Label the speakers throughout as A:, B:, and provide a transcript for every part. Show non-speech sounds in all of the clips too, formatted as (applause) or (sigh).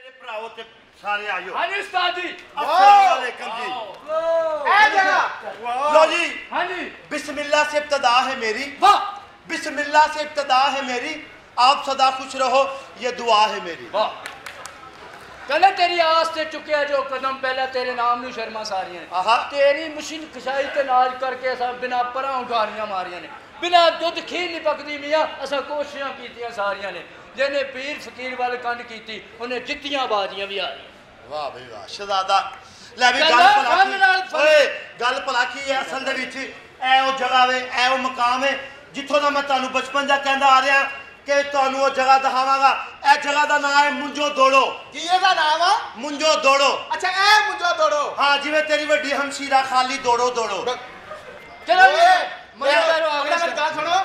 A: ਮੇਰੇ ਭਰਾਓ ਤੇ ਸਾਰੇ ਆਇਓ
B: ਹਾਂਜੀ ਉਸਤਾਦ ਜੀ
A: अस्सलाम वालेकुम जी
C: ਇਹ ਜਗ੍ਹਾ
A: लो जी
B: ਹਾਂਜੀ
A: बिस्मिल्लाह से इब्तदा है मेरी
B: ਵਾਹ
A: बिस्मिल्लाह से इब्तदा है मेरी आप सदा खुश रहो ये दुआ है मेरी
B: ਵਾਹ ਕਹਿੰਦੇ ਤੇਰੀ ਆਸ ਤੇ ਚੁੱਕਿਆ ਜੋ ਕਦਮ ਪਹਿਲਾਂ ਤੇਰੇ ਨਾਮ ਨੂੰ ਸ਼ਰਮਾ ਸਾਰੀਆਂ ਨੇ
A: ਆਹਾ।
B: ਤੇਰੀ ਮਸ਼ੀਨ ਖਸ਼ਾਈ ਤੇ ਨਾਜ ਕਰਕੇ ਅਸਾਂ ਬਿਨਾ ਪਰਾਂ ਉਗਾਰੀਆਂ ਮਾਰੀਆਂ ਨੇ ਬਿਨਾ ਦੁੱਧ ਖੀਰ ਨਹੀਂ ਪਕਦੀ ਮੀਆਂ ਅਸਾਂ ਕੋਸ਼ਿਸ਼ਾਂ ਕੀਤੀਆਂ ਸਾਰੀਆਂ ਨੇ ਜਿਹਨੇ ਪੀਰ ਫਕੀਰ ਵੱਲ ਕੰਡ ਕੀਤੀ ਉਹਨੇ ਜਿੱਤੀਆਂ ਬਾਜ਼ੀਆਂ ਵੀ ਹਾਰੀਆਂ
A: ਵਾਹ ਬਈ ਵਾਹ ਸ਼ਹਜ਼ਾਦਾ ਲੈ ਵੀ ਗੱਲ
B: ਗੱਲਾਂ
A: ਭਲਾ
B: ਗੱਲ ਨਾਲ
A: ਕੀ
B: ਫਲ-
A: ਓਏ ਗੱਲ ਭਲਾ ਕੀ ਹੈ ਅਸਲ ਦੇ ਵਿੱਚ? ਇਹ ਉਹ ਜਗ੍ਹਾ ਵੇ ਇਹ ਉਹ ਮਕਾਮ ਹੈ ਜਿੱਥੋਂ ਦਾ ਮੈਂ ਤੁਹਾਨੂੰ ਬਚਪਨ ਦਾ ਕਹਿੰਦਾ ਆ ਰਿਹਾ ਕਿ ਤੁਹਾਨੂੰ ਉਹ ਜਗ੍ਹਾ ਦਿਖਾਵਾਂਗਾ। ਇਹ ਜਗ੍ਹਾ ਦਾ ਨਾਮ ਹੈ ਮੁੰਜੋ ਦੋੜੋ।
C: ਕੀ ਇਹਦਾ ਨਾਮ ਆ?
A: ਮੁੰਜੋ ਦੋੜੋ।
C: ਅੱਛਾ ਇਹ ਮੁੰਜੋ ਤੋੜੋ
A: ਹਾਂ ਜਿਵੇਂ ਤੇਰੀ ਵੱਡੀ ਹਮਸ਼ੀਰਾ ਖਾਲੀ ਦੋੜੋ ਦੋੜੋ
B: ਚਲੋ
C: ਮੇਰੀ ਗੱਲ ਸੁਣੋ।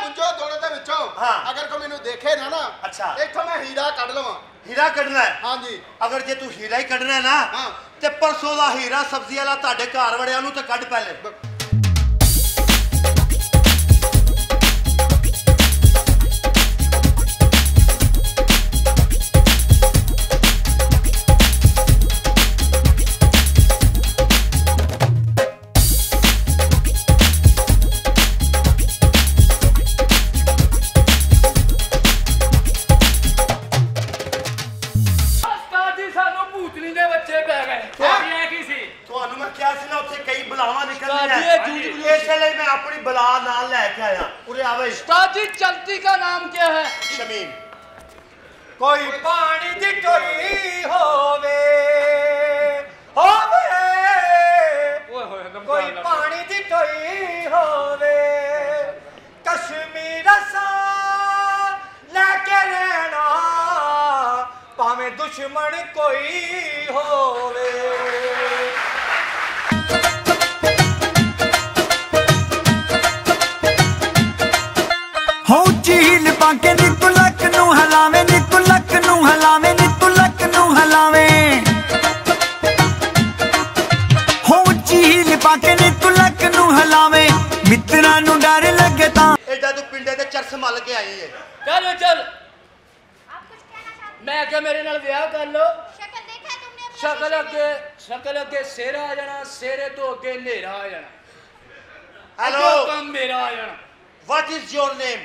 C: ਮੁੰਜੋ ਤੋੜੋ ਦੇ ਵਿੱਚੋਂ। ਅਗਰ ਕੋਈ ਮੈਨੂੰ ਦੇਖੇ ਨਾ ਨਾ
A: ਅੱਛਾ।
C: ਇੱਥੋਂ ਮੈਂ ਹੀਰਾ ਕੱਢ ਲਵਾਂ।
A: ਹੀਰਾ ਕੱਢਣਾ ਹੈ?
C: ਹਾਂਜੀ।
A: ਅਗਰ ਜੇ ਤੂੰ ਹੀਰਾ ਹੀ ਕੱਢਣਾ ਹੈ ਨਾ। ਤੇ ਪਰਸੋਂ ਦਾ ਹੀਰਾ ਸਬਜ਼ੀ ਵਾਲਾ ਤੁਹਾਡੇ ਘਰ ਵੜਿਆ ਉਹਨੂੰ ਤੇ ਕੱਢ ਪਹਿਲੇ। ਉਰੇ ਆਵੇ
B: उस्ताद जी चलती का नाम क्या है
A: ਸ਼ਮੀਮ
C: ਕੋਈ ਪਾਣੀ ਦੀ ਟੋਈ ਹੋਵੇ ਹੋਵੇ ਕੋਈ ਪਾਣੀ ਦੀ ਟੋਈ ਹੋਵੇ ਕਸ਼ਮੀਰ ਸਾ ਲੈ ਕੇ ਰਹਿਣਾ ਭਾਵੇਂ ਦੁਸ਼ਮਣ ਕੋਈ ਹੋਵੇ
D: ਝੀਲ ਬਾਂਕੇ ਨੀ ਤੂੰ ਲੱਕ ਨੂੰ ਹਲਾਵੇਂ ਨੀ ਤੂੰ ਲੱਕ ਨੂੰ ਹਲਾਵੇਂ ਨੀ ਤੂੰ ਲੱਕ ਨੂੰ ਹਲਾਵੇਂ। ਹੋ ਝੀਲ ਬਾਂਕੇ ਨੀ ਤੂੰ ਲੱਕ ਨੂੰ ਹਲਾਵੇਂ ਮਿੱਤਰਾਂ ਨੂੰ ਡਰ ਲੱਗੇ ਤਾਂ।
A: ਐਡਾ ਤੂੰ ਪਿੰਡੇ ਤੇ ਚਰਸ ਮੱਲ ਕੇ ਆਈ ਏ।
B: ਚਲ ਚਲ। ਮੈਂ ਕਿਹਾ ਮੇਰੇ ਨਾਲ ਵਿਆਹ
E: ਕਰ ਲੋ ਸ਼ਕਲ ਦੇਖਿਆ ਤੁਮਨੇ
B: ਸ਼ਕਲ ਅੱਗੇ ਸ਼ਕਲ ਅੱਗੇ ਸਿਰ ਆ ਜਾਣਾ ਸਿਰੇ ਤੋਂ ਅੱਗੇ ਹਨੇਰਾ ਆ ਜਾਣਾ।
A: ਹੈਲੋ
B: ਕੰਮ ਮੇਰਾ ਆ ਜਾਣਾ।
A: ਵਾਟ ਇਜ਼ ਯੋਰ ਨੇਮ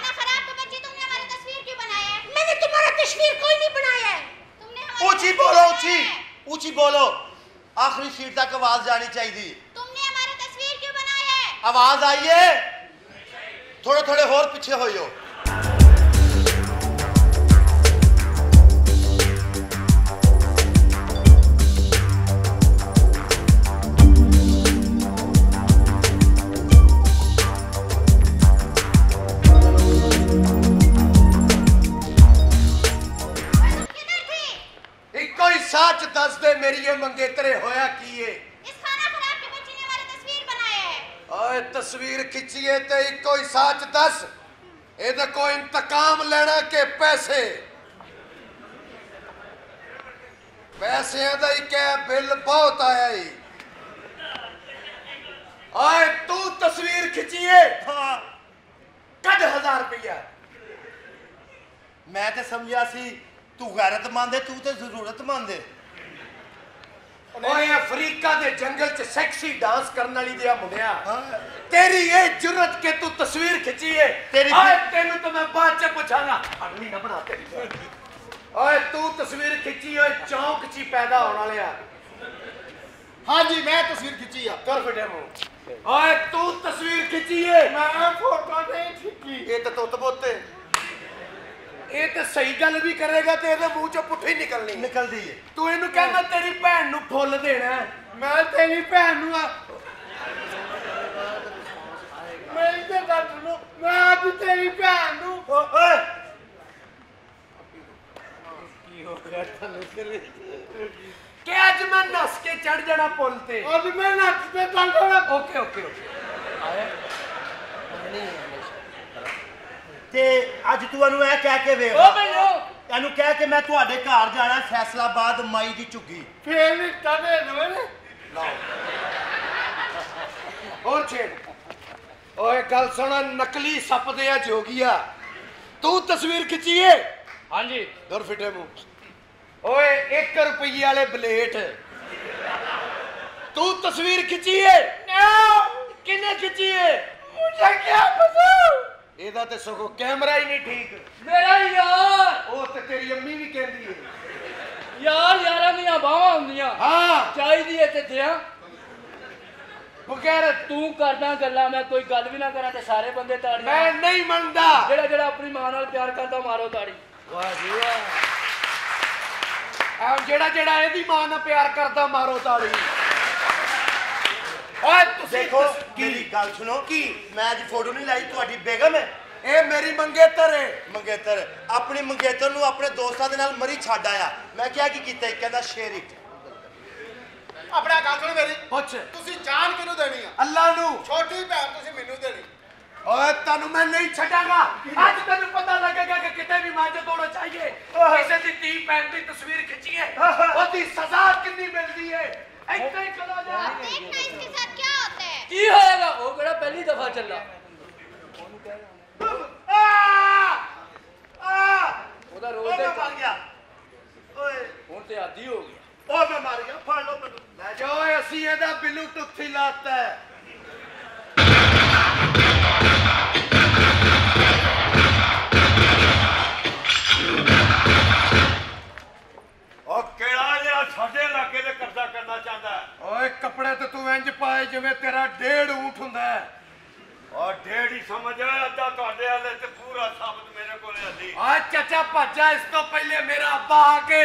E: खाना खराब तो बच्ची तुमने हमारी तस्वीर क्यों बनाया? है मैंने तुम्हारा तस्वीर कोई नहीं बनाया। है तुमने ऊँची
A: बोलो
E: ऊँची।
A: ऊँची बोलो। आखिरी सीट तक आवाज़ जानी चाहिए।
E: तुमने हमारी तस्वीर क्यों बनाई है
A: आवाज़ आई है?
E: थोड़े थोड़े और
C: पीछे हो ਅੱਜ ਦੱਸ ਦੇ ਮੇਰੀ ਇਹ ਮੰਗੇਤਰੇ ਹੋਇਆ ਕੀ ਏ?
E: ਇਸ ਖਾਣਾ ਖਰਾਬ ਕੇ ਬੱਚੇ ਵਾਲੀ ਤਸਵੀਰ ਬਣਾਏ।
C: ਓਏ ਤਸਵੀਰ ਖਿੱਚੀਏ ਤੇ ਇੱਕੋ ਹੀ ਸੱਚ ਦੱਸ। ਇਹਦਾ ਕੋਈ ਇੰਤਕਾਮ ਲੈਣਾ ਕਿ ਪੈਸੇ? ਪੈਸਿਆਂ ਦਾ ਹੀ ਕਹਿ ਬਿੱਲ ਬਹੁਤ ਆਇਆ ਈ। ਆਏ ਤੂੰ ਤਸਵੀਰ ਖਿੱਚੀਏ।
A: ਹਾਂ।
C: ਕੱਢ ਹਜ਼ਾਰ ਰੁਪਇਆ
A: ਮੈਂ ਤੇ ਸਮਝਿਆ ਸੀ ਤੂੰ ਗੈਰਤ ਮੰਨਦੇ ਤੂੰ ਤੇ ਜ਼ਰੂਰਤ ਮੰਨਦੇ
C: ਓਏ ਅਫਰੀਕਾ ਦੇ ਜੰਗਲ 'ਚ ਸੈਕਸੀ ਡਾਂਸ ਕਰਨ ਵਾਲੀ ਦਿਆ ਮੁੰਡਿਆ।
A: ਹਾਂ।
C: ਤੇਰੀ ਇਹ ਜੁਰਤ ਕਿ ਤੂੰ ਤਸਵੀਰ ਖਿੱਚੀ ਏ?
A: ਤੇਰੀ-
C: ਓਏ ਤੈਨੂੰ ਤਾਂ ਮੈਂ ਬਾਅਦ 'ਚ ਪੁੱਛਾਂਗਾ। ਅਗਲੀ ਨਾ ਬਣਾ ਤੇਰੀ ਓਏ ਤੂੰ ਤਸਵੀਰ ਖਿੱਚੀ ਓਏ ਚੌਂਕ 'ਚ ਪੈਦਾ ਹੋਣ ਵਾਲਿਆ।
F: ਹਾਂਜੀ ਮੈਂ ਤਸਵੀਰ ਖਿੱਚੀ ਆ।
C: ਕਰ ਫਟੇ ਮੂੰਹ ਓਏ ਤੂੰ ਤਸਵੀਰ ਖਿੱਚੀ ਏ।
F: ਮੈਂ ਫੋਟੋ ਨਹੀਂ ਖਿੱਚੀ।
C: ਇਹ ਤਾਂ ਤੁੱਤ ਬੋਤੇ ਇਹ ਤੇ ਸਹੀ ਗੱਲ ਵੀ ਕਰੇਗਾ ਤੇ ਇਹਦੇ ਮੂੰਹ 'ਚੋਂ ਪੁੱਠੀ ਨਿਕਲਣੀ।
A: ਨਿਕਲਦੀ ਏ।
C: ਤੂੰ ਇਹਨੂੰ ਕਹਿੰਦਾ ਤੇਰੀ ਭੈਣ ਨੂੰ ਫੁੱਲ ਦੇਣਾ ਹੈ।
F: ਮੈਂ ਤੇਰੀ ਭੈਣ ਨੂੰ ਆ ਮੈਂ ਤੇ ਦੱਸ ਨੂੰ ਮੈਂ ਅੱਜ ਤੇਰੀ ਭੈਣ ਨੂੰ
A: ਓਏ!
C: ਕਿ ਅੱਜ ਮੈਂ ਨੱਸ ਕੇ ਚੜ ਜਾਣਾ ਪੁੱਲ ਤੇ।
F: ਅੱਜ ਮੈਂ ਨੱਚ ਤੇ ਚੱਲ ਜਾਣਾ।
C: Okay okay okay.
A: ਤੇ ਅੱਜ ਤੂੰ ਇਹਨੂੰ ਇਹ ਕਹਿ ਕੇ ਵੇਖ।
B: ਓ ਮੈਨੂੰ।
A: ਇਹਨੂੰ ਕਹਿ ਕੇ ਮੈਂ ਤੁਹਾਡੇ ਘਰ ਜਾਣਾ ਫੈਸਲਾਬਾਦ ਮਾਈ ਦੀ ਝੁੱਗੀ।
F: ਫੇਰ ਕਦੇ ਨਵੇਂ ਲਾਓ।
C: ਹੋਰ ਛੇੜ। ਓਏ ਗੱਲ ਸੁਣਾ ਨਕਲੀ ਸੱਪ ਦੇ ਆ ਜੋਗੀਆ। ਤੂੰ ਤਸਵੀਰ ਖਿੱਚੀਏ?
B: ਹਾਂਜੀ।
C: ਦੁਰ ਫਿੱਟੇ ਮੂੰਹ। ਓਏ 1 ਰੁਪਈਏ ਵਾਲੇ ਬਲੇਟ। ਤੂੰ ਤਸਵੀਰ ਖਿੱਚੀਏ? ਕਿੰਨੇ ਖਿੱਚੀਏ? ਮੁਝੇ ਕੀ ਪਤਾ? ਇਹਦਾ ਤੇ ਸਗੋਂ ਕੈਮਰਾ ਹੀ ਨਹੀਂ ਠੀਕ।
B: ਮੇਰਾ ਯਾਰ।
C: ਉਹ ਤੇ ਤੇਰੀ ਅੰਮੀ ਵੀ ਕਹਿੰਦੀ ਏ।
B: ਯਾਰ ਯਾਰਾਂ ਦੀਆਂ ਬਾਹਾਂ ਹੁੰਦੀਆਂ।
C: ਹਾਂ।
B: ਚਾਹੀਦੀ ਏ ਤੇ ਦਿਆਂ।
C: ਬਗੈਰ
B: ਤੂੰ ਕਰਦਾ ਗੱਲਾਂ ਮੈਂ ਕੋਈ ਗੱਲ ਵੀ ਨਾ ਕਰਾਂ ਤੇ ਸਾਰੇ ਬੰਦੇ
C: ਮੈਂ
B: ਤਾੜੀਆਂ
C: ਨਹੀਂ ਮੰਨਦਾ।
B: ਜਿਹੜਾ ਜਿਹੜਾ ਆਪਣੀ ਮਾਂ ਨਾਲ ਪਿਆਰ ਕਰਦਾ ਮਾਰੋ ਤਾੜੀ।
C: ਵਾਹ ਜੀ ਵਾਹ। ਆ ਜਿਹੜਾ ਜਿਹੜਾ ਇਹਦੀ ਮਾਂ ਨਾਲ ਪਿਆਰ ਕਰਦਾ ਮਾਰੋ ਤਾੜੀ। ਓਏ ਤੁਸੀਂ
G: ਦੇਖੋ? ਮੇਰੀ ਗੱਲ ਸੁਣੋ।
C: ਕੀ?
G: ਮੈਂ ਅੱਜ ਫੋਟੋ ਨਹੀਂ ਲਾਈ ਤੁਹਾਡੀ ਬੇਗਮ ਹੈ।
C: ਇਹ ਮੇਰੀ ਮੰਗੇਤਰ ਏ
G: ਮੰਗੇਤਰ ਆਪਣੀ ਮੰਗੇਤਰ ਨੂੰ ਆਪਣੇ ਦੋਸਤਾਂ ਦੇ ਨਾਲ ਮਰੀ ਛੱਡ ਆਇਆ। ਮੈਂ ਕਿਹਾ ਕੀ ਕੀਤਾ ਇਹ ਕਹਿੰਦਾ ਸ਼ੇਰ ਇੱਕ।
F: ਆਪਣਾ ਗੱਲ ਸੁਣ ਮੇਰੀ।
C: ਪੁੱਛ।
F: ਤੁਸੀਂ ਜਾਨ ਕਿਹਨੂੰ ਦੇਣੀ ਆ?
C: ਅੱਲਾ ਨੂੰ।
F: ਛੋਟੀ ਭੈਣ ਤੁਸੀਂ ਮੈਨੂੰ ਦੇਣੀ।
C: ਓਏ ਤੁਹਾਨੂੰ ਮੈਂ ਨਹੀਂ ਛੱਡਾਂਗਾ। ਅੱਜ ਤੈਨੂੰ ਪਤਾ ਲੱਗੇਗਾ ਕਿ ਕਿਤੇ ਵੀ ਮਾਂ ਤੋੜੋ ਚਾਹੀਏ। ਕਿਸੇ ਦੀ ਧੀ ਭੈਣ ਦੀ ਤਸਵੀਰ ਖਿੱਚੀਏ। ਉਹਦੀ ਸਜ਼ਾ ਕਿੰਨੀ ਮਿਲਦੀ ਏ ਇੱਥੇ ਹੀ ਚਲਾ ਜਾ
E: देखना इसके साथ क्या होता है
B: ਕੀ ਹੋਏਗਾ ਉਹ ਕਿਹੜਾ ਪਹਿਲੀ ਦਫਾ ਚੱਲਾ
C: ਆ ਆ
B: ਉਹਦਾ
G: ਉਹ
B: ਰੋਜ਼
G: ਮੈਂ
B: ਦੇ
G: ਮਰ ਗਿਆ ਓਏ
B: ਹੁਣ ਤੇ ਆਦੀ ਹੋ ਗਿਆ
G: ਉਹ ਮੈਂ ਮਰ ਗਿਆ ਫੜ ਲਓ ਮੈਨੂੰ
C: ਲੈ ਜਾ ਓਏ ਅਸੀਂ ਇਹਦਾ ਬਿੱਲੂ ਟੁੱਥੀ ਲਾਤਾ ਹੈ
H: ਕਰਨਾ ਚਾਹੁੰਦਾ ਹੈ?
C: ਓਏ ਕੱਪੜੇ ਤੇ ਤੂੰ ਇੰਜ ਪਾਏ ਜਿਵੇਂ ਤੇਰਾ ਡੇਢ ਊਂਠ ਹੁੰਦਾ ਹੈ।
H: ਉਹ ਡੇਢ ਹੀ ਸਮਝ ਆ ਅੱਧਾ ਤੁਹਾਡੇ ਵਾਲੇ ਤੇ ਪੂਰਾ ਸਾਬਤ ਮੇਰੇ ਕੋਲ ਅੱਧੀ
C: ਆ ਚਾਚਾ ਭਾਜਾ ਇਸ ਤੋਂ ਪਹਿਲੇ ਮੇਰਾ ਅੱਬਾ ਆ ਕੇ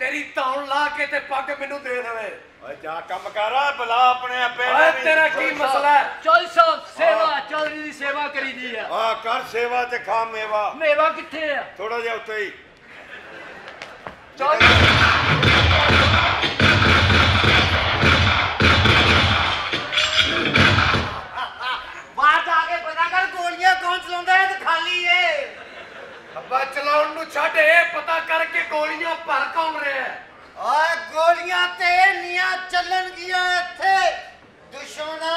C: ਤੇਰੀ ਧੌਣ ਲਾ ਕੇ ਤੇ ਪੱਗ ਮੈਨੂੰ ਦੇ ਦੇਵੇ।
H: ਓਏ ਜਾ ਕੰਮ ਕਰ ਬਲਾ ਆਪਣੇ ਆਪੇ
C: ਓਏ ਤੇਰਾ ਕੀ ਮਸਲਾ ਹੈ?
B: ਚੱਲ ਸਾਹਿਬ ਸੇਵਾ ਚੌਧਰੀ ਦੀ ਸੇਵਾ ਕਰੀਦੀ ਆ।
H: ਆ ਕਰ ਸੇਵਾ ਤੇ ਖਾ ਮੇਵਾ।
B: ਮੇਵਾ ਕਿੱਥੇ ਆ?
H: ਥੋੜਾ ਜਿਹਾ ਉੱਤੇ ਹੀ।
C: ਬਾਹਰ ਅੱਬਾ ਚਲਾਉਣ ਨੂੰ ਛੱਡ ਇਹ ਪਤਾ ਕਰਕੇ ਗੋਲੀਆਂ ਭਰ ਕੌਣ ਰਿਹਾ
G: ਓਏ ਗੋਲੀਆਂ ਤੇ ਨੀਆਂ ਚੱਲਣਗੀਆਂ ਇੱਥੇ। ਦੁਸ਼ਮਣਾ।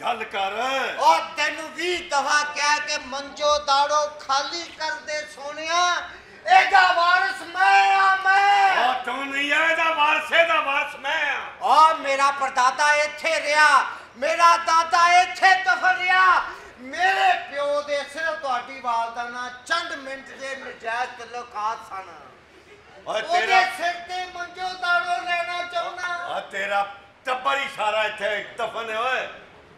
H: ਗੱਲ ਕਰ।
G: ਉਹ ਤੈਨੂੰ 20 ਦਫਾ ਕਹਿ ਕੇ ਮੰਜੋ ਦਾੜੋ ਖਾਲੀ ਕਰ ਦੇ ਸੋਹਣਿਆ। ਇਹਦਾ ਵਾਰਿਸ ਮੈਂ ਆ ਮੈਂ।
H: ਉਹ ਤੂੰ ਨਹੀਂ ਆ ਇਹਦਾ ਵਾਰਸੇ ਦਾ ਵਾਰਸ ਮੈਂ ਆ।
G: ਆ ਮੇਰਾ ਪਰਦਾਦਾ ਇੱਥੇ ਰਿਹਾ। ਮੇਰਾ ਦਾਦਾ ਇੱਥੇ ਰਿਹਾ ਮੇਰੇ ਪਿਓ ਦੇ ਸਿਰ ਤੁਹਾਡੀ ਵਾਲਦਾ ਨਾਲ ਚੰਦ ਮਿੰਟ ਦੇ ਨਜਾਇਜ਼ ਤਲੁਕਾਤ ਸਨ।
H: ਓਏ ਤੇਰਾ
G: ਸਿਰ ਤੇ ਮੰਜੋ ਦਾੜੋ ਲੈਣਾ ਚਾਹੁੰਦਾ।
H: ਆ ਤੇਰਾ ਟੱਬਰ ਹੀ ਸਾਰਾ ਇੱਥੇ ਦਫਨ ਹੈ ਓਏ।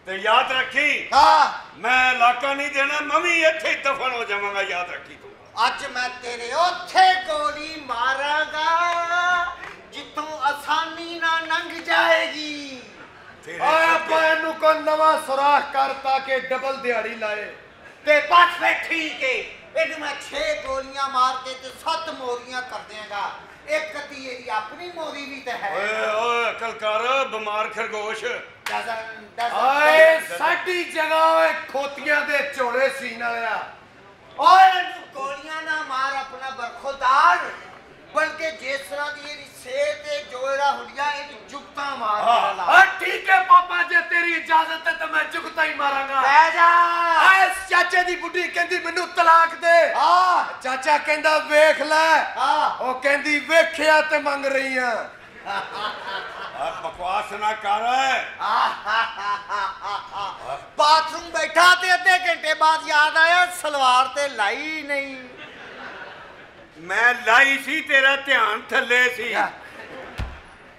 H: ਤੇ ਯਾਦ ਰੱਖੀ।
G: ਹਾਂ।
H: ਮੈਂ ਇਲਾਕਾ ਨਹੀਂ ਦੇਣਾ ਮੈਂ ਵੀ ਇੱਥੇ ਹੀ ਦਫਨ ਹੋ ਜਾਵਾਂਗਾ ਯਾਦ ਰੱਖੀ ਤੂੰ।
G: ਅੱਜ ਮੈਂ ਤੇਰੇ ਉੱਥੇ ਗੋਲੀ ਮਾਰਾਂਗਾ ਜਿੱਥੋਂ ਆਸਾਨੀ ਨਾਲ ਲੰਘ ਜਾਏਗੀ।
H: ਸਿਰ
C: ਅੱਬਾ ਇਹਨੂੰ ਕੋਈ ਨਵਾਂ ਸੁਰਾਖ ਕਰ ਤਾਂ ਕਿ ਡਬਲ ਦਿਹਾੜੀ ਲਾਏ।
G: ਤੇ ਬਸ ਫੇ ਠੀਕ ਏ। ਇਹਨੂੰ ਮੈਂ 6 ਗੋਲੀਆਂ ਮਾਰ ਕੇ ਤੇ 7 ਮੋਰੀਆਂ ਕਰ ਦਿਆਂਗਾ ਇੱਕ ਅੱਧੀ ਇਹਦੀ ਆਪਣੀ ਮੋਰੀ ਵੀ ਤੇ ਹੈ।
H: ਓਏ ਓਏ ਅਕਲ ਕਰ ਬਿਮਾਰ ਖਰਗੋਸ਼।
C: ਓਏ ਸਾਡੀ ਜਗ੍ਹਾ ਓਏ ਖੋਤੀਆਂ ਦੇ ਝੋਲੇ ਸੀਨ ਵਾਲਿਆ।
G: ਓਏ ਇਹਨੂੰ ਗੋਲੀਆਂ ਨਾ ਮਾਰ ਆਪਣਾ ਬਰਖੁਦਾਰ। ਬਲਕਿ ਜਿਸ ਤਰ੍ਹਾਂ ਦੀ ਇਹਦੀ ਸੇਹ ਤੇ ਜੋੜਾ ਹੁੰਦੀਆਂ ਇਹਨੂੰ ਜੁਗਤਾਂ ਮਾਰ ਕੇ ਲਾ
C: ਓ ਠੀਕ ਹੈ ਪਾਪਾ ਜੇ ਤੇਰੀ ਇਜਾਜ਼ਤ ਹੈ ਤਾਂ ਮੈਂ ਚੁਕਤਾ ਹੀ ਮਾਰਾਂਗਾ।
G: ਬਹਿ ਜਾ।
C: ਓਏ ਚਾਚੇ ਦੀ ਬੁੱਢੀ ਕਹਿੰਦੀ ਮੈਨੂੰ ਤਲਾਕ ਦੇ।
G: ਆ
C: ਚਾਚਾ ਕਹਿੰਦਾ ਵੇਖ ਲੈ।
G: ਆ
C: ਉਹ ਕਹਿੰਦੀ ਵੇਖਿਆ ਤੇ ਮੰਗ ਰਹੀ ਆ।
H: ਆ ਬਕਵਾਸ ਨਾ ਕਰ।
G: ਬਾਥਰੂਮ ਬੈਠਾ ਤੇ ਅੱਧੇ ਘੰਟੇ ਬਾਅਦ ਯਾਦ ਆਇਆ ਸਲਵਾਰ ਤੇ ਲਾਈ ਨਹੀਂ।
H: ਮੈਂ ਲਾਈ ਸੀ ਤੇਰਾ ਧਿਆਨ ਥੱਲੇ ਸੀ।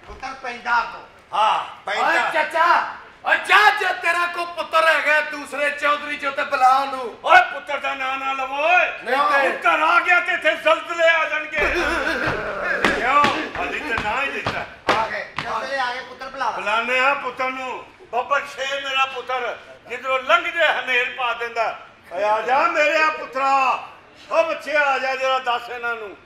G: ਪੁੱਤਰ ਪੈਂਦਾ ਕੋ
H: ਹਾਂ
C: ਓਏ
H: ਪੈਂਦਾ
C: ਚਾਚਾ ਓ ਜਾ ਜੇ ਤੇਰਾ ਕੋ ਪੁੱਤਰ ਹੈਗਾ ਦੂਸਰੇ ਚੌਧਰੀ ਚੋਂ ਤੇ ਬੁਲਾ ਨੂੰ
H: ਓਏ ਪੁੱਤਰ ਦਾ ਨਾਂ ਨਾ ਲਵੋ ਓਏ।
C: ਨਹੀਂ ਤੇ-
H: ਪੁੱਤਰ ਆ ਗਿਆ ਤੇ ਇੱਥੇ ਜ਼ਲਜ਼ਲੇ ਆ ਜਾਣਗੇ। ਕਿਉਂ ਹਾਲੀ ਤੇ ਨਾ ਹੀ ਦਿੱਤਾ।
G: ਆ ਗਏ ਜਲਦੀ ਆ ਗਏ ਪੁੱਤਰ ਬੁਲਾ।
H: ਬੁਲਾਣੇ ਆ ਪੁੱਤਰ ਨੂੰ। ਬੱਬਰ ਸ਼ੇਰ ਮੇਰਾ ਪੁੱਤਰ ਜਿੱਧਰੋਂ ਲੰਘਦੇ ਹਨੇਰ ਪਾ ਦਿੰਦਾ। ਓਏ ਆ ਜਾ ਮੇਰੇ ਆ ਪੁੱਤਰਾ। ਓ ਬੱਚੇ ਆ ਜਾ ਜਰਾ, ਦੱਸ ਇਹਨਾਂ ਨੂੰ।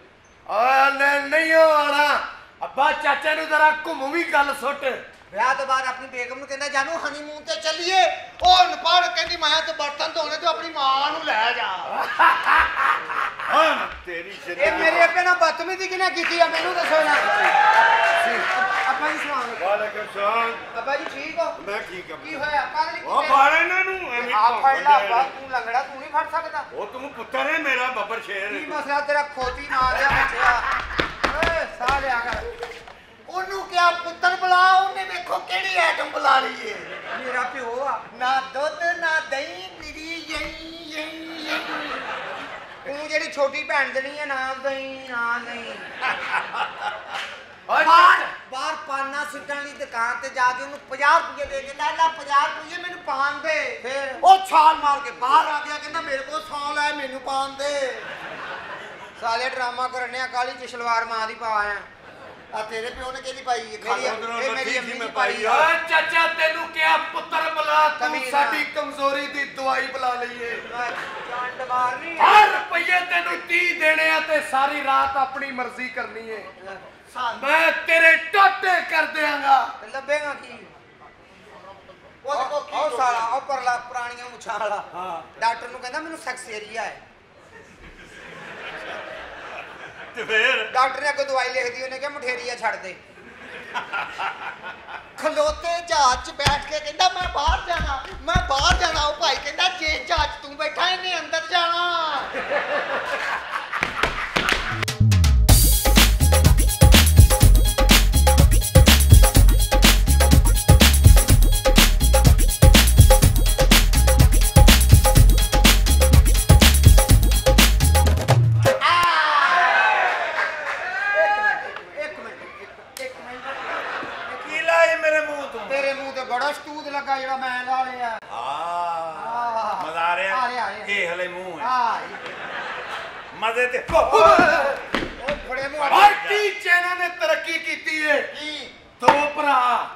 C: ਓਏ ਲੈ, ਨਹੀਂ ਉਹ ਆਣਾ ਅੱਬਾ ਚਾਚੇ ਨੂੰ ਜ਼ਰਾ ਘੁੰਮ ਵੀ ਗੱਲ ਸੁੱਟ।
G: ਵਿਆਹ ਤੋਂ ਬਾਅਦ ਆਪਣੀ ਬੇਗਮ ਨੂੰ ਕਹਿੰਦਾ ਜਾਨੂ ਹਨੀਮੂਨ ਤੇ ਚੱਲੀਏ। ਉਹ ਅਨਪੜ੍ਹ ਕਹਿੰਦੀ ਮੈਂ ਤੇ ਬਰਤਨ ਧੋਣੇ ਤੇ ਆਪਣੀ ਮਾਂ ਨੂੰ ਲੈ ਜਾ। (laughs)
H: ਹਾਂ ਤੇਰੀ
G: ਇਹ ਮੇਰੇ ਅੱਗੇ ਨਾਲ ਬਦਤਮੀਜ਼ੀ ਕਿਹਨੇ ਕੀਤੀ ਆ ਮੈਨੂੰ ਦੱਸੋ ਨਾ
I: ਅੱਬਾ ਜੀ। ਸਲਾਮ
J: ਵਾਲੇਕੁਮ ਸਲਾਮ
I: ਜੀ ਠੀਕ ਹੋ?
J: ਮੈਂ ਠੀਕ ਹਾਂ
I: ਕੀ ਹੋਇਆ? ਕੱਲ
J: ਉਹ ਬਾੜ ਇਹਨਾਂ ਨੂੰ ਐਵੇਂ
I: ਆ ਫੜ ਲਾ
J: ਨੇ।
I: ਤੂੰ ਲੰਗੜਾ ਤੂੰ ਨਹੀਂ ਫੜ ਸਕਦਾ?
J: ਉਹ ਤੂੰ ਪੁੱਤਰ ਹੈ ਮੇਰਾ ਬੱਬਰ ਸ਼ੇਰ।
I: ਕੀ ਮਸਲਾ ਤੇਰਾ? ਖੋਤੀ ਓਏ ਕਰ। ਉਹਨੂੰ ਕਿਹਾ ਪੁੱਤਰ ਬੁਲਾ ਉਹਨੇ ਵੇਖੋ ਕਿਹੜੀ ਐਟਮ ਬੁਲਾ ਲਈ ਏ। ਮੇਰਾ ਪਿਓ ਆ। ਨਾ ਦੁੱਧ ਨਾ ਦਹੀਂ ਯਈ ਯਈ ਯਈ ਤੂੰ ਜਿਹੜੀ ਛੋਟੀ ਭੈਣ ਦੇਣੀ ਹੈ ਨਾ ਦਹੀਂ ਨਾ ਨਹੀਂ ਬਾਹਰ ਬਾਹਰ ਪਾਨਾ ਸੁੱਟਣ ਦੀ ਦੁਕਾਨ ਤੇ ਜਾ ਕੇ ਉਹਨੂੰ 50 ਰੁਪਏ ਦੇ ਕੇ ਲੈ ਲੈ 50 ਰੁਪਏ ਮੈਨੂੰ ਪਾਣ ਦੇ। ਫਿਰ? ਉਹ ਛਾਲ ਮਾਰ ਕੇ ਬਾਹਰ ਆ ਗਿਆ ਕਹਿੰਦਾ ਮੇਰੇ ਕੋਲ 100 ਲੈ ਮੈਨੂੰ ਪਾਣ ਦੇ। ਸਾਲੇ ਡਰਾਮਾ ਕਰਨਿਆ ਕਾਲੀ ਚ ਸਲਵਾਰ ਮਾਂ ਦੀ ਪਾ ਆਇਆ। ਆ ਤੇਰੇ ਪਿਓ ਨੇ ਕਿਹਦੀ ਪਾਈ ਹੈ? ਮੇਰੀ ਇਹ ਮੇਰੀ ਅੰਮੀ ਦੀ
J: ਪਾਈ ਆ।
C: ਓਏ ਚਾਚਾ ਤੈਨੂੰ ਕਿਹਾ ਪੁੱਤਰ ਬੁਲਾ ਤੂੰ
I: ਕਮੀਨਾ।
C: ਸਾਡੀ ਕਮਜ਼ੋਰੀ ਦੀ ਦਵਾਈ ਬੁਲਾ ਲਈਏ।
I: ਚੰਡ ਮਾਰਨੀ
C: ਹਰ ਰੁਪਏ ਤੈਨੂੰ 30 ਦੇਣੇ ਆ ਤੇ ਸਾਰੀ ਰਾਤ ਆਪਣੀ ਮਰਜ਼ੀ ਕਰਨੀ ਏ। ਮੈਂ ਤੇਰੇ ਟੋਟੇ ਕਰ ਦਿਆਂਗਾ।
I: ਲੱਭੇਗਾ ਕੀ? ਉਹ ਕੋ ਕੀ ਉਹ ਸਾਲਾ ਉਹ ਪਰਲਾ ਪੁਰਾਣੀਆਂ ਮੁੱਛਾਂ ਵਾਲਾ। ਹਾਂ। ਡਾਕਟਰ ਨੂੰ ਕਹਿੰਦਾ ਮੈਨੂੰ ਸੈਕਸੇਰੀਆ ਹੈ।
J: ਤੇ ਫੇਰ?
I: ਡਾਕਟਰ ਨੇ ਅੱਗੋਂ ਦਵਾਈ ਲਿਖਦੀ, ਉਹਨੇ ਕਿਹਾ ਮਠੇਰੀਆ ਛੱਡ ਦੇ। ਖਲੋਤੇ ਜਹਾਜ਼ 'ਚ ਬੈਠ ਕੇ ਕਹਿੰਦਾ, ਮੈਂ ਬਾਹਰ ਜਾਣਾ, ਮੈਂ ਬਾਹਰ ਜਾਣਾ। ਉਹ ਭਾਈ ਕਹਿੰਦਾ, ਜੇ ਜਹਾਜ਼ ਤੂੰ ਬੈਠਾ, ਇਹਨੇ ਅੰਦਰ ਜਾਣਾ। ਬੜਾ ਸਟੂਦ ਲੱਗਾ ਜਿਹੜਾ ਮੈਂ ਲਾ ਲਿਆ।
J: ਆ ਮਜ਼ਾ ਆ ਰਿਹਾ। ਇਹ ਹਲੇ ਮੂੰਹ ਹੈ। ਮਜ਼ੇ ਤੇ
I: ਉਹ ਫੜੇ ਮੂੰਹ ਆਪਣਾ।
C: ਪਾਰਟੀ ਚੈਨਲ ਨੇ ਤਰੱਕੀ ਕੀਤੀ ਏ?
I: ਕੀ?
C: ਦੋ ਭਰਾ।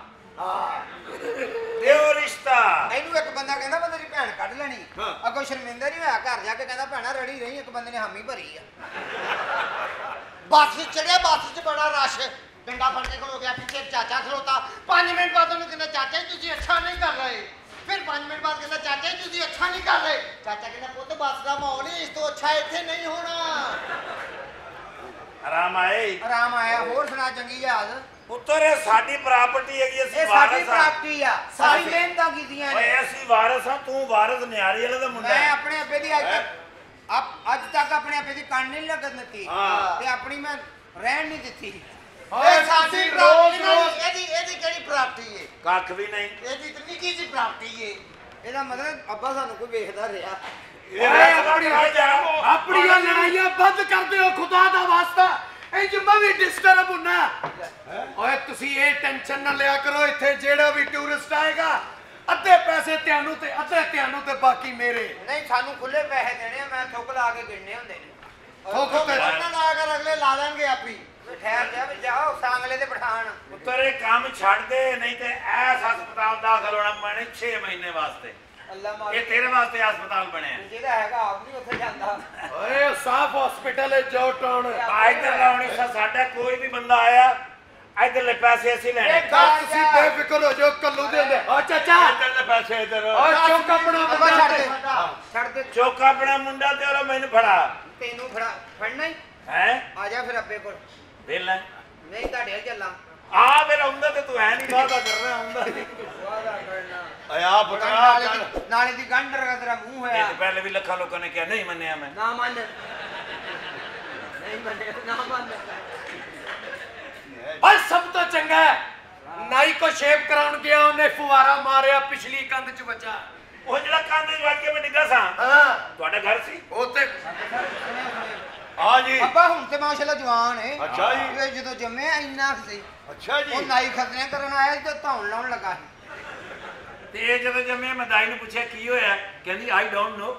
J: ਦਿਓ ਰਿਸ਼ਤਾ।
I: ਇਹਨੂੰ ਇੱਕ ਬੰਦਾ ਕਹਿੰਦਾ ਮੈਂ ਤੇਰੀ ਭੈਣ ਕੱਢ ਲੈਣੀ।
J: ਹਾਂ।
I: ਅੱਗੋਂ ਸ਼ਰਮਿੰਦਰ ਹੀ ਹੋਇਆ ਘਰ ਜਾ ਕੇ ਕਹਿੰਦਾ ਭੈਣਾ ਰੜੀ ਰਹੀ ਇੱਕ ਬੰਦੇ ਨੇ ਹਾਮੀ ਭਰੀ ਆ। ਬੱਸ 'ਚ ਚੜਿਆ ਬੱਸ 'ਚ ਬੜਾ ਰਸ਼। ਡੰਡਾ ਫੜ ਕੇ ਖਲੋ ਗਿਆ ਪਿੱਛੇ ਚਾਚਾ ਖਲੋਤਾ। 5 ਮਿੰਟ ਬਾਅਦ ਉਹਨੂੰ ਕਹਿੰਦਾ ਚਾਚਾ ਜੀ ਤੁਸੀਂ ਅੱਛਾ ਨਹੀਂ ਕਰ ਰਹੇ। ਫਿਰ 5 ਮਿੰਟ ਬਾਅਦ ਕਹਿੰਦਾ ਚਾਚਾ ਜੀ ਤੁਸੀਂ ਅੱਛਾ ਨਹੀਂ ਕਰ ਰਹੇ। ਚਾਚਾ ਕਹਿੰਦਾ ਪੁੱਤ ਬੱਸ ਦਾ ਮਾਹੌਲ ਇਸ ਤੋਂ ਅੱਛਾ ਇੱਥੇ ਨਹੀਂ ਹੋਣਾ।
J: ਆਰਾਮ ਆਏ?
I: ਆਰਾਮ ਆਇਆ। ਹੋਰ ਸੁਣਾ ਚੰਗੀ ਯਾਦ?
J: ਪੁੱਤਰ ਇਹ ਸਾਡੀ ਪ੍ਰਾਪਰਟੀ ਹੈਗੀ ਅਸੀਂ
I: ਇਹ ਸਾਡੀ
J: ਵਾਰਸ ਆ।
I: ਸਾਰੀ ਮਿਹਨਤਾਂ ਕੀਤੀਆਂ ਨੇ।
J: ਓਏ ਅਸੀਂ ਵਾਰਸ ਆ ਤੂੰ ਵਾਰਸ ਨਿਆਰੀ ਵਾਲੇ ਦਾ ਮੁੰਡਾ
I: ਮੈਂ। ਆਪਣੇ ਆਪੇ ਦੀ ਅੱਜ ਤੱਕ ਅਬ ਅੱਜ ਤੱਕ ਆਪਣੇ ਆਪੇ ਦੀ ਕੰਨ ਨਹੀਂ ਲੱਗਣ ਦਿੱਤੀ। ਤੇ ਆਪਣੀ ਮੈਂ ਰਹਿਣ ਨਹੀਂ ਦਿੱਤੀ। ਇਹ ਸਾਡੀ
C: ਰੋਜ਼- ਰੋਜ਼-
I: ਇਹਦੀ ਇਹਦੀ ਕਿਹੜੀ ਪ੍ਰਾਪਤੀ ਏ?
J: ਕੱਖ ਵੀ ਨਹੀਂ।
I: ਇਹਦੀ ਤਾਂ ਨਿੱਕੀ ਜਿਹੀ ਪ੍ਰਾਪਤੀ ਏ। ਇਹਦਾ ਮਤਲਬ ਅੱਬਾ ਸਾਨੂੰ ਕੋਈ ਵੇਖਦਾ ਰਿਹਾ।
C: ਆਪਣੀਆਂ ਲੜਾਈਆਂ ਬੰਦ ਕਰ ਦਿਓ ਖੁਦਾ ਦਾ ਵਾਸਤਾ। ਇੰਜ ਮੈਂ ਵੀ ਡਿਸਟਰਬ ਹੁੰਨਾ। ਓਏ ਤੁਸੀਂ ਇਹ ਟੈਨਸ਼ਨ ਨਾ ਲਿਆ ਕਰੋ ਇੱਥੇ ਜਿਹੜਾ ਵੀ ਟੂਰਿਸਟ ਆਏਗਾ ਅੱਧੇ ਪੈਸੇ ਤੁਹਾਨੂੰ ਤੇ ਅੱਧੇ ਤੁਹਾਨੂੰ ਤੇ ਬਾਕੀ ਮੇਰੇ।
I: ਨਹੀਂ ਸਾਨੂੰ ਖੁੱਲੇ ਪੈਸੇ ਦੇਣੇ ਆ ਮੈਂ ਥੁੱਕ ਲਾ ਕੇ ਗਿਣਨੇ ਹੁੰਦੇ ਨੇ।
C: ਥੁੱਕ ਤੇ-
I: ਨਾ ਲਾ ਕਰ ਅਗਲੇ ਲਾ ਦੇਣਗੇ ਆਪੀ। ਠਹਿਰ ਜਾ ਵੀ ਜਾਓ ਸਾਂਗਲੇ ਤੇ ਬਿਠਾਣ
J: ਪੁੱਤਰ ਇਹ ਕੰਮ ਛੱਡ ਦੇ ਨਹੀਂ ਤੇ ਐਸ ਹਸਪਤਾਲ ਦਾਖਲ ਹੋਣਾ ਪੈਣਾ 6 ਮਹੀਨੇ ਵਾਸਤੇ।
I: ਅੱਲਾ ਮਾਰ
J: ਇਹ ਤੇਰੇ ਵਾਸਤੇ ਹਸਪਤਾਲ ਬਣਿਆ।
I: ਜਿਹੜਾ ਹੈਗਾ ਆਪ ਨਹੀਂ ਉੱਥੇ ਜਾਂਦਾ।
C: ਓਏ ਸਾਫ਼ ਹਸਪੀਟਲ ਹੈ ਜੋ
J: ਆ ਇੱਧਰ ਲਾਉਣੀ ਸਾਡਾ ਕੋਈ ਵੀ ਬੰਦਾ ਆਇਆ ਇੱਧਰਲੇ ਪੈਸੇ ਅਸੀਂ ਲੈਣੇ।
C: ਤੁਸੀਂ ਬੇਫਿਕਰ ਹੋ ਜਾਓ ਕੱਲੂ ਦੇ ਹੁੰਦੇ। ਓ ਚਾਚਾ!
J: ਇੱਧਰਲੇ ਪੈਸੇ ਇੱਧਰ।
C: ਓ ਚੁੱਕ ਆਪਣਾ ਬੰਦਾ
I: ਛੱਡ ਦੇ। ਛੱਡ ਦੇ।
J: ਚੁੱਕ ਆਪਣਾ ਮੁੰਡਾ ਤੇ ਉਹ ਮੈਨੂੰ ਫੜਾ।
I: ਤੈਨੂੰ ਫੜਾ ਫੜਨਾ ਹੀ
J: ਹੈ?
I: ਆ ਜਾ ਫਿਰ ਅੱਬੇ ਕੋਲ।
J: ਵੇਲਾ।
I: ਨਹੀਂ ਤੁਹਾਡੇ ਵੱਲ ਚੱਲਾਂ।
J: ਆ ਮੇਰਾ ਹੁੰਦਾ ਤੇ ਤੂੰ ਹੈ ਨਹੀਂ ਵਾਦਾ ਕਰ ਰਿਹਾ ਹੁੰਦਾ
I: ਵਾਦਾ ਕਰਨਾ।
J: ਆ
I: ਨਾਲੇ ਦੀ ਨਾਲੇ ਦੀ ਗੰਢ ਰਗਾ ਤੇਰਾ ਮੂੰਹ
J: ਇਹ
I: ਹੋਇਆ
J: ਤੇ ਪਹਿਲੇ ਵੀ ਲੱਖਾਂ ਲੋਕਾਂ ਨੇ ਕਿਹਾ ਨਹੀਂ ਮੰਨਿਆ ਮੈਂ।
I: ਨਾ ਮੰਨ। ਨਹੀਂ ਮੰਨੇ ਨਾ ਮੰਨ।
C: ਓਏ ਸਭ ਤੋਂ ਚੰਗਾ ਨਾਈ ਕੋ ਸ਼ੇਪ ਕਰਾਉਣ ਗਿਆ ਉਹਨੇ ਫੁਵਾਰਾ ਮਾਰਿਆ ਪਿਛਲੀ ਕੰਧ 'ਚ ਬੱਚਾ।
J: ਉਹ ਜਿਹੜਾ ਕੰਨ ਦੇ ਵੱਜ ਕੇ ਮੈਂ ਡਿੱਗਾ ਸਾਂ?
C: ਹਾਂ
J: ਤੁਹਾਡਾ ਘਰ ਸੀ
C: ਉਹ ਤੇ
J: ਹਾਂ ਜੀ।
I: ਅੱਬਾ ਹੁਣ ਤੇ ਮਾਸ਼ਾਅੱਲਾ ਜਵਾਨ ਹੈ
J: ਅੱਛਾ ਜੀ।
I: ਇਹ ਜਦੋਂ ਜੰਮਿਆ ਇੰਨਾ ਕੁ ਸੀ।
J: ਅੱਛਾ
I: ਉਹ ਨਾਈ ਖਤਨੇ ਕਰਨ ਆਇਆ ਸੀ ਤੇ ਧੌਣ ਲਾਉਣ ਲੱਗਾ ਸੀ।
J: ਤੇ ਇਹ ਜਦੋਂ ਜੰਮਿਆ ਮੈਂ ਦਾਈ ਨੂੰ ਪੁੱਛਿਆ ਕੀ ਹੋਇਆ? ਕਹਿੰਦੀ ਆਈ ਡੋਨਟ ਨੋ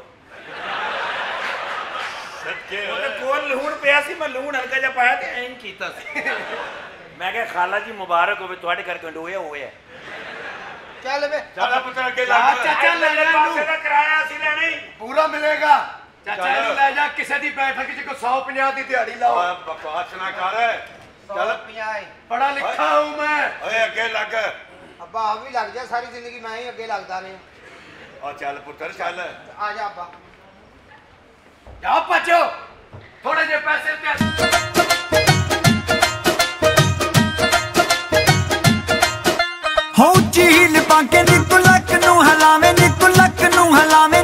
J: ਸੱਚੇ ਉਹਦੇ ਕੋਲ ਲੂਣ ਪਿਆ ਸੀ ਮੈਂ ਲੂਣ ਹਲਕਾ ਜਿਹਾ ਪਾਇਆ ਤੇ ਐਂ ਕੀਤਾ ਸੀ। ਮੈਂ ਕਿਹਾ ਖਾਲਾ ਜੀ ਮੁਬਾਰਕ ਹੋਵੇ ਤੁਹਾਡੇ ਘਰ ਕੰਡੋਇਆ ਹੋਇਆ
I: ਚੱਲ ਵੇ।
J: ਚਾਚਾ ਪੁੱਤਰ ਅੱਗੇ
C: ਲੱਗ। ਚਾਚਾ ਲੈ ਜਾ ਇਹਨੂੰ।
J: ਪਾਸੇ ਦਾ ਕਿਰਾਇਆ ਅਸੀਂ ਲੈਣਾ
C: ਪੂਰਾ ਮਿਲੇਗਾ। ਚਾਚਾ ਇਹਨੂੰ ਲੈ ਜਾ ਕਿਸੇ ਦੀ ਬੈਠਕ 'ਚ ਕੋ 150 ਦੀ ਦਿਹਾੜੀ ਲਾਓ।
J: ਬਕਵਾਸ ਨਾ ਕਰ।
I: ਚੱਲ। ਪਿਆਏ
C: ਪੜਾ ਲਿਖਾ ਹੂੰ ਮੈਂ।
J: ਓਏ ਅੱਗੇ ਲੱਗ।
I: ਅੱਬਾ ਆ ਵੀ ਲੱਗ ਜਾ ਸਾਰੀ ਜ਼ਿੰਦਗੀ ਮੈਂ ਹੀ ਅੱਗੇ ਲੱਗਦਾ ਰਿਹਾ।
J: ਆ ਚੱਲ ਪੁੱਤਰ ਚੱਲ।
I: ਆ ਜਾ ਅੱਬਾ।
C: ਜਾ ਭੱਜੋ। ਥੋੜੇ ਜਿਹੇ ਪੈਸੇ ਤੇ
D: ਬਾਂਕੇ ਨੀ ਤੂੰ ਲੱਕ ਨੂੰ ਹਲਾਵੇਂ ਨੀ ਤੂੰ ਲੱਕ ਨੂੰ ਹਲਾਵੇਂ।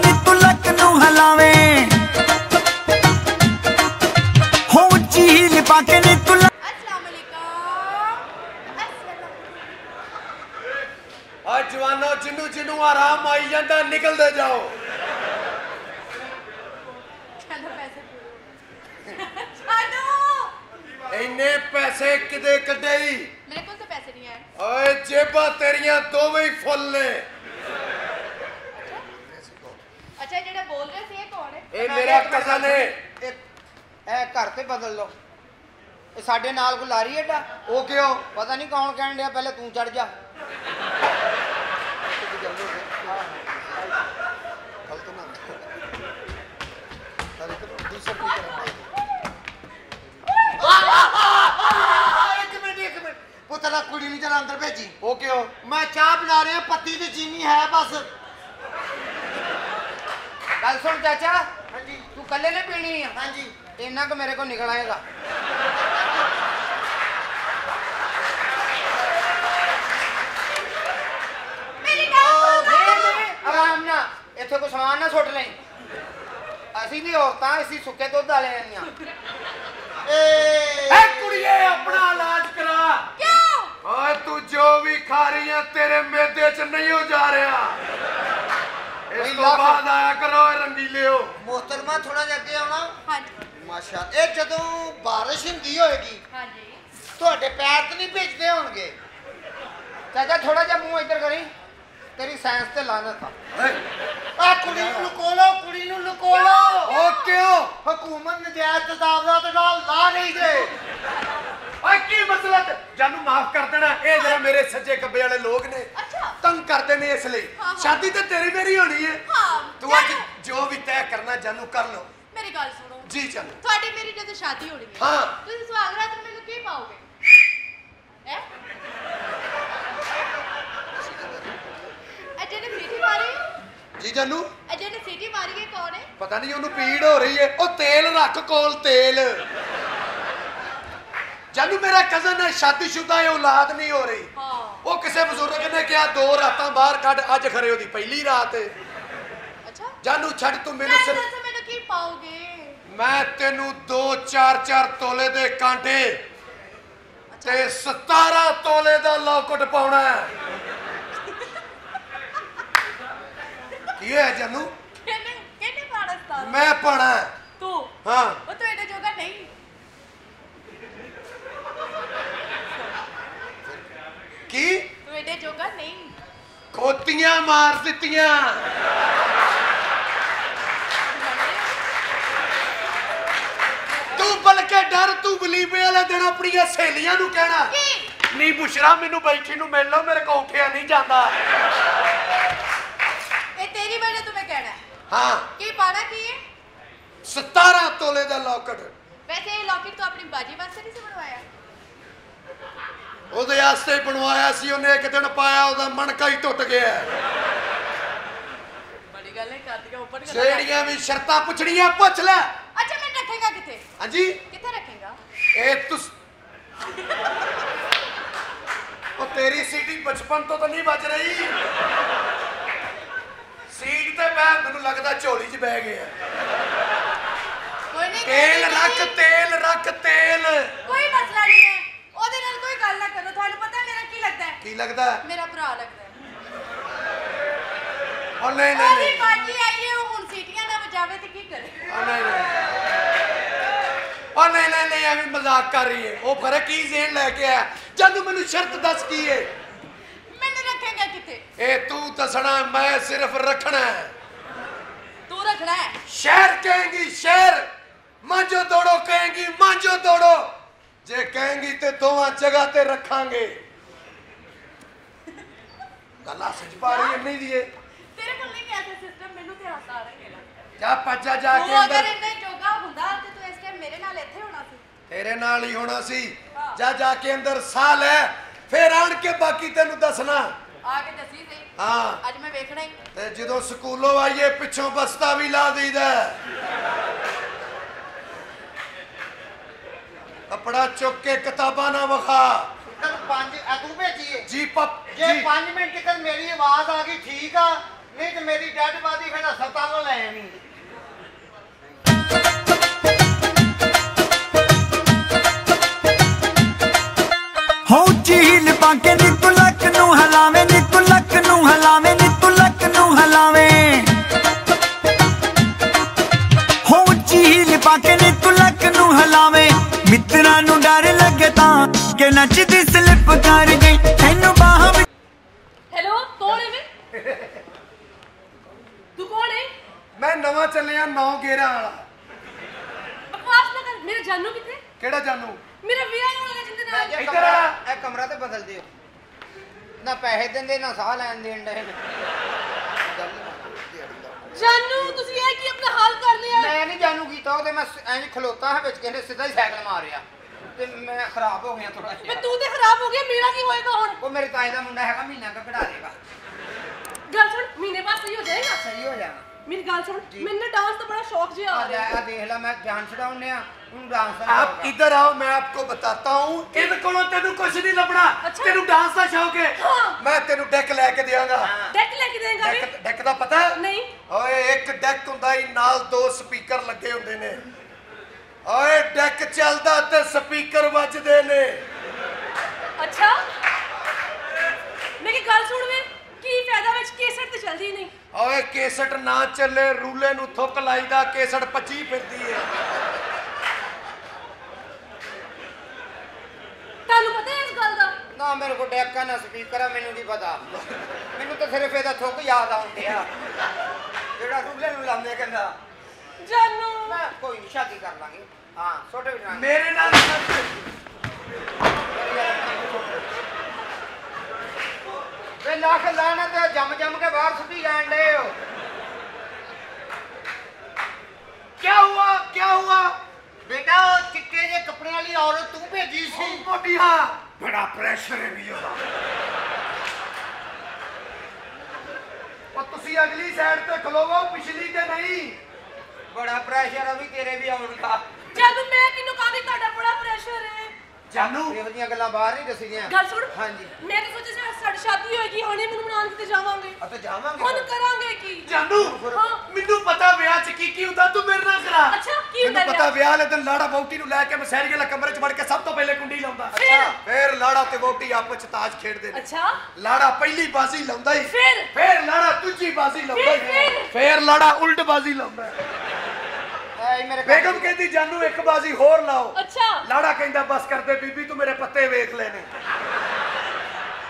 C: ਮੈਨੂੰ ਆਰਾਮ ਆਈ ਜਾਂਦਾ ਨਿਕਲਦੇ ਜਾਓ। ਇੰਨੇ ਪੈਸੇ ਕਿਤੇ ਕੱਢੇ ਹੀ
K: ਮੇਰੇ ਕੋਲ ਤਾਂ ਪੈਸੇ ਨਹੀਂ ਆਏ
C: ਓਏ ਜੇਬਾਂ ਤੇਰੀਆਂ ਦੋਵੇਂ ਹੀ ਫੁੱਲ ਨੇ।
K: ਅੱਛਾ। ਜਿਹੜਾ ਬੋਲ ਰਿਹਾ ਸੀ ਇਹ ਕੌਣ ਹੈ
C: ਇਹ ਮੇਰਾ ਕਜ਼ਨ ਹੈ
G: ਇਹ- ਇਹ ਘਰ ਤੇ ਬਦਲ ਲਓ। ਇਹ ਸਾਡੇ ਨਾਲ ਗੁਲਾਰੀ ਏਡਾ
C: ਉਹ ਕਿਉਂ?
G: ਪਤਾ ਨਹੀਂ ਕੌਣ ਕਹਿਣ ਡਿਆ ਪਹਿਲੇ ਤੂੰ ਚੜ ਜਾ।
A: ਤੇਰਾ ਕੁੜੀ ਨੂੰ ਜਰਾ ਅੰਦਰ ਭੇਜੀ।
C: ਉਹ ਕਿਉਂ?
A: ਮੈਂ ਚਾਹ ਬਣਾ ਰਿਹਾ ਪੱਤੀ ਤੇ ਚੀਨੀ ਹੈ ਬਸ।
G: ਗੱਲ ਸੁਣ ਚਾਚਾ। ਹਾਂਜੀ। ਤੂੰ ਕੱਲੇ ਨੇ ਪੀਣੀ ਆ?
A: ਹਾਂਜੀ।
G: ਇੰਨਾ ਕੁ ਮੇਰੇ ਕੋਲ ਨਿਕਲ ਆਏਗਾ। ਇੱਥੇ ਕੋਈ ਸਮਾਨ ਨਾ ਸੁੱਟ ਲਈ ਅਸੀਂ ਵੀ ਔਰਤਾਂ ਅਸੀਂ ਸੁੱਕੇ ਦੁੱਧ ਵਾਲੇ ਆਈਆਂ।
A: ਏ
C: ਕੁੜੀਏ ਆਪਣਾ ਇਲਾਜ ਕਰਾ।
K: ਕਿਉਂ?
C: ਓਏ ਤੂੰ ਜੋ ਵੀ ਖਾ ਰਹੀ ਆ ਤੇਰੇ ਮੇਦੇ 'ਚ ਨਹੀਂ ਹੋ ਜਾ ਰਿਹਾ। ਇਸ ਤੋਂ ਬਾਅਦ ਆਇਆ ਕਰੋ ਰੰਗੀਲਿਓ
A: ਮੋਹਤਰਮਾ ਥੋੜਾ ਜਿਹਾ ਅੱਗੇ ਆਉਣਾ।
K: ਹਾਂਜੀ।
A: ਮਾਸ਼ਾ ਇਹ ਜਦੋਂ ਬਾਰਿਸ਼ ਹੁੰਦੀ ਹੋਏਗੀ
K: ਹਾਂਜੀ।
A: ਤੁਹਾਡੇ ਪੈਰ ਤੇ ਨਹੀਂ ਭਿੱਜਦੇ ਹੋਣਗੇ।
G: ਚਾਚਾ ਥੋੜਾ ਜਿਹਾ ਮੂੰਹ ਇੱਧਰ ਕਰੀ। ਤੇਰੀ ਸਾਇੰਸ ਤੇ ਲਾਨਤ ਆ।
A: ਆ ਕੁੜੀ ਨੂੰ ਲੁਕੋ ਲਓ ਕੁੜੀ ਨੂੰ ਲੁਕੋ ਲਓ
C: ਓ ਕਿਉਂ?
A: ਹਕੂਮਤ ਨਜਾਇਜ਼ ਤਦਾਵਲਾ ਤੇ ਨਾਲ ਲਾ ਨਹੀਂ ਦੇ।
C: ਓਏ ਕੀ ਮਸਲਾ ਜਾਨੂੰ ਮਾਫ ਕਰ ਦੇਣਾ ਇਹ ਜਿਹੜਾ ਮੇਰੇ ਸੱਜੇ ਕੱਬੇ ਵਾਲੇ ਲੋਕ ਨੇ। ਤੰਗ ਕਰਦੇ ਨੇ ਇਸ ਲਈ। ਸ਼ਾਦੀ ਤੇ ਤੇਰੀ ਮੇਰੀ ਹੋਣੀ ਹੈ ਤੂੰ ਅੱਜ ਜੋ ਵੀ ਤੈਅ ਕਰਨਾ ਜਾਨੂੰ ਕਰ ਲਓ।
K: ਮੇਰੀ ਗੱਲ ਸੁਣੋ।
C: ਜੀ ਜਾਨੂੰ।
K: ਤੁਹਾਡੀ ਮੇਰੀ ਜਦੋਂ ਸ਼ਾਦੀ ਹੋਣੀ ਹੈ
C: ਹਾਂ।
K: ਤੁਸੀਂ ਸੁਹਾਗਰਾਤ ਨੂੰ ਮੈਨੂੰ ਕੀ ਪਾਓਗੇ? ਹੈ? ਮਾਰੀ
C: ਜੀ ਜਾਨੂੰ?
K: ਅਜੇ ਨੇ ਸੀਟੀ ਮਾਰੀ ਹੈ ਕੌਣ ਹੈ?
C: ਪਤਾ ਨਹੀਂ ਉਹਨੂੰ ਪੀੜ ਹੋ ਰਹੀ ਹੈ। ਉਹ ਤੇਲ ਰੱਖ ਕੋਲ ਤੇਲ। ਜਾਨੂੰ ਮੇਰਾ ਕਜ਼ਨ ਹੈ ਸ਼ਾਦੀशुदा ਹੈ ਔਲਾਦ ਨਹੀਂ ਹੋ ਰਹੀ।
K: ਹਾਂ।
C: ਉਹ ਕਿਸੇ ਬਜ਼ੁਰਗ ਨੇ ਕਿਹਾ ਦੋ ਰਾਤਾਂ ਬਾਹਰ ਕੱਢ ਅੱਜ ਖਰੇ ਉਹਦੀ ਪਹਿਲੀ ਰਾਤ ਹੈ
K: ਅੱਛਾ।
C: ਜਾਨੂੰ ਛੱਡ ਤੂੰ ਮੈਨੂੰ ਸਿਰ
K: ਮੈਨੂੰ ਕੀ ਪਾਓਗੇ?
C: ਮੈਂ ਤੈਨੂੰ 2-4-4 ਤੋਲੇ ਦੇ ਕਾਂਟੇ ਤੇ 17 ਤੋਲੇ ਦਾ ਲੌਕਟ ਪਾਉਣਾ ਹੈ। ਕੀ ਹੋਇਆ ਜਾਨੂੰ।
K: ਕਿਹਨੇ ਕਿਹਨੇ ਪਾੜਾ ਸਤਾਰ?
C: ਮੈਂ ਪਾਣਾ।
K: ਤੂੰ?
C: ਹਾਂ।
K: ਉਹ ਤੂੰ ਇਹਦੇ ਜੋਗਾ ਨਹੀਂ।
C: ਕੀ?
K: ਤੂੰ ਇਹਦੇ ਜੋਗਾ ਨਹੀਂ।
C: ਖੋਤੀਆਂ ਮਾਰ ਦਿੱਤੀਆਂ। ਤੂੰ ਬਲਕੇ ਡਰ ਤੂੰ ਬਲੀਬੇ ਵਾਲੇ ਦਿਨ ਆਪਣੀਆਂ ਸਹੇਲੀਆਂ ਨੂੰ ਕਹਿਣਾ।
K: ਕੀ?
C: ਨਹੀਂ ਬੁਸ਼ਰਾ ਮੈਨੂੰ ਬੈਠੀ ਨੂੰ ਮਿਲ ਲਓ ਮੇਰੇ ਕੋ ਉੱਠਿਆ ਨਹੀਂ ਜਾਂਦਾ
K: ਇਹ ਤੇਰੀ ਵਜ੍ਹਾ ਤੋਂ ਮੈਂ ਹੈ।
C: ਹਾਂ
K: ਕੀ ਪਾਣਾ ਕੀ ਹੈ?
C: 17 ਤੋਲੇ ਦਾ ਲੌਕਟ।
K: ਵੈਸੇ ਇਹ ਲੌਕਟ ਤੋਂ ਆਪਣੀ ਬਾਜੀ ਵਾਸਤੇ ਨਹੀਂ ਸੀ ਬਣਵਾਇਆ।
C: ਉਹਦੇ ਵਾਸਤੇ ਬਣਵਾਇਆ ਸੀ ਉਹਨੇ ਇੱਕ ਦਿਨ ਪਾਇਆ ਉਹਦਾ ਮਣਕਾ ਹੀ ਟੁੱਟ ਗਿਆ।
K: ਬੜੀ ਗੱਲ ਨਹੀਂ ਕਰਦੀ ਉੱਪਰ
C: ਜਿਹੜੀਆਂ ਵੀ ਸ਼ਰਤਾਂ ਪੁੱਛਣੀਆਂ ਪੁੱਛ ਲੈ।
K: ਅੱਛਾ ਮੈਂ ਰੱਖੇਗਾ ਕਿੱਥੇ?
C: ਹਾਂਜੀ।
K: ਕਿੱਥੇ ਰੱਖੇਗਾ?
C: ਇਹ ਤੁਸ ਉਹ ਤੇਰੀ ਸੀਟੀ ਬਚਪਨ ਤੋਂ ਤਾਂ ਨਹੀਂ ਵੱਜ ਰਹੀ। ਸੀਟ ਤੇ ਬੈ ਮੈਨੂੰ ਲੱਗਦਾ ਝੋਲੀ 'ਚ ਬਹਿ
K: ਕੋਈ ਨਹੀਂ
C: ਤੇਲ ਰੱਖ ਤੇਲ ਰੱਖ ਤੇਲ।
K: ਕੋਈ ਮਸਲਾ ਨਹੀਂ ਹੈ। ਉਹਦੇ ਨਾਲ ਕੋਈ ਗੱਲ ਨਾ ਕਰੋ। ਤੁਹਾਨੂੰ ਪਤਾ ਮੇਰਾ ਕੀ ਲੱਗਦਾ ਹੈ?
C: ਕੀ ਲੱਗਦਾ
K: ਮੇਰਾ ਭਰਾ ਲੱਗਦਾ ਹੈ।
C: ਉਹ ਨਹੀਂ ਨਹੀਂ
K: ਉਹਦੀ
C: ਨਹੀਂ।
K: ਬਾਜੀ ਆਈ ਹੈ ਉਹ ਹੁਣ ਸੀਟੀਆਂ ਨਾ ਵਜਾਵੇ ਤੇ ਕੀ ਕਰੇ?
C: ਉਹ ਨਹੀਂ ਨਹੀਂ। ਉਹ ਨਹੀਂ ਨਹੀਂ ਨਹੀਂ ਐਵੇਂ ਮਜ਼ਾਕ ਕਰ ਰਹੀ ਹੈ। ਉਹ ਫ਼ਰਕ ਕੀ ਜ਼ੇਨ ਲੈ ਕੇ ਆਇਆ। ਜਦ ਮੈਨੂੰ ਸ਼ਰਤ ਦੱਸ ਕੀ ਹੈ?
K: ਮੈਨੂੰ ਰੱਖੇਗਾ ਕਿੱਥੇ?
C: ਇਹ ਤੂੰ ਦੱਸਣਾ ਮੈਂ ਸਿਰਫ ਰੱਖਣਾ ਹੈ।
K: ਤੂੰ ਰੱਖਣਾ ਹੈ?
C: ਸ਼ਹਿਰ ਕਹੇਗੀ ਸ਼ਹਿਰ। ਮਾਂਜੋ ਦੌੜੋ ਕਹੇਗੀ ਮਾਂਜੋ ਦੌੜੋ ਜੇ ਕਹੇਗੀ ਤੇ ਦੋਵਾਂ ਜਗ੍ਹਾ ਤੇ ਰੱਖਾਂਗੇ। ਗੱਲਾਂ ਸੱਚ ਪਾ ਰਹੀ ਨਹੀਂ ਦੀਏ
K: ਤੇਰੇ ਕੋਲ ਨਹੀਂ ਐਸਾ ਸਿਸਟਮ ਮੈਨੂੰ ਤੇ ਹੱਸ ਆ ਰਹੀ ਹੈ
C: ਜਾ ਪੱਜਾ ਜਾ ਕੇ
K: ਅੰਦਰ ਅਗਰ ਇੰਨੇ ਜੋਗਾ ਹੁੰਦਾ ਤੇ ਤੂੰ ਇਸ ਟਾਈਮ ਮੇਰੇ ਨਾਲ ਇੱਥੇ ਹੋਣਾ ਸੀ।
C: ਤੇਰੇ ਨਾਲ ਹੀ ਹੋਣਾ ਸੀ। ਜਾ ਜਾ ਕੇ ਅੰਦਰ ਸਾਹ ਲੈ। ਫੇਰ ਆਣ ਕੇ ਬਾਕੀ ਤੈਨੂੰ ਦੱਸਣਾ।
K: ਆ ਕੇ ਦੱਸੀ ਸਹੀ
C: ਹਾਂ।
K: ਅੱਜ ਮੈਂ ਵੇਖਣਾ ਹੀ।
C: ਤੇ ਜਦੋਂ ਸਕੂਲੋਂ ਆਈਏ ਪਿੱਛੋਂ ਬਸਤਾ ਵੀ ਲਾ ਦਈਦਾ। ਕੱਪੜਾ ਚੁੱਕ ਕੇ ਕਿਤਾਬਾਂ ਨਾ ਵਿਖਾ।
I: ਤੈਨੂੰ ਪੰਜ ਆ ਤੂੰ ਭੇਜੀ ਏ
C: ਜੀ ਪਪ
I: ਜੇ
C: ਜੀ।
I: 5 ਮਿੰਟ ਤੱਕ ਮੇਰੀ ਆਵਾਜ਼ ਆ ਗਈ ਠੀਕ ਆ। ਨਹੀਂ ਤੇ ਮੇਰੀ ਡੈਡ ਬਾਦੀ ਫਿਰ ਹਸਪਤਾਲੋਂ ਲੈ ਆਵੀਂ
D: ਬਾਂਕੇ ਨੀ ਤੂੰ ਲੱਕ ਨੂੰ ਹਲਾਵੇਂ ਨੀ ਤੂੰ ਲੱਕ ਨੂੰ ਹਲਾਵੇਂ ਨੀ ਤੂੰ ਲੱਕ ਨੂੰ ਹਲਾਵੇਂ। ਹੋ ਝੀਲ ਬਾਂਕੇ ਨੀ ਤੂੰ ਲੱਕ ਨੂੰ ਹਲਾਵੇਂ। ਮਿੱਤਰਾਂ ਨੂੰ ਡਰ ਲੱਗੇ ਤਾਂ ਕਿ ਨੱਚਦੀ ਸਲਿੱਪ ਕਰ ਗਈ। ਤੈਨੂੰ ਬਾਹਾਂ ਵਿੱਚ
L: ਹੈਲੋ ਕੌਣ ਹੈ ਵੇ ਤੂੰ ਕੌਣ ਹੈ?
C: ਮੈਂ ਨਵਾਂ ਚੱਲਿਆ 9 ਗੇਰਾਂ ਵਾਲਾ।
L: ਬਕਵਾਸ ਨਾ ਕਰ। ਮੇਰਾ ਜਾਨੂ ਕਿੱਥੇ?
C: ਕਿਹੜਾ ਜਾਨੂ?
L: ਮੇਰਾ ਹੋਣਾ
I: ਮੈਂ
L: ਨਾਲ
I: ਜੇ
C: ਇੱਧਰ
I: ਕਮਰਾ
C: ਆ।
I: ਇਹ ਕਮਰਾ ਤੇ ਬਦਲ ਦਿਓ। ਨਾ ਪੈਸੇ ਦਿੰਦੇ ਨਾ ਸਾਹ ਲੈਣ ਦੇਣ ਦੇ
L: ਜਾਨੂ ਤੁਸੀਂ ਇਹ ਕੀ ਆਪਣਾ ਹਾਲ ਕਰ ਲਿਆ?
I: ਮੈਂ ਨਹੀਂ ਜਾਣੂ ਕੀਤਾ ਉਹਦੇ ਮੈਂ ਐਂ ਖਲੋਤਾ ਹਾਂ ਵਿੱਚ ਕਹਿੰਦੇ ਸਿੱਧਾ ਹੀ ਸਾਈਕਲ ਮਾਰਿਆ। ਤੇ ਮੈਂ ਖਰਾਬ ਹੋ ਗਿਆ ਥੋੜਾ
L: ਵੇ
I: ਜਿਹਾ
L: ਤੂੰ ਤੇ ਖਰਾਬ ਹੋ ਗਿਆ ਮੇਰਾ ਕੀ ਹੋਏਗਾ ਹੁਣ?
I: ਉਹ ਮੇਰੇ ਤਾਏ ਦਾ ਮੁੰਡਾ ਹੈਗਾ ਮਹੀਨਾ ਕਾ ਕਢਾ ਦੇਗਾ।
L: ਗੱਲ ਸੁਣ ਮਹੀਨੇ ਬਾਅਦ ਸਹੀ ਹੋ ਜਾਏਗਾ?
I: ਸਹੀ ਹੋ ਜਾਣਾ
L: ਮੇਰੀ ਗੱਲ ਸੁਣ ਮੈਨੂੰ ਡਾਂਸ ਦਾ ਬੜਾ ਸ਼ੌਕ ਜਿਹਾ
I: ਆ
L: ਆ ਰਿਹਾ।
I: ਲੈ ਆ ਦੇਖ ਲੈ ਮੈਂ ਜਾਨ ਛਡਾਉਣੇ ਆ
C: आप
I: ਸ਼ੌਕ ਆ।
C: इधर आओ मैं आपको बताता हूँ ਇਹਦੇ ਕੋਲੋਂ ਤੈਨੂੰ ਕੁਝ ਨਹੀਂ ਲੱਭਣਾ
L: ਅੱਛਾ।
C: ਤੈਨੂੰ ਡਾਂਸ ਦਾ ਸ਼ੌਕ ਹੈ
L: ਹਾਂ।
C: ਮੈਂ ਤੈਨੂੰ ਡੈਕ ਲੈ ਕੇ ਦਿਆਂਗਾ
L: ਡੈਕ ਲੈ ਕੇ ਦੇਗਾ ਵੇ
C: ਡੈਕ ਡੈਕ ਦਾ ਪਤਾ ਹੈ?
L: ਨਹੀਂ
C: ਓਏ ਇੱਕ ਡੈਕ ਹੁੰਦਾ ਹੀ ਨਾਲ ਦੋ ਸਪੀਕਰ ਲੱਗੇ ਹੁੰਦੇ ਨੇ ਓਏ ਡੈਕ ਚੱਲਦਾ ਤੇ ਸਪੀਕਰ ਵੱਜਦੇ ਨੇ
L: ਅੱਛਾ ਮੇਰੀ ਗੱਲ ਸੁਣ ਵੇ ਕੀ ਫਾਇਦਾ ਵਿੱਚ ਕੇਸਟ ਤੇ ਚੱਲਦੀ ਨਹੀਂ
C: ਓਏ ਕੇਸਟ ਨਾ ਚੱਲੇ ਰੂਲੇ ਨੂੰ ਥੁੱਕ ਲਾਈਦਾ ਕੇਸਟ ਪੱਚੀ ਫਿਰਦੀ ਏ
L: ਤੁਹਾਨੂੰ ਪਤਾ ਇਸ ਗੱਲ ਦਾ?
I: ਨਾ ਮੇਰੇ ਕੋਲ ਡੈਕਾ ਨਾ ਸਪੀਕਰ ਆ ਮੈਨੂੰ ਨਹੀਂ ਪਤਾ? ਮੈਨੂੰ ਤਾਂ ਸਿਰਫ ਇਹਦਾ ਥੁੱਕ ਯਾਦ ਆਉਂਦਿਆ ਜਿਹੜਾ ਰੁੱਲੇ ਨੂੰ ਲਾਉਂਦੇ ਕਹਿੰਦਾ
L: ਜਾਨੂ।
I: ਮੈਂ ਕੋਈ ਸ਼ਾਦੀ ਕਰ ਲਾਂਗੇ। ਹਾਂ ਛੋਟੇ ਵੀ ਨਾਲ
C: ਮੇਰੇ ਨਾਲ
I: ਵੇ ਲੱਖ ਲਾਣਾ ਤੇ ਜੰਮ ਜੰਮ ਕੇ ਬਾਹਰ ਸੁੱਟੀ ਜਾਣ ਡੇ ਹੋ।
C: ਕੀ ਹੁਆ? ਕੀ ਹੁਆ?
I: ਬੇਟਾ ਉਹ ਚਿੱਟੇ ਜੇ ਕੱਪੜੇ ਵਾਲੀ ਔਰਤ ਤੂੰ ਭੇਜੀ ਸੀ।
C: ਮੋਟੀ ਹਾਂ। ਬੜਾ ਪ੍ਰੈਸ਼ਰ ਹੈ ਵੀ ਉਹਦਾ। ਉਹ ਤੁਸੀਂ ਅਗਲੀ ਸਾਈਡ ਤੇ ਖਲੋਵੋ ਪਿਛਲੀ ਤੇ ਨਹੀਂ।
I: ਬੜਾ ਪ੍ਰੈਸ਼ਰ ਆ ਵੀ ਤੇਰੇ ਵੀ ਆਉਣ ਦਾ।
L: ਜਦ ਮੈਂ ਕਿਨੂੰ ਕਾਹਦੀ ਤੁਹਾਡਾ ਬੜਾ ਪ੍ਰੈਸ਼ਰ ਹੈ?
C: ਜਾਨੂ।
I: ਇਹੋ ਜਿਹੀਆਂ ਗੱਲਾਂ ਬਾਹਰ ਨਹੀਂ ਦੱਸੀਆਂ।
L: ਗੱਲ ਸੁਣ।
I: ਹਾਂਜੀ।
L: ਮੈਂ ਤਾਂ ਸੋਚਿਆ ਸੀ ਸਾਡੀ ਸ਼ਾਦੀ ਹੋਏਗੀ ਹੁਣੇ ਮੈਨੂੰ ਮਨਾਉਣ ਕਿਤੇ ਜਾਵਾਂਗੇ।
I: ਅਤੇ ਜਾਵਾਂਗੇ
L: ਹੁਣ ਕਰਾਂਗੇ ਕੀ?
C: ਜਾਨੂ
L: ਹਾਂ।
C: ਮੈਨੂੰ ਪਤਾ ਵਿਆਹ ਚ ਕੀ ਕੀ ਹੁੰਦਾ ਤੂੰ ਮੇਰੇ ਨਾਲ ਕਰਾ।
L: ਅੱਛਾ ਕੀ ਹੁੰਦਾ
C: ਮੈਨੂੰ ਪਤਾ
L: ਵਿਆਹ?
C: ਵਾਲੇ ਦਿਨ ਲਾੜਾ ਬੌਟੀ ਨੂੰ ਲੈ ਕੇ ਮਸੈਰੀ ਵਾਲਾ ਕਮਰੇ ਚ ਵੜ ਕੇ ਸਭ ਤੋਂ ਪਹਿਲੇ ਕੁੰਡੀ ਲਾਉਂਦਾ।
L: ਫਿਰ?
C: ਫਿਰ ਲਾੜਾ ਤੇ ਬੌਟੀ ਆਪਸ ਚ ਤਾਜ ਖੇਡਦੇ ਨੇ।
L: ਅੱਛਾ।
C: ਲਾੜਾ ਪਹਿਲੀ ਬਾਜ਼ੀ ਲਾਉਂਦਾ ਹੀ।
L: ਫਿਰ?
C: ਫਿਰ ਲਾੜਾ ਦੂਜੀ ਬਾਜ਼ੀ ਲਾਉਂਦਾ
L: ਫਿਰ,
C: ਹੀ।
L: ਫਿਰ?
C: ਫਿਰ? ਲਾੜਾ ਉਲਟ ਬਾਜ਼ੀ ਲਾਉਂਦਾ। ਹੈ।
I: ਐ ਮੇਰੇ ਘਰ
C: ਬੇਗਮ ਕਹਿੰਦੀ ਜਾਨੂ ਇੱਕ ਬਾਜ਼ੀ ਹੋਰ ਲਾਓ।
L: ਅੱਛਾ।
C: ਲਾੜਾ ਕਹਿੰਦਾ ਬਸ ਕਰਦੇ ਬੀਬੀ ਤੂੰ ਮੇਰੇ ਪੱਤੇ ਵੇਖ ਲੈਣੇ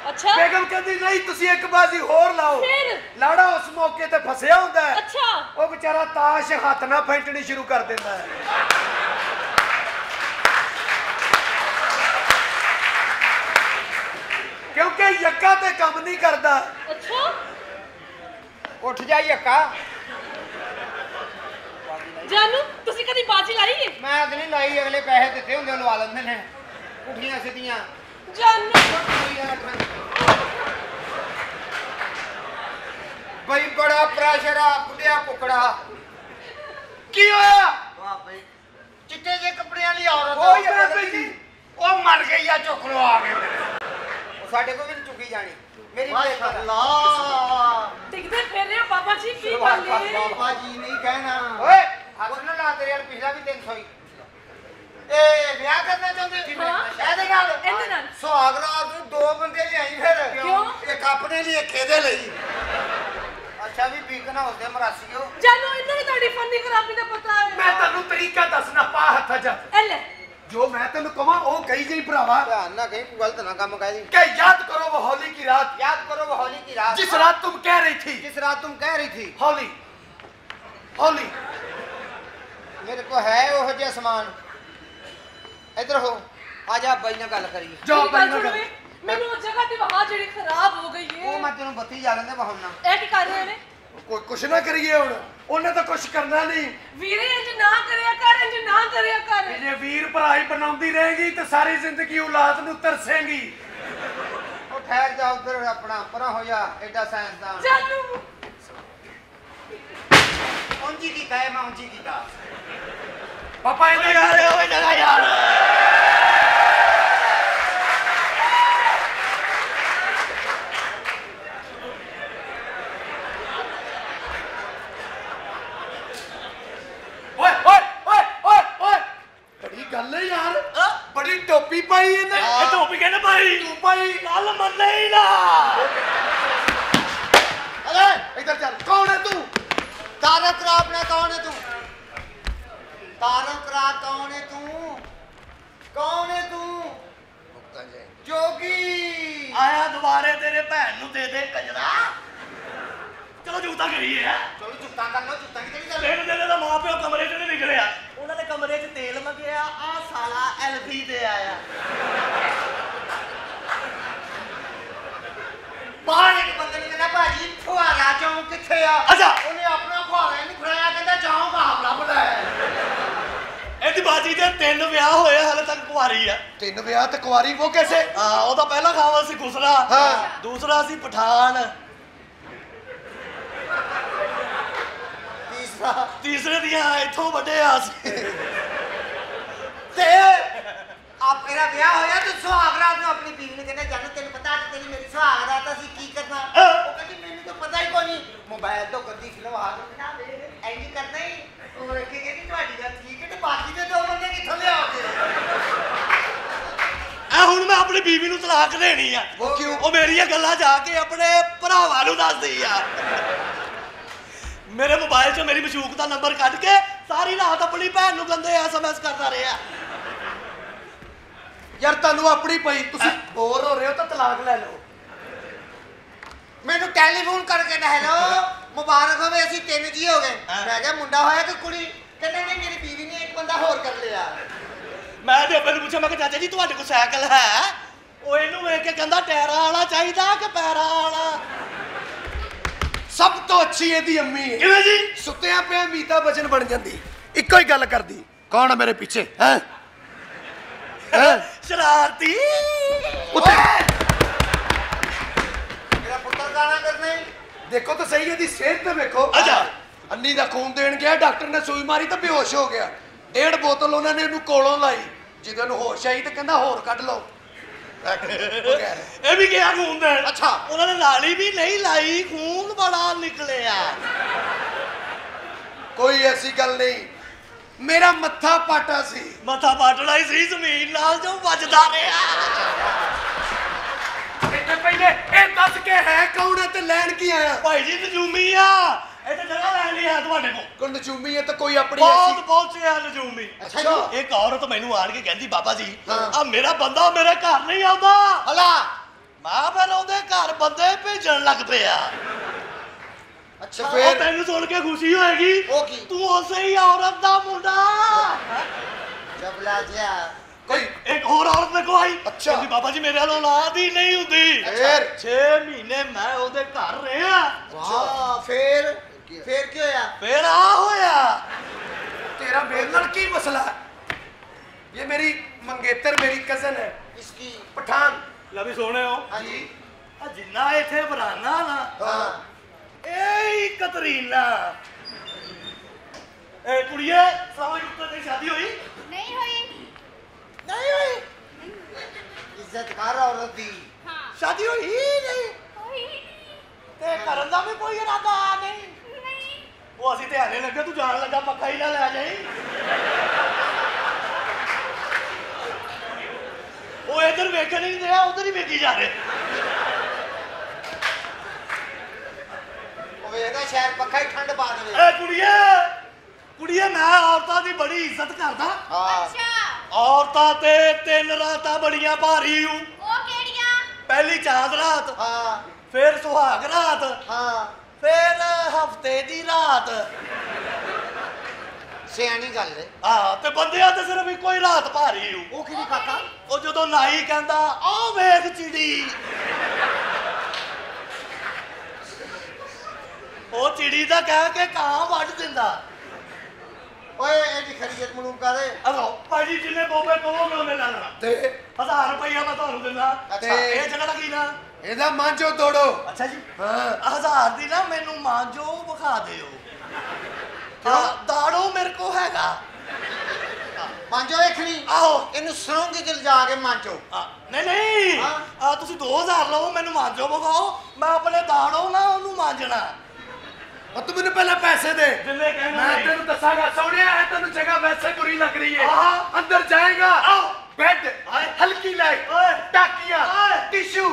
L: ਅੱਛਾ।
C: ਬੇਗਮ ਕਹਿੰਦੀ ਨਹੀਂ ਤੁਸੀਂ ਇੱਕ ਬਾਜ਼ੀ ਹੋਰ ਲਾਓ।
L: ਫਿਰ?
C: ਲਾੜਾ ਉਸ ਮੌਕੇ ਤੇ ਫਸਿਆ ਹੁੰਦਾ ਹੈ।
L: ਅੱਛਾ।
C: ਉਹ ਵਿਚਾਰਾ ਤਾਸ਼ ਹੱਥ ਨਾਲ ਫੈਂਟਣੀ ਸ਼ੁਰੂ ਕਰ ਦਿੰਦਾ ਹੈ। ਕਿਉਂਕਿ ਯੱਕਾ ਤੇ ਕੰਮ ਨਹੀਂ ਕਰਦਾ।
L: ਅੱਛਾ।
I: ਉੱਠ ਜਾ ਯੱਕਾ।
L: ਜਾਨੂ ਤੁਸੀਂ ਕਦੀ ਬਾਜੀ ਲਾਈ ਹੈ
I: ਮੈਂ ਨਹੀਂ ਲਾਈ ਅਗਲੇ ਪੈਸੇ ਦਿੱਤੇ ਹੁੰਦੇ ਉਹ ਲਵਾ ਲੈਂਦੇ ਨੇ। ਉਠੀਆਂ ਸਿੱਧੀਆਂ।
L: ਜਾਨੂ।
I: ਬਈ ਬੜਾ ਪ੍ਰੈਸ਼ਰ ਆ ਬੁੱਢਿਆ ਕੁਕੜਾ।
C: ਕੀ ਹੋਇਆ?
I: ਵਾਹ ਬਈ। ਚਿੱਟੇ ਜਿਹੇ ਕੱਪੜਿਆਂ ਵਾਲੀ ਔਰਤ
C: ਉਹ ਯਾਰ ਬਈ ਉਹ ਮਰ ਗਈ ਆ ਚੁੱਕ ਲੋ ਆ ਗਏ ਮੇਰੇ
I: ਉਹ ਸਾਡੇ ਕੋਲ ਵੀ ਨਹੀਂ ਚੁੱਕੀ ਜਾਣੀ। ਮੇਰੀ
G: ਮਾਸ਼ਾਅੱਲਾ
L: ਦਿਖਦੇ ਫਿਰ ਰਹੇ ਹੋ ਬਾਬਾ ਜੀ ਕੀ ਗੱਲ
G: ਬਾਬਾ ਜੀ ਨਹੀਂ ਕਹਿਣਾ।
I: ਓਏ ਹੱਥ ਨਾ ਲਾ ਤੇਰੇ ਨਾਲ ਪਿਛਲਾ ਵੀ 300 ਹੀ
G: ਇਹ ਵਿਆਹ ਕਰਨਾ ਚਾਹੁੰਦੇ ਹੋ
L: ਹਾਂ।
G: ਇਹਦੇ ਨਾਲ
L: ਇਹਦੇ ਨਾਲ
G: ਸੁਹਾਗ ਰਾਤ ਨੂੰ ਦੋ ਬੰਦੇ ਲਿਆਈ ਫਿਰ
L: ਕਿਉਂ?
G: ਇੱਕ ਆਪਣੇ ਲਈ ਇੱਕ ਇਹਦੇ ਲਈ
I: ਅੱਛਾ ਵੀ ਵੀਕ ਨਾ ਹੁੰਦੇ ਮਰਾਸੀਓ
L: ਜਾਨੂ ਇਹਨੂੰ ਵੀ ਤੁਹਾਡੀ ਫੰਨੀ ਖਰਾਬੀ ਦਾ ਪਤਾ ਹੈ
C: ਮੈਂ ਤੈਨੂੰ ਤਰੀਕਾ ਦੱਸਣਾ ਪਾ ਹੱਥਾਂ 'ਚ
L: ਇਹ ਲੈ
C: ਜੋ ਮੈਂ ਤੈਨੂੰ ਕਹਾਂ ਉਹ ਕਹੀ ਜਾਈ ਭਰਾਵਾ
I: ਧਿਆਨ ਨਾ ਕਹੀਂ ਗਲਤ ਨਾ ਕੰਮ ਕਹਿ ਦੀ
C: कि याद करो वो होली की रात
I: याद करो वो होली की रात
C: जिस रात तुम कह रही थी
I: जिस रात तुम कह रही थी
C: होली होली
I: ਮੇਰੇ ਕੋ ਹੈ ਉਹ ਜਿਹਾ ਸਮਾਨ। ਇੱਧਰ ਹੋ ਆ ਜਾ ਬਾਈ ਨਾਲ ਗੱਲ ਕਰੀਏ।
C: ਜਾ
L: ਬਾਈ ਨਾਲ ਮੈਨੂੰ ਉਹ ਜਗ੍ਹਾ ਤੇ ਵਹਾ ਜਿਹੜੀ ਖਰਾਬ ਹੋ ਗਈ
I: ਉਹ ਮੈਂ ਤੈਨੂੰ ਬੱਤੀ ਜਾਗਣ ਦੇ ਬਹਾਨਾ
L: ਇਹ ਕੀ ਕਰ ਰਹੇ ਨੇ?
C: ਕੋਈ ਕੁਛ ਨਾ ਕਰੀਏ ਹੁਣ। ਉਹਨੇ ਤਾਂ ਕੁਛ ਕਰਨਾ ਨਹੀਂ।
L: ਵੀਰੇ ਇੰਜ ਨਾ ਕਰਿਆ ਕਰ ਇੰਜ ਨਾ ਕਰਿਆ ਕਰ।
C: ਜੇ ਵੀਰ ਭਰਾ ਹੀ ਬਣਾਉਂਦੀ ਰਹੇਗੀ ਤੇ ਸਾਰੀ ਜ਼ਿੰਦਗੀ ਔਲਾਦ ਨੂੰ ਤਰਸੇਗੀ।
I: ਉਹ ਠਹਿਰ ਜਾ ਉਧਰ ਆਪਣਾ ਪਰਾਂ ਹੋ ਐਡਾ ਸਾਇੰਸਦਾਨ।
L: ਚੱਲ
I: ਉਂਝ ਹੀ ਕੀਤਾ ਮੈਂ ਉਂਝ ਹੀ ਕੀਤਾ
C: ਪਾਪਾ ਯਾਰ ਬੜੀ ਟੋਪੀ ਪਾਈ
M: ਇਹ ਟੋਪੀ ਕਹਿੰਦਾ ਭਾਈ
C: ਤੂੰ ਭਾਈ
M: ਗੱਲ ਮੰਨੇ ਨਾ
C: ਅਰੇ ਇੱਧਰ ਚੱਲ ਕੌਣ ਹੈ ਤੂੰ
G: ਤਾਰਕ ਰਾਬ ਨੇ ਕੌਣ ਹੈ ਤੂੰ? ਤਾਰਕ ਰਾਬ ਕੌਣ ਹੈ ਤੂੰ? ਕੌਣ ਹੈ ਤੂੰ? ਜੋਗੀ।
M: ਆਇਆ ਦੁਬਾਰੇ ਤੇਰੇ ਭੈਣ ਨੂੰ ਦੇ ਦੇ ਕੰਜਰਾ। ਚਲੋ ਜੂਤਾ ਕਰੀਏ
G: ਚਲੋ ਜੁੱਤਾ ਕਰ ਲਓ ਜੁੱਤਾ ਕਿਤੇ ਨਹੀਂ
M: ਤਿੰਨ ਦਿਨ ਦਾ ਮਾਂ ਪਿਓ ਕਮਰੇ 'ਚ ਨਹੀਂ ਨਿਕਲਿਆ।
A: ਉਹਨਾਂ ਦੇ ਕਮਰੇ 'ਚ ਤੇਲ ਮੰਗਿਆ ਆ ਸਾਲਾ ਐਲਪੀ ਤੇ ਆਇਆ।
G: ਬਾਹਰ ਇੱਕ ਬੰਦੇ ਨੇ ਕਹਿੰਦਾ ਭਾਜੀ ਫੁਹਾਰਾ ਚੌਂਕ ਕਿੱਥੇ ਆ?
M: ਅੱਛਾ।
G: ਉਹਨੇ ਆਪਣਾ ਫੁਹਾਰਾ ਇਹਨੂੰ ਫੜਾਇਆ ਕਹਿੰਦਾ ਚੌਂਕ ਆਪ ਲੱਭ ਲੈ।
M: ਇਹਦੀ ਬਾਜੀ ਦੇ ਤਿੰਨ ਵਿਆਹ ਹੋਏ ਹਲੇ ਤੱਕ ਕੁਆਰੀ ਆ।
C: ਤਿੰਨ ਵਿਆਹ ਤੇ ਕੁਆਰੀ ਉਹ ਕੈਸੇ
M: ਹਾਂ ਉਹਦਾ ਪਹਿਲਾ ਖਾਵਾ ਸੀ ਗੁਸਰਾ
C: ਹਾਂ।
M: ਦੂਸਰਾ ਸੀ ਪਠਾਨ।
G: ਤੀਸਰਾ।
M: ਤੀਸਰੇ ਦੀਆਂ ਇੱਥੋਂ ਵੱਡੇ ਆ ਸੀ
G: ਤੇ ਆਪ ਮੇਰਾ ਵਿਆਹ ਹੋਇਆ ਤੇ ਸੁਹਾਗ ਰਾਤ ਨੂੰ ਆਪਣੀ ਬੀਵੀ ਨੂੰ ਕਹਿੰਦਾ ਜਾਨੂ ਤੈਨੂੰ ਪਤਾ ਅੱਜ ਤੇਰੀ ਮੇਰੀ ਸੁਹਾਗ ਰਾਤ ਆ, ਅਸੀਂ ਕੀ ਕਰਨਾ? ਉਹ ਕਹਿੰਦੀ ਮੈਨੂੰ ਤਾਂ ਪਤਾ ਹੀ ਕੋਈ ਨਹੀਂ। ਮੋਬਾਈਲ ਤੋਂ ਗੰਦੀ ਫਿਲਮ ਆ ਗਈ ਨਾ ਵੇਖ ਐਂ ਕਰਨਾ ਹੀ। ਉਹ ਰੱਖੀ ਕਹਿੰਦੀ ਤੁਹਾਡੀ ਗੱਲ ਠੀਕ ਹੈ ਤੇ ਬਾਕੀ ਦੇ ਦੋ ਬੰਦੇ ਕਿੱਥੋਂ ਲਿਆਓਗੇ
M: ਆ ਹੁਣ ਮੈਂ ਆਪਣੀ ਬੀਵੀ ਨੂੰ ਤਲਾਕ ਦੇਣੀ ਆ।
C: ਉਹ ਕਿਉਂ?
M: ਉਹ ਮੇਰੀਆਂ ਗੱਲਾਂ ਜਾ ਕੇ ਆਪਣੇ ਭਰਾਵਾਂ ਨੂੰ ਦੱਸਦੀ ਆ। ਮੇਰੇ ਮੋਬਾਈਲ 'ਚੋਂ ਮੇਰੀ ਮਸ਼ੂਕ ਦਾ ਨੰਬਰ ਕੱਢ ਕੇ ਸਾਰੀ ਰਾਤ ਆਪਣੀ ਭੈਣ ਨੂੰ ਗੰਦੇ ਐਸਐਮਐਸ ਕਰਦਾ ਰਿਹਾ।
C: ਯਾਰ ਤੁਹਾਨੂੰ ਆਪਣੀ ਪਈ ਤੁਸੀਂ ਬੋਰ ਹੋ ਰਹੇ ਹੋ ਤਾਂ ਤਲਾਕ ਲੈ ਲਓ।
G: ਮੈਨੂੰ ਟੈਲੀਫੋਨ ਕਰਕੇ ਨਾ ਹੈਲੋ ਮੁਬਾਰਕ ਹੋਵੇ ਅਸੀਂ ਤਿੰਨ ਜੀ ਹੋ ਗਏ। ਮੈਂ ਕਿਹਾ ਮੁੰਡਾ ਹੋਇਆ ਕਿ ਕੁੜੀ? ਕਹਿੰਦੇ ਨਹੀਂ ਮੇਰੀ ਬੀਵੀ ਨੇ ਇੱਕ ਬੰਦਾ ਹੋਰ ਕਰ ਲਿਆ।
M: ਮੈਂ ਤੇ ਨੂੰ ਪੁੱਛਿਆ ਮੈਂ ਕਿਹਾ ਚਾਚਾ ਜੀ ਤੁਹਾਡੇ ਕੋਲ ਸਾਈਕਲ ਹੈ? ਉਹ ਇਹਨੂੰ ਵੇਖ ਕੇ ਕਹਿੰਦਾ ਟਾਇਰਾਂ ਵਾਲਾ ਚਾਹੀਦਾ ਕਿ ਪੈਰਾਂ ਵਾਲਾ?
C: ਸਭ ਤੋਂ ਅੱਛੀ ਇਹਦੀ ਅੰਮੀ ਹੈ।
M: ਕਿਵੇਂ ਜੀ?
C: ਸੁੱਤਿਆਂ ਪਿਆ ਮੀਤਾ ਬਚਨ ਬਣ ਜਾਂਦੀ। ਇੱਕੋ ਹੀ ਗੱਲ ਕਰਦੀ। ਕੌਣ ਹੈ ਮੇਰੇ ਪਿੱਛੇ ਹੈ?
M: ਸ਼ਰਾਰਤੀ।
G: ਮੇਰਾ ਪੁੱਤਰ ਗਾਣਾ ਕਰਨੇ।
C: ਦੇਖੋ ਤਾਂ ਸਹੀ ਇਹਦੀ ਸਿਹਤ ਤੇ ਵੇਖੋ।
M: ਅੱਛਾ।
C: ਅੰਨੀ ਦਾ ਖੂਨ ਦੇਣ ਗਿਆ ਡਾਕਟਰ ਨੇ ਸੂਈ ਮਾਰੀ ਤਾਂ ਬੇਹੋਸ਼ ਹੋ ਗਿਆ। ਡੇਢ ਬੋਤਲ ਉਹਨਾਂ ਨੇ ਇਹਨੂੰ ਕੋਲੋਂ ਲਾਈ। ਜਦੋਂ ਨੂੰ ਹੋਸ਼ ਆਈ ਤਾਂ ਕਹਿੰਦਾ ਹੋਰ ਕੱਢ ਲਓ।
M: ਇਹ ਵੀ ਗਿਆ ਖੂਨ ਦੇਣ।
G: ਅੱਛਾ।
M: ਉਹਨਾਂ ਨੇ ਨਾਲੀ ਵੀ ਨਹੀਂ ਲਾਈ ਖੂਨ ਬੜਾ ਨਿਕਲਿਆ।
C: ਕੋਈ ਐਸੀ ਗੱਲ ਨਹੀਂ। ਮੇਰਾ ਮੱਥਾ ਪਾਟਾ ਸੀ।
M: ਮੱਥਾ ਪਾਟਣਾ ਹੀ ਸੀ ਜ਼ਮੀਨ ਨਾਲ ਜੋ ਵੱਜਦਾ ਰਿਹਾ।
C: ਇੱਥੇ ਪਹਿਲੇ ਇਹ ਦੱਸ ਕੇ ਹੈ ਕੌਣ ਹੈ ਤੇ ਲੈਣ ਕੀ ਆਇਆ?
M: ਭਾਈ ਜੀ ਨਜੂਮੀ ਆ। ਇੱਥੇ ਜਗ੍ਹਾ ਲੈਣ ਲਈ ਆ ਤੁਹਾਡੇ ਕੋਲ।
C: ਕੋਈ ਨਚੂਮੀ ਹੈ ਤਾਂ ਕੋਈ ਆਪਣੀ
M: ਬਹੁਤ
C: ਐਸੀ
M: ਪਹੁੰਚੇ ਆ ਨਜੂਮੀ।
C: ਅੱਛਾ।
M: ਇੱਕ ਔਰਤ ਮੈਨੂੰ ਆਣ ਕੇ ਕਹਿੰਦੀ ਬਾਬਾ ਜੀ
G: ਹਾਂ।
M: ਆ ਮੇਰਾ ਬੰਦਾ ਮੇਰੇ ਘਰ ਨਹੀਂ ਆਉਂਦਾ।
G: ਹਲਾ।
M: ਮੈਂ ਫਿਰ ਉਹਦੇ ਘਰ ਬੰਦੇ ਭੇਜਣ ਲੱਗ ਪਿਆ।
G: ਅੱਛਾ
M: ਉਹ
C: ਫੇਰ
M: ਤੈਨੂੰ ਸੁਣ ਕੇ ਖੁਸ਼ੀ ਹੋਏਗੀ।
G: ਉਹ ਕੀ?
M: ਤੂੰ ਉਸੇ ਹੀ ਔਰਤ ਦਾ ਮੁੰਡਾ।
G: ਜਬਲਾ ਜਿਆ
C: ਕੋਈ
M: ਇੱਕ ਹੋਰ ਔਰਤ ਮੇਰੇ ਕੋਲ ਆਈ।
C: ਅੱਛਾ।
M: ਕਹਿੰਦੀ ਬਾਬਾ ਜੀ ਮੇਰੇ ਨਾਲ ਔਲਾਦ ਹੀ ਨਹੀਂ ਹੁੰਦੀ।
C: ਫੇਰ
M: 6 ਮਹੀਨੇ ਮੈਂ ਉਹਦੇ ਘਰ ਰਿਹਾ।
G: ਵਾਹ ਫੇਰ? ਫੇਰ ਕੀ ਹੋਇਆ?
M: ਫਿਰ ਆ ਹੋਇਆ।
C: ਤੇਰਾ ਮੇਰੇ ਨਾਲ ਕੀ ਮਸਲਾ ਹੈ? ਇਹ ਮੇਰੀ ਮੰਗੇਤਰ ਮੇਰੀ ਕਜ਼ਨ ਹੈ।
G: ਇਸकी
C: ਪਠਾਨ।
M: ਲੈ ਵੀ ਸੋਹਣਿਓ
G: ਹਾਂਜੀ।
M: ਆ ਜਿੰਨਾ ਇੱਥੇ ਬਰਾਨਾ ਨਾ
G: ਹਾਂ।
M: ਹੀ ਕਤਰੀਨਾ। ਇਹ ਕੁੜੀਏ ਸਾਲੇ ਉੱਤੇ ਤੇਰੀ ਸ਼ਾਦੀ ਹੋਈ?
K: ਨਹੀਂ ਹੋਈ।
M: ਨਹੀਂ ਹੋਈ?
G: ਇੱਜ਼ਤ ਕਰ ਔਰਤ ਦੀ।
K: ਹਾਂ।
M: ਸ਼ਾਦੀ ਹੋਈ ਨਹੀਂ।
K: ਹੋਈ
M: ਤੇ ਕਰਨ ਦਾ ਵੀ ਕੋਈ ਇਰਾਦਾ ਨਹੀਂ।
K: ਨਹੀਂ।
M: ਉਹ ਅਸੀਂ ਧਿਆਨੇ ਲੱਗੇ ਤੂੰ ਜਾਣ ਲੱਗਾ ਪੱਖਾ ਹੀ ਨਾ ਲੈ ਜਾਈ। ਉਹ ਇਧਰ ਵੇਖਣ ਹੀ ਨਹੀਂ ਰਿਹਾ ਉਧਰ ਹੀ ਵੇਖੀ ਜਾ ਰਹੇ।
G: ਵੇਖਦਾ ਸ਼ਾਇਦ ਪੱਖਾ ਹੀ ਠੰਡ ਪਾ ਦੇਵੇ।
M: ਏ ਕੁੜੀਏ ਕੁੜੀਏ ਮੈਂ ਔਰਤਾਂ ਦੀ ਬੜੀ ਇੱਜ਼ਤ ਕਰਦਾ।
G: ਹਾਂ।
K: ਅੱਛਾ।
M: ਔਰਤਾਂ ਤੇ ਤਿੰਨ ਰਾਤਾਂ ਬੜੀਆਂ ਭਾਰੀ ਹੂੰ।
K: ਉਹ ਕਿਹੜੀਆਂ?
M: ਪਹਿਲੀ ਚਾਂਦ ਰਾਤ
G: ਹਾਂ।
M: ਫਿਰ ਸੁਹਾਗ ਰਾਤ
G: ਹਾਂ।
M: ਫਿਰ ਹਫ਼ਤੇ ਦੀ ਰਾਤ।
G: ਸਿਆਣੀ ਗੱਲ ਹੈ
M: ਆ ਤੇ ਬੰਦਿਆਂ ਤੇ ਸਿਰਫ ਇੱਕੋ ਹੀ ਰਾਤ ਭਾਰੀ ਹੂੰ।
G: ਉਹ ਕਿਹਦੀ ਕਾਕਾ?
M: ਉਹ ਜਦੋਂ ਨਾਈ ਕਹਿੰਦਾ ਆ ਵੇਖ ਚਿੜੀ। ਉਹ ਚਿੜੀ ਦਾ ਕਹਿ ਕੇ ਕਾਂ ਵੱਢ ਦਿੰਦਾ।
G: ਓਏ ਇਹਦੀ ਖਰੀਅਤ ਮਲੂਮ ਕਰੇ
M: ਅਗੋ ਭਾਜੀ ਜਿੰਨੇ ਬੋਬੇ ਕਹੋਗੇ ਉਹਨੇ ਲੈ ਲੈਣਾ।
C: ਤੇ
M: 1000 ਰੁਪਈਆ ਮੈਂ ਤੁਹਾਨੂੰ ਦਿੰਦਾ।
G: ਅੱਛਾ।
M: ਇਹ ਜਗ੍ਹਾ ਦਾ ਕੀ ਨਾ?
C: ਇਹਦਾ ਮਾਂਜੋ ਤੋੜੋ।
M: ਅੱਛਾ ਜੀ।
C: ਹਾਂ।
M: ਹਜ਼ਾਰ ਦੀ ਨਾ ਮੈਨੂੰ ਮਾਂਜੋ ਵਿਖਾ ਦਿਓ। ਦਾੜੋ ਮੇਰੇ ਕੋ ਹੈਗਾ।
G: ਮਾਂਜੋ ਵੇਖਣੀ।
M: ਆਹੋ।
G: ਇਹਨੂੰ ਸਰੋਂਗੀ ਚ ਲਿਜਾ ਕੇ ਮਾਂਜੋ।
M: ਨਹੀਂ ਨਹੀਂ। ਆ ਤੁਸੀਂ 2000 ਲਓ ਮੈਨੂੰ ਮਾਂਜੋ ਵਿਖਾਓ। ਮੈਂ ਆਪਣੇ ਦਾੜੋ ਨਾ ਉਹਨੂੰ ਮਾਂਜਣਾ।
C: ਉਹ ਤੂੰ ਮੈਨੂੰ ਪਹਿਲਾਂ ਪੈਸੇ ਦੇ।
M: ਜਿੰਨੇ ਕਹਿਣਾ
C: ਮੈਂ ਤੈਨੂੰ ਦੱਸਾਂਗਾ ਸੋਹਣਿਆ ਹੈ ਤੈਨੂੰ ਜਗ੍ਹਾ ਵੈਸੇ ਬੁਰੀ ਲੱਗ ਰਹੀ ਹੈ।
M: ਆਹ।
C: ਅੰਦਰ ਜਾਏਗਾ।
M: ਆਓ।
C: ਬੈੱਡ ਹਲਕੀ ਲਾਈਟ ਟਾਕੀਆਂ ਟਿਸ਼ੂ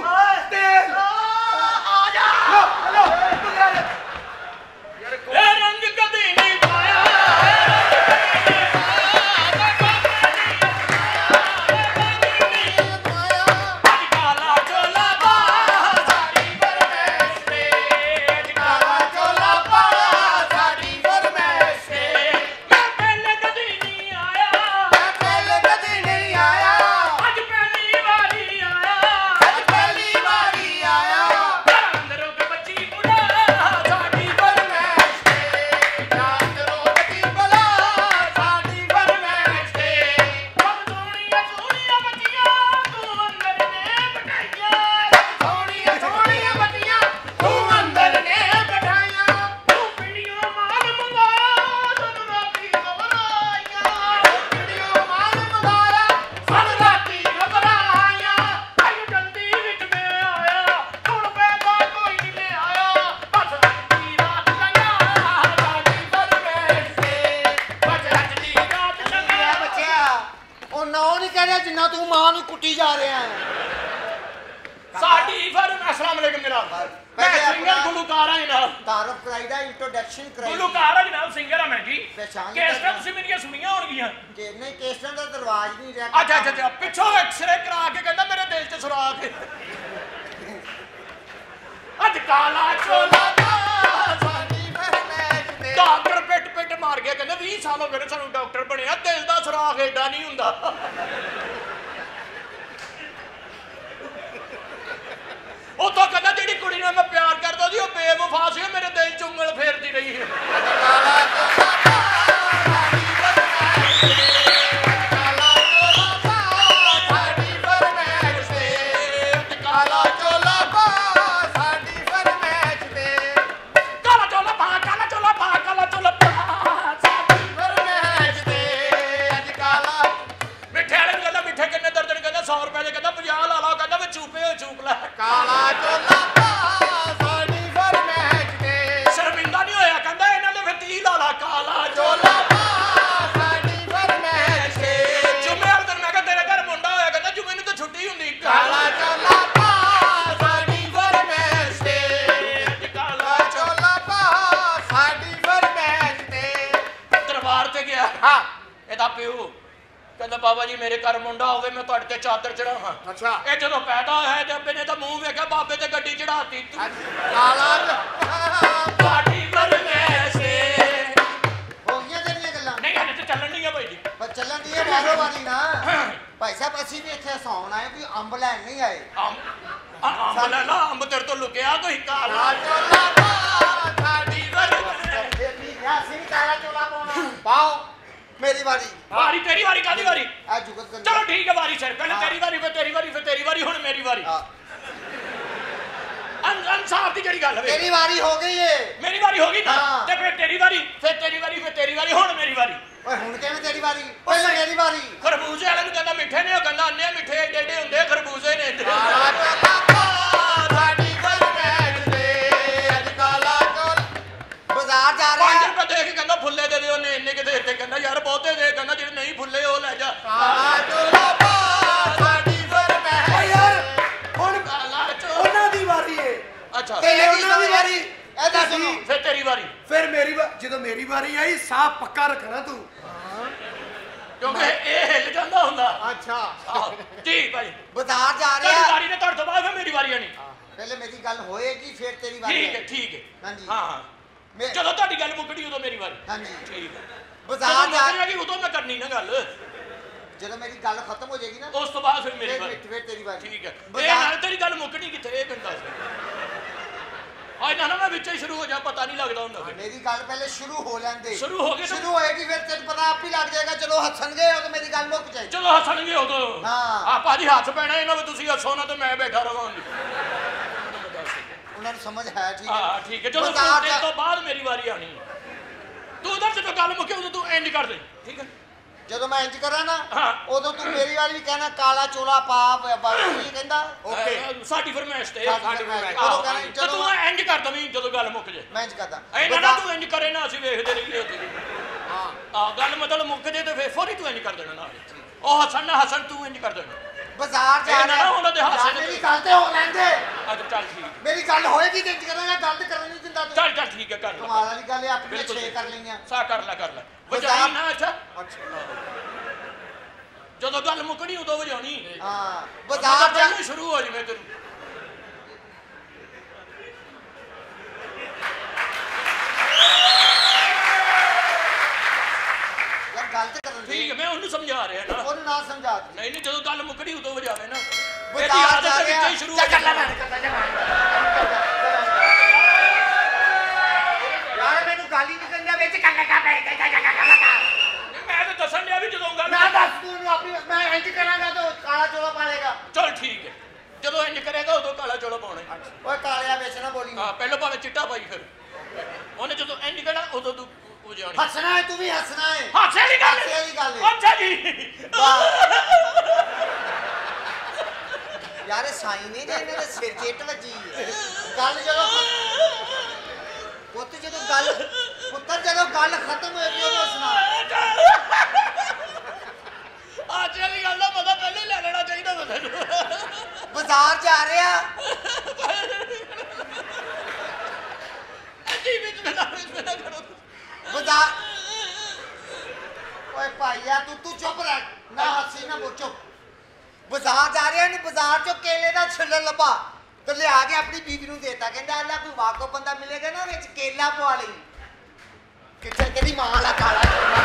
C: ਤੇਲ।
M: ਆ ਜਾ।
C: ਲੋ ਲੋ ਯਾਰ
N: ਯਾਰ ਰੰਗ ਕਦੇ ਨਹੀਂ ਠੀਕ
G: ਬਾਜ਼ਾਰ ਜਾ
N: ਜਾਏਗੀ ਉਦੋਂ ਮੈਂ ਕਰਨੀ ਨਾ ਗੱਲ।
G: ਜਦੋਂ ਮੇਰੀ ਗੱਲ ਖਤਮ ਹੋ ਜਾਏਗੀ ਨਾ
N: ਉਸ ਤੋਂ ਬਾਅਦ ਫਿਰ ਮੇਰੀ ਵਾਰੀ
G: ਫਿਰ ਤੇਰੀ ਵਾਰੀ।
N: ਠੀਕ ਹੈ ਇਹ ਨਾਲ ਤੇਰੀ ਗੱਲ ਮੁੱਕਣੀ ਕਿੱਥੇ ਇਹ ਮੈਨੂੰ ਦੱਸ ਆਏ ਨਾ ਨਾ ਵਿੱਚ ਹੀ ਸ਼ੁਰੂ ਹੋ ਜਾ ਪਤਾ ਨਹੀਂ ਲੱਗਦਾ ਹੁੰਦਾ
G: ਮੇਰੀ ਗੱਲ ਪਹਿਲੇ ਸ਼ੁਰੂ ਹੋ ਲੈਂਦੇ
N: ਸ਼ੁਰੂ ਹੋ ਗਏ
G: ਸ਼ੁਰੂ ਹੋਏਗੀ ਫਿਰ ਤੈਨੂੰ ਪਤਾ ਆਪ ਹੀ ਲੱਗ ਜਾਏਗਾ ਚਲੋ ਹੱਸਣਗੇ ਉਦੋਂ ਮੇਰੀ ਗੱਲ ਮੁੱਕ ਜਾਏ
N: ਚਲੋ ਹੱਸਣਗੇ ਉਦੋਂ।
G: ਹਾਂ।
N: ਆ ਭਾਜੀ ਹੱਥ ਪੈਣਾ ਇਹਨਾਂ ਵਿੱਚ ਤੁਸੀਂ ਹੱਸੋ ਨਾ ਤੇ ਮੈਂ ਬੈਠਾ ਰਵਾਂਗੀ
G: ਉਹਨਾਂ ਨੂੰ ਸਮਝ ਹੈ ਠੀਕ
N: ਹੈ।
G: ਹਾਂ
N: ਠੀਕ ਹੈ। ਚਲੋ
G: ਉਸ
N: ਤੋਂ ਬਾਅਦ ਮੇਰੀ ਵਾਰੀ ਆਣੀ ਹੈ। ਜਦੋਂ ਗੱਲ ਮੁੱਕੇ ਉਦੋਂ ਤੂੰ ਇੰਜ ਕਰ ਦੇ ਠੀਕ ਹੈ।
G: ਜਦੋਂ ਮੈਂ ਇੰਜ ਕਰਾਂ ਨਾ ਉਦੋਂ ਤੂੰ ਮੇਰੀ ਵਾਲੀ ਵੀ ਕਹਿਣਾ ਕਾਲਾ ਚੋਲਾ ਪਾ ਬਾਬੂ ਕਹਿੰਦਾ।
N: ਓਕੇ ਸਾਡੀ ਫਰਮਾਇਸ਼ ਤੇ
G: ਸਾਡੀ ਫਰਮਾਇਸ਼।
N: ਆਹੋ,
G: ਕਹਿੰਦਾ
N: ਜਦੋਂ- ਤੂੰ ਇੰਜ ਕਰ ਦਵੀਂ ਜਦੋਂ ਗੱਲ ਮੁੱਕ ਜੇ।
G: ਮੈਂ ਇੰਜ ਕਰਦਾ।
N: ਇਹਨਾਂ ਨਾ ਤੂੰ ਇੰਜ ਕਰੇ ਨਾ ਅਸੀਂ ਵੇਖਦੇ ਰਹੀਏ ਉੱਥੇ।
G: ਹਾਂ।
N: ਆ ਗੱਲ ਮਤਲਬ ਮੁੱਕ ਜੇ ਤੇ ਫੇਰ ਫੌਰੀ ਤੂੰ ਇੰਜ ਕਰ ਦੇਣਾ ਨਾਲ। ਉਹ ਹਸਨ ਨਾ ਹਸਨ ਤੂੰ ਇੰਜ ਕਰ ਦੇਣਾ।
G: ਬਾਜ਼ਾਰ ਜਾ
N: ਇਹ ਨਾ
G: ਰਿਹਾ।
N: ਉਹਨਾਂ ਦੇ ਹਾਸੇ
G: ਯਾਰ,
N: ਦੇ
G: ਮੇਰੀ ਗੱਲ ਤੇ ਹੋ ਲੈਂਦੇ
N: ਅੱਛਾ ਚੱਲ ਠੀਕ
G: ਮੇਰੀ ਗੱਲ ਹੋਏਗੀ ਤੇ ਕਰਾਂਗਾ ਗੱਲ ਤੇ ਕਰਨ ਨਹੀਂ ਦਿੰਦਾ ਤੂੰ।
N: ਚੱਲ ਚੱਲ ਠੀਕ ਹੈ ਕਰ ਲੈ।
G: ਕਮਾਲ ਵਾਲੀ ਗੱਲ ਹੈ ਆਪਣੀ
N: ਬਿਲਕੁਲ
G: ਛੇ। ਕਰ ਲਈਆਂ।
N: ਸਾ ਕਰ ਲੈ ਕਰ ਲੈ। ਵਜਾਈ ਨਾ ਅੱਛਾ।
G: ਅੱਛਾ।
N: ਜਦੋਂ ਗੱਲ ਮੁੱਕਣੀ ਉਦੋਂ ਵਜਾਉਣੀ।
G: ਹਾਂ
N: ਬਾਜ਼ਾਰ
G: ਜਾ
N: ਪਹਿਲਾਂ ਸ਼ੁਰੂ ਹੋ ਜਵੇ ਤੈਨੂੰ
G: ਗੱਲ ਤੇ ਕਰਨ
N: ਠੀਕ ਹੈ ਮੈਂ ਉਹਨੂੰ ਸਮਝਾ ਰਿਹਾ ਨਾ।
G: ਉਹਨੂੰ ਨਾ ਸਮਝਾ ਤੂੰ।
N: ਨਹੀਂ ਨਹੀਂ ਜਦੋਂ ਗੱਲ ਮੁੱਕਣੀ ਉਦੋਂ ਵਜਾਵੇ ਨਾ। ਇਹਦੀ ਆਦਤ
G: ਰਿਹਾ।
N: ਵਿੱਚੋਂ ਹੀ ਸ਼ੁਰੂ ਹੋ ਜਾਂਦੀ
G: ਮੈਂ ਕਰਦਾ ਜਾ ਯਾਰ ਮੈਨੂੰ ਗਾਲੀ ਨਹੀਂ ਕਰਨਾ ਵਿੱਚ ਕੰਗਾ ਕਾ ਬੈ ਜਾ ਜਾ ਜਾ
N: ਮੈਂ ਤਾਂ ਦੱਸਣ ਲਿਆ ਵੀ ਜਦੋਂ ਗੱਲ
G: ਨਾ ਦੱਸ ਤੂੰ ਉਹਨੂੰ ਆਪਣੀ ਮੈਂ ਇੰਜ ਕਰਾਂਗਾ ਤਾਂ ਕਾਲਾ ਚੋਲਾ ਪਾ ਲੇਗਾ
N: ਚਲ ਠੀਕ ਹੈ। ਜਦੋਂ ਇੰਜ ਕਰੇਗਾ ਉਦੋਂ ਕਾਲਾ ਚੋਲਾ ਪਾਉਣਾ।
G: ਓਏ ਕਾਲਿਆ ਵਿੱਚ ਨਾ ਬੋਲੀ।
N: ਹਾਂ ਪਹਿਲਾਂ ਭਾਵੇਂ ਚਿੱਟਾ ਪਾਈ ਫਿਰ। ਉਹਨੇ ਜਦੋਂ ਇੰਜ ਕਰਨਾ ਉਦੋਂ ਤੂੰ ਵਜਾਉਣੀ
G: ਹੱਸਣਾ ਹੈ ਤੂੰ ਵੀ ਹੱਸਣਾ ਹੈ
N: ਹਾਸੇ ਵਾਲੀ ਗੱਲ
G: ਹਾਸੇ ਵਾਲੀ ਗੱਲ ਹੈ
N: ਅੱਛਾ ਜੀ।
G: ਯਾਰ ਇਹ ਸਾਈ ਨਹੀਂ ਜੇ ਇਹਨਾਂ ਦੇ ਸਿਰ ਚੇਟ ਵੱਜੀ ਹੈ। ਗੱਲ ਜਦੋਂ ਪੁੱਤ ਜਦੋਂ ਗੱਲ ਪੁੱਤਰ ਜਦੋਂ ਗੱਲ ਖਤਮ ਹੋਏਗੀ ਉਦੋਂ ਹੱਸਣਾ
N: ਅੱਜ ਵਾਲੀ ਗੱਲ ਦਾ ਪਤਾ ਪਹਿਲੇ ਲੈ ਲੈਣਾ ਚਾਹੀਦਾ ਬੰਦੇ ਨੂੰ।
G: ਬਾਜ਼ਾਰ ਜਾ ਰਿਹਾ।
N: ਜੀ ਵਿੱਚ ਮੇਰਾ ਮੇਰਾ ਕਰੋ।
G: ਬਾਜ਼ਾਰ ਓਏ ਭਾਈਆ ਤੂੰ ਤੂੰ ਚੁੱਪ ਰਹਿ। ਨਾ ਹੱਸੀ ਨਾ ਬੋ ਚੁੱਪ। ਬਾਜ਼ਾਰ ਜਾ ਰਿਹਾ ਨਹੀਂ ਬਾਜ਼ਾਰ ਚੋਂ ਕੇਲੇ ਦਾ ਛਿੱਲੜ ਲੱਭਾ। ਤੇ ਲਿਆ ਕੇ ਆਪਣੀ ਬੀਬੀ ਨੂੰ ਦੇਤਾ। ਕਹਿੰਦਾ ਅੱਲਾ ਕੋਈ ਵਾਕੋ ਬੰਦਾ ਮਿਲੇਗਾ ਨਾ ਵਿੱਚ ਕੇਲਾ ਪਵਾ ਲਈ। ਕਿੱਥੇ ਤੇਰੀ ਮਾਂ ਵਾਲਾ ਕਾਲਾ ਚੋਲਾ?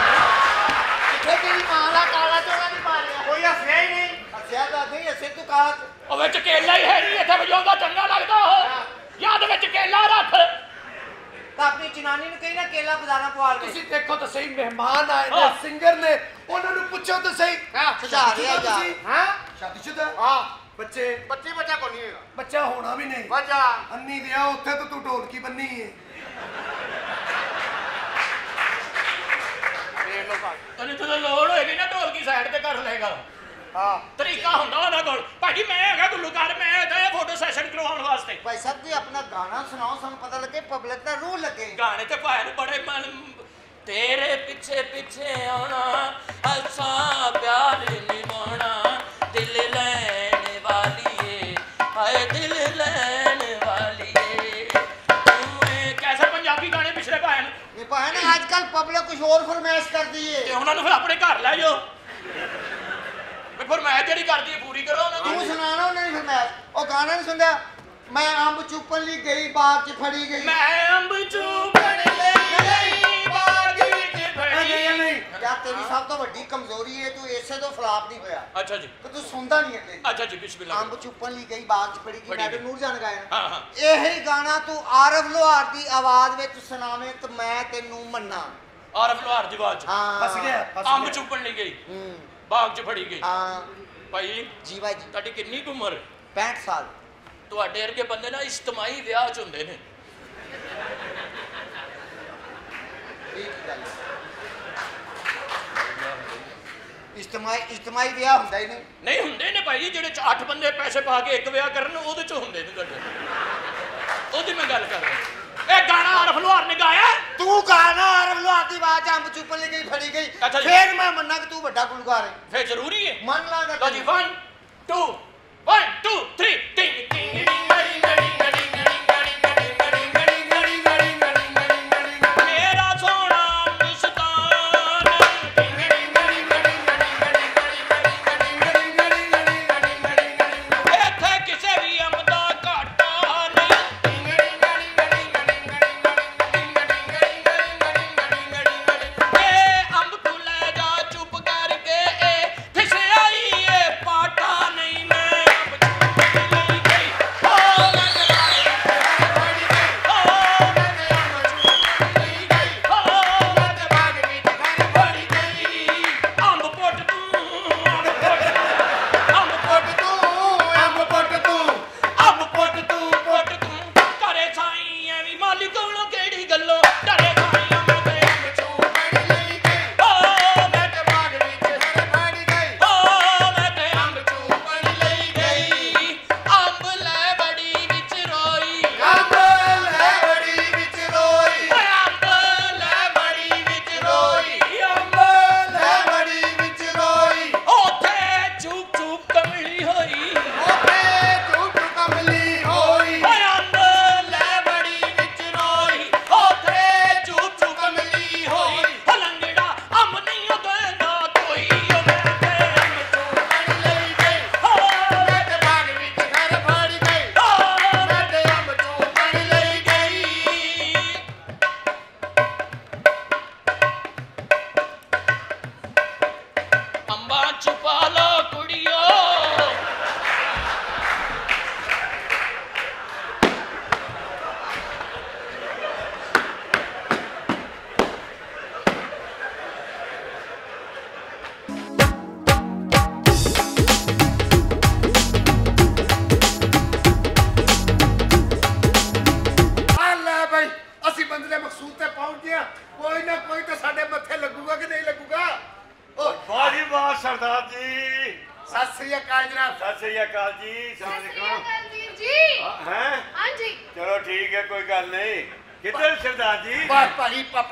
G: ਕਿੱਥੇ ਤੇਰੀ ਮਾਂ ਵਾਲਾ ਕਾਲਾ ਚੋਲਾ ਨਹੀਂ ਪਾ ਰਿਹਾ?
F: ਕੋਈ ਹੱਸਿਆ ਹੀ ਨਹੀਂ।
G: ਹੱਸਿਆ ਤਾਂ ਨਹੀਂ ਹੱਸੇ ਤੂੰ ਕਾਲਾ
N: ਉਹ ਵਿੱਚ ਕੇਲਾ ਹੀ ਹੈ ਨਹੀਂ ਇੱਥੇ ਵਜਾਉਂਦਾ ਚੰਗਾ ਲੱਗਦਾ ਉਹ। ਯਾਦ ਵਿੱਚ ਕੇਲਾ ਰੱਖ।
G: ਤਾਂ ਆਪਣੀ ਜਨਾਨੀ ਨੂੰ ਕਹੀ ਨਾ ਕੇਲਾ ਬਾਜ਼ਾਰਾਂ ਪਵਾ ਲੈ
C: ਤੁਸੀਂ ਦੇਖੋ ਤਾਂ ਸਹੀ ਮਹਿਮਾਨ ਆਏ ਨੇ। ਸਿੰਗਰ ਨੇ ਉਹਨਾਂ ਨੂੰ ਪੁੱਛੋ ਤਾਂ ਸਹੀ।
G: ਸੁਝਾ ਰਿਹਾ ਜਾ
C: ਹਾਂ। ਸ਼ਾਦੀशुदा?
F: ਹਾਂ।
C: ਬੱਚੇ?
F: ਬੱਚੀ ਬੱਚਾ ਕੋਈ ਨਹੀਂ ਹੈਗਾ?
C: ਬੱਚਾ ਹੋਣਾ ਵੀ ਨਹੀਂ।
F: ਬੱਚਾ।
C: ਅੰਨੀ ਦਿਆ ਉੱਥੇ ਤਾਂ ਤੂੰ ਢੋਲਕੀ ਬੰਨੀ ਹੈ
F: ਦੇਖ ਲਓ ਭਾਈ
N: ਤੈਨੂੰ ਜਦੋਂ ਲੋੜ ਹੋਏਗੀ ਨਾ ਢੋਲਕੀ ਸਾਈਡ ਤੇ ਕਰ ਲਏਗਾ।
F: ਹਾਂ।
N: ਤਰੀਕਾ ਹੁੰਦਾ ਉਹਨਾਂ ਕੋਲ। ਭਾਜੀ ਮੈਂ ਹੈਗਾ ਗੁਲੂਕਾਰ ਮੈਂ ਹੈਗਾ ਇਹ ਫੋਟੋ ਸੈਸ਼ਨ ਕਰਵਾਉਣ ਵਾਸਤੇ।
G: ਭਾਈ ਸਾਹਿਬ ਜੀ ਆਪਣਾ ਗਾਣਾ ਸੁਣਾਓ ਸਾਨੂੰ ਪਤਾ ਲੱਗੇ ਪਬਲਿਕ ਦਾ ਰੂਹ ਲੱਗੇ।
N: ਗਾਣੇ ਤੇ ਨੂੰ ਬੜੇ ਮਨ ਤੇਰੇ ਪਿੱਛੇ ਪਿੱਛੇ ਆਉਣਾ ਅੱਛਾ ਪਿਆਰ ਨਿਭਾਉਣਾ ਦਿਲ ਲੈਣ ਵਾਲੀਏ ਹਾਏ ਦਿਲ ਲੈਣ ਵਾਲੀਏ। ਤੂੰ ਇਹ ਕੈਸੇ ਪੰਜਾਬੀ ਗਾਣੇ ਪਿਛਲੇ ਭਾਏ ਨੂੰ?
G: ਇਹ ਭਾਈ ਨਾ ਅੱਜ ਕੱਲ ਪਬਲਿਕ ਕੁਝ ਹੋਰ ਫਰਮਾਇਸ਼ ਕਰਦੀ
N: ਤੇ
G: ਏ
N: ਉਹਨਾਂ ਨੂੰ ਫਿਰ ਆਪਣੇ ਘਰ ਲੈ ਜਾਓ। ਵੀ ਫਿਰ ਮੈਂ ਜਿਹੜੀ ਕਰਦੀ ਹੈ ਪੂਰੀ ਕਰੋ ਉਹਨਾਂ
G: ਤੂੰ
N: ਦੀ
G: ਸੁਣਾਣਾ ਉਹਨਾਂ ਨੇ ਫਰਮਾਇਸ਼ ਉਹ ਗਾਣਾ ਨਹੀਂ ਸੁਣਿਆ ਮੈਂ ਅੰਬ ਚੁੱਪਣ ਲਈ ਗਈ ਬਾਗ 'ਚ ਫੜੀ ਗਈ।
N: ਮੈਂ ਅੰਬ ਚੂਪਣ ਲਈ ਬਾਗ ਵਿੱਚ ਫੜੀ
C: ਨਹੀਂ
G: ਕਿਆ ਤੇਰੀ ਸਭ ਤੋਂ ਵੱਡੀ ਕਮਜ਼ੋਰੀ ਏ ਤੂੰ ਇਸੇ ਤੋਂ ਫਲਾਪ ਨਹੀਂ ਹੋਇਆ।
N: ਅੱਛਾ ਜੀ।
G: ਕਿ ਤੂੰ ਸੁਣਦਾ ਨਹੀਂ ਅੱਗੇ।
N: ਅੱਛਾ ਜੀ ਬਿਸਮਿਲ੍ਲਾ
G: ਅੰਬ ਚੁੱਪਣ ਲਈ ਗਈ ਬਾਗ 'ਚ ਫੜੀ ਗਈ।
N: ਫੜੀ
G: ਮੈਂ ਤੇ
N: ਗਈ।
G: ਨੂਰ ਜਾਨ ਗਾਇਆ।
N: ਹਾਂ ਹਾਂ।
G: ਇਹੀ ਗਾਣਾ ਤੂੰ ਆਰਵ ਲੋਹਾਰ ਦੀ ਆਵਾਜ਼ ਵਿੱਚ ਸੁਣਾਵੇਂ ਤੇ ਮੈਂ ਤੈਨੂੰ ਮੰਨਾਂ।
N: ਆਰਫ ਲੋਹਾਰ ਦੀ ਆਵਾਜ਼
G: ਹਾਂ।
C: ਫਸ ਗਿਆ
N: ਅੰਬ ਚੁੱਪਣ ਲਈ ਗਈ।
G: ਹੂੰ।
N: ਬਾਗ 'ਚ ਫੜੀ ਗਈ।
G: ਹਾਂ।
N: ਭਾਈ
G: ਜੀ ਭਾਈ ਜੀ।
N: ਤੁਹਾਡੀ ਕਿੰਨੀ ਕੁ ਉਮਰ
G: 65 ਸਾਲ।
N: ਤੁਹਾਡੇ ਵਰਗੇ ਬੰਦੇ ਨਾ ਇਜਤਮਾਹੀ ਵਿਆਹ 'ਚ ਹੁੰਦੇ ਨੇ।
G: ਠੀਕ ਗੱਲ ਹੈ? ਇਜਤਮਾਈ ਇਜਤਮਾਈ ਵਿਆਹ ਹੁੰਦਾ ਹੀ ਨਹੀਂ।
N: ਨਹੀਂ ਹੁੰਦੇ ਨੇ ਭਾਈ ਜਿਹੜੇ ਚ ਅੱਠ ਬੰਦੇ ਪੈਸੇ ਪਾ ਕੇ ਇੱਕ ਵਿਆਹ ਕਰਨ ਉਹਦੇ 'ਚ ਹੁੰਦੇ ਨੇ ਤੁਹਾਡੇ। ਉਹਦੀ ਮੈਂ ਗੱਲ ਕਰ ਰਿਹਾ ए गाना आरफ
G: लोहार ने गाया तू गाना आरफ लोहार दी आवाज़ हम चुपन ले गई
N: फड़ी गई।
G: अच्छा फिर मैं मन्ना कि तू बड़ा गुलकार
N: है। फिर ज़रूरी
G: है? मन
N: लागा लो
G: जी
N: 1 2 1 2 3
H: टिंग
O: टिंग